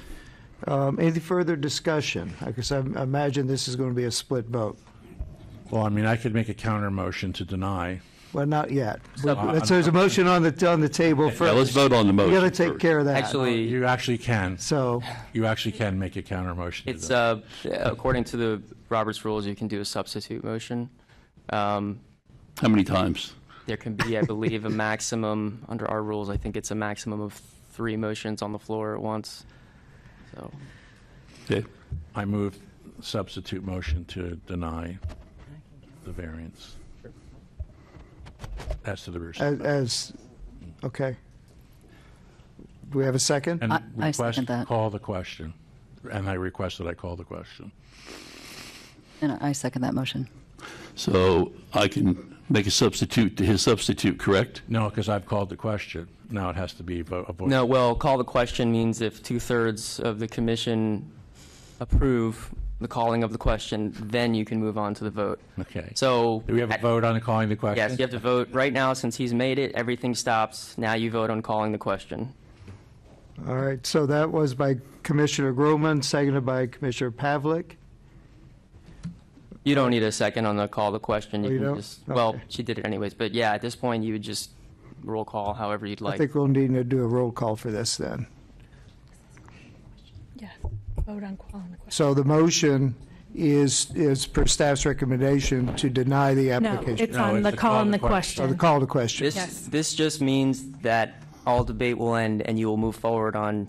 Um, Any further discussion? Because I imagine this is going to be a split vote. Well, I mean, I could make a counter motion to deny. Well, not yet. Sub- Let's- There's a motion on the, on the table first. let's vote on the motion. You got to take first. care of that. Actually- You actually can. So. You actually can make a counter motion. to It's, that. uh, according to the Roberts rules, you can do a substitute motion. Um, How many times? There can be, I believe, a maximum, under our rules, I think it's a maximum of three motions on the floor at once. So, Okay. I move substitute motion to deny the variance. As to the rear As, setback. as, okay. Do we have a second? And I- I request, second that. call the question. And I request that I call the question. And I second that motion. So I can make a substitute to his substitute, correct? No, because I've called the question. Now it has to be vo- a voice. no, well, call the question means if two-thirds of the commission approve the calling of the question, then you can move on to the vote. Okay. So. Do we have a vote on calling the question? Yes, you have to vote. Right now, since he's made it, everything stops. Now you vote on calling the question. All right, so that was by Commissioner Groman, seconded by Commissioner Pavlik. You don't need a second on the call the question. Oh, You you can don't? just, well, Okay. she did it anyways, but yeah, at this point, you would just roll call however you'd like. I like. think we'll need to do a roll call for this then. Yes, vote on calling the question. So the motion is, is per staff's recommendation to deny the No, application. it's on the call on the question. Oh, the question. call to question. This, Yes. this just means that all debate will end and you will move forward on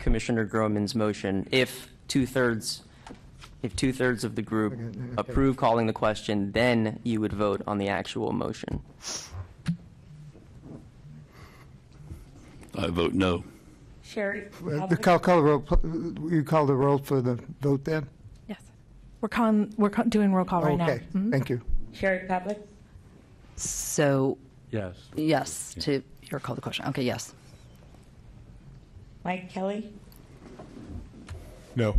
Commissioner Groman's motion. If two-thirds, if two-thirds of the group approve calling the question, then you would vote on the actual motion. I vote no. Sherry? Uh, The call, call the roll, you call the roll for the vote then? Yes. We're calling, we're ca- doing roll call right now. Okay, Mhm. thank you. Sherry Pavlik? So, Yes. yes, to your call the question. Okay, yes. Mike Kelly, No.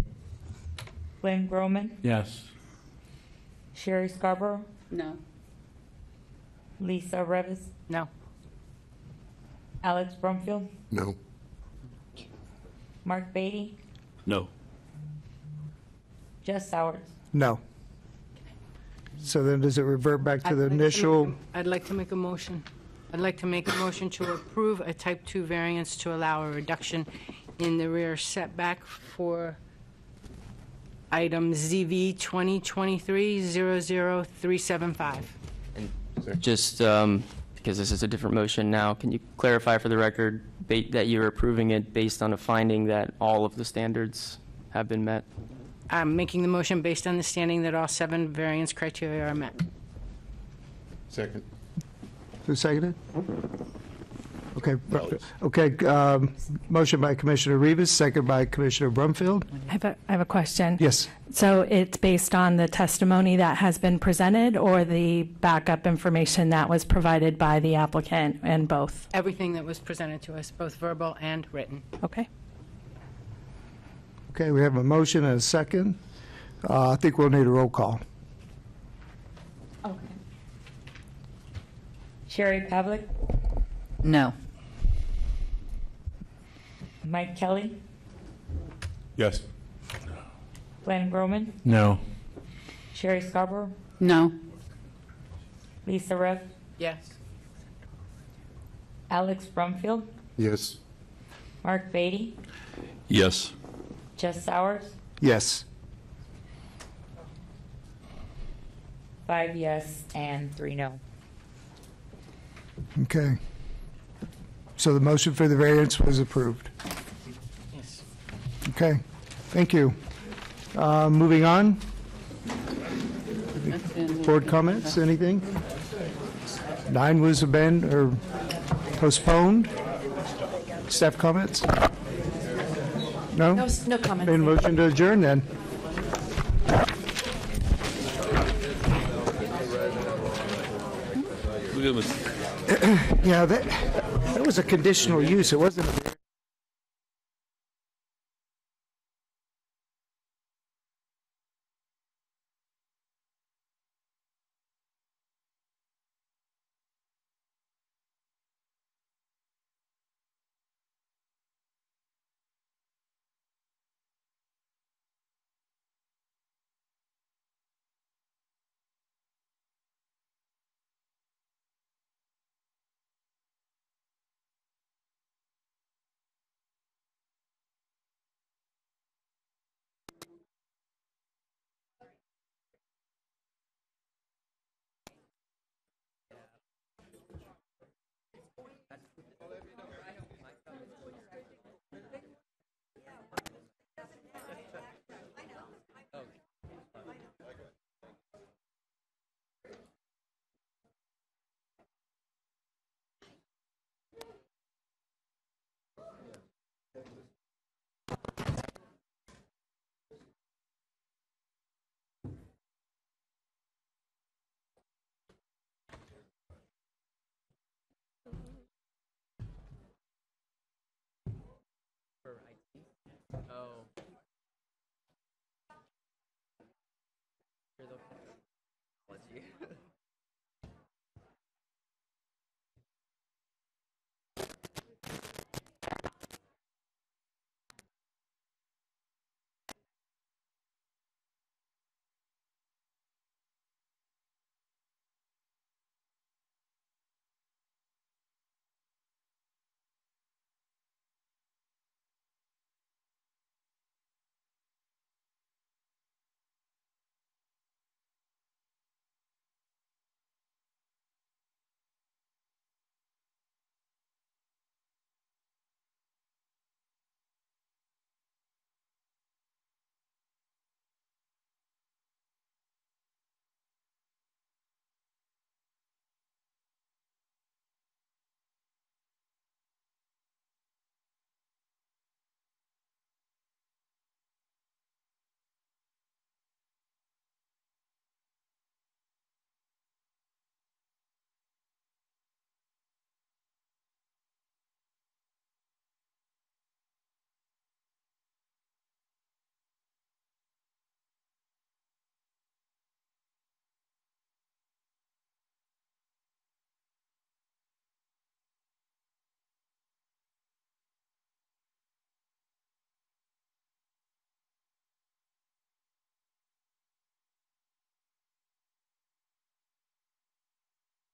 Glenn Groman, Yes. Sherry Scarborough, No. Lisa Revis, No. Alex Brumfield, No. Mark Beatty, No. Jess Sowers. No. So then does it revert back to the initial? I'd like to make a motion. I'd like to make a motion to approve a type 2 variance to allow a reduction in the rear setback for item ZV 2023-00375. And just um, because this is a different motion now, can you clarify for the record ba- that you're approving it based on a finding that all of the standards have been met? I'm making the motion based on the standing that all seven variance criteria are met. Second. Who seconded? Okay, okay, um, motion by Commissioner Rivas, second by Commissioner Brumfield. I have a, I have a question. Yes. So it's based on the testimony that has been presented or the backup information that was provided by the applicant and both? Everything that was presented to us, both verbal and written. Okay. Okay, we have a motion and a second. Uh, I think we'll need a roll call. Okay. Sherry Pavlik, No. Mike Kelly, Yes. Glenn Groman, No. Sherry Scarborough, No. Lisa Rev, Yes. Alex Brumfield, Yes. Mark Beatty, Yes. Jess Sowers, Yes. five yes and three no. Okay. So the motion for the variance was approved. Yes. Okay, thank you. Uh, Moving on. Board comments, anything? Nine was abandoned or postponed? Staff comments? No? No, no comments. Been motion to adjourn then. Yeah, that, that was a conditional use, it wasn't a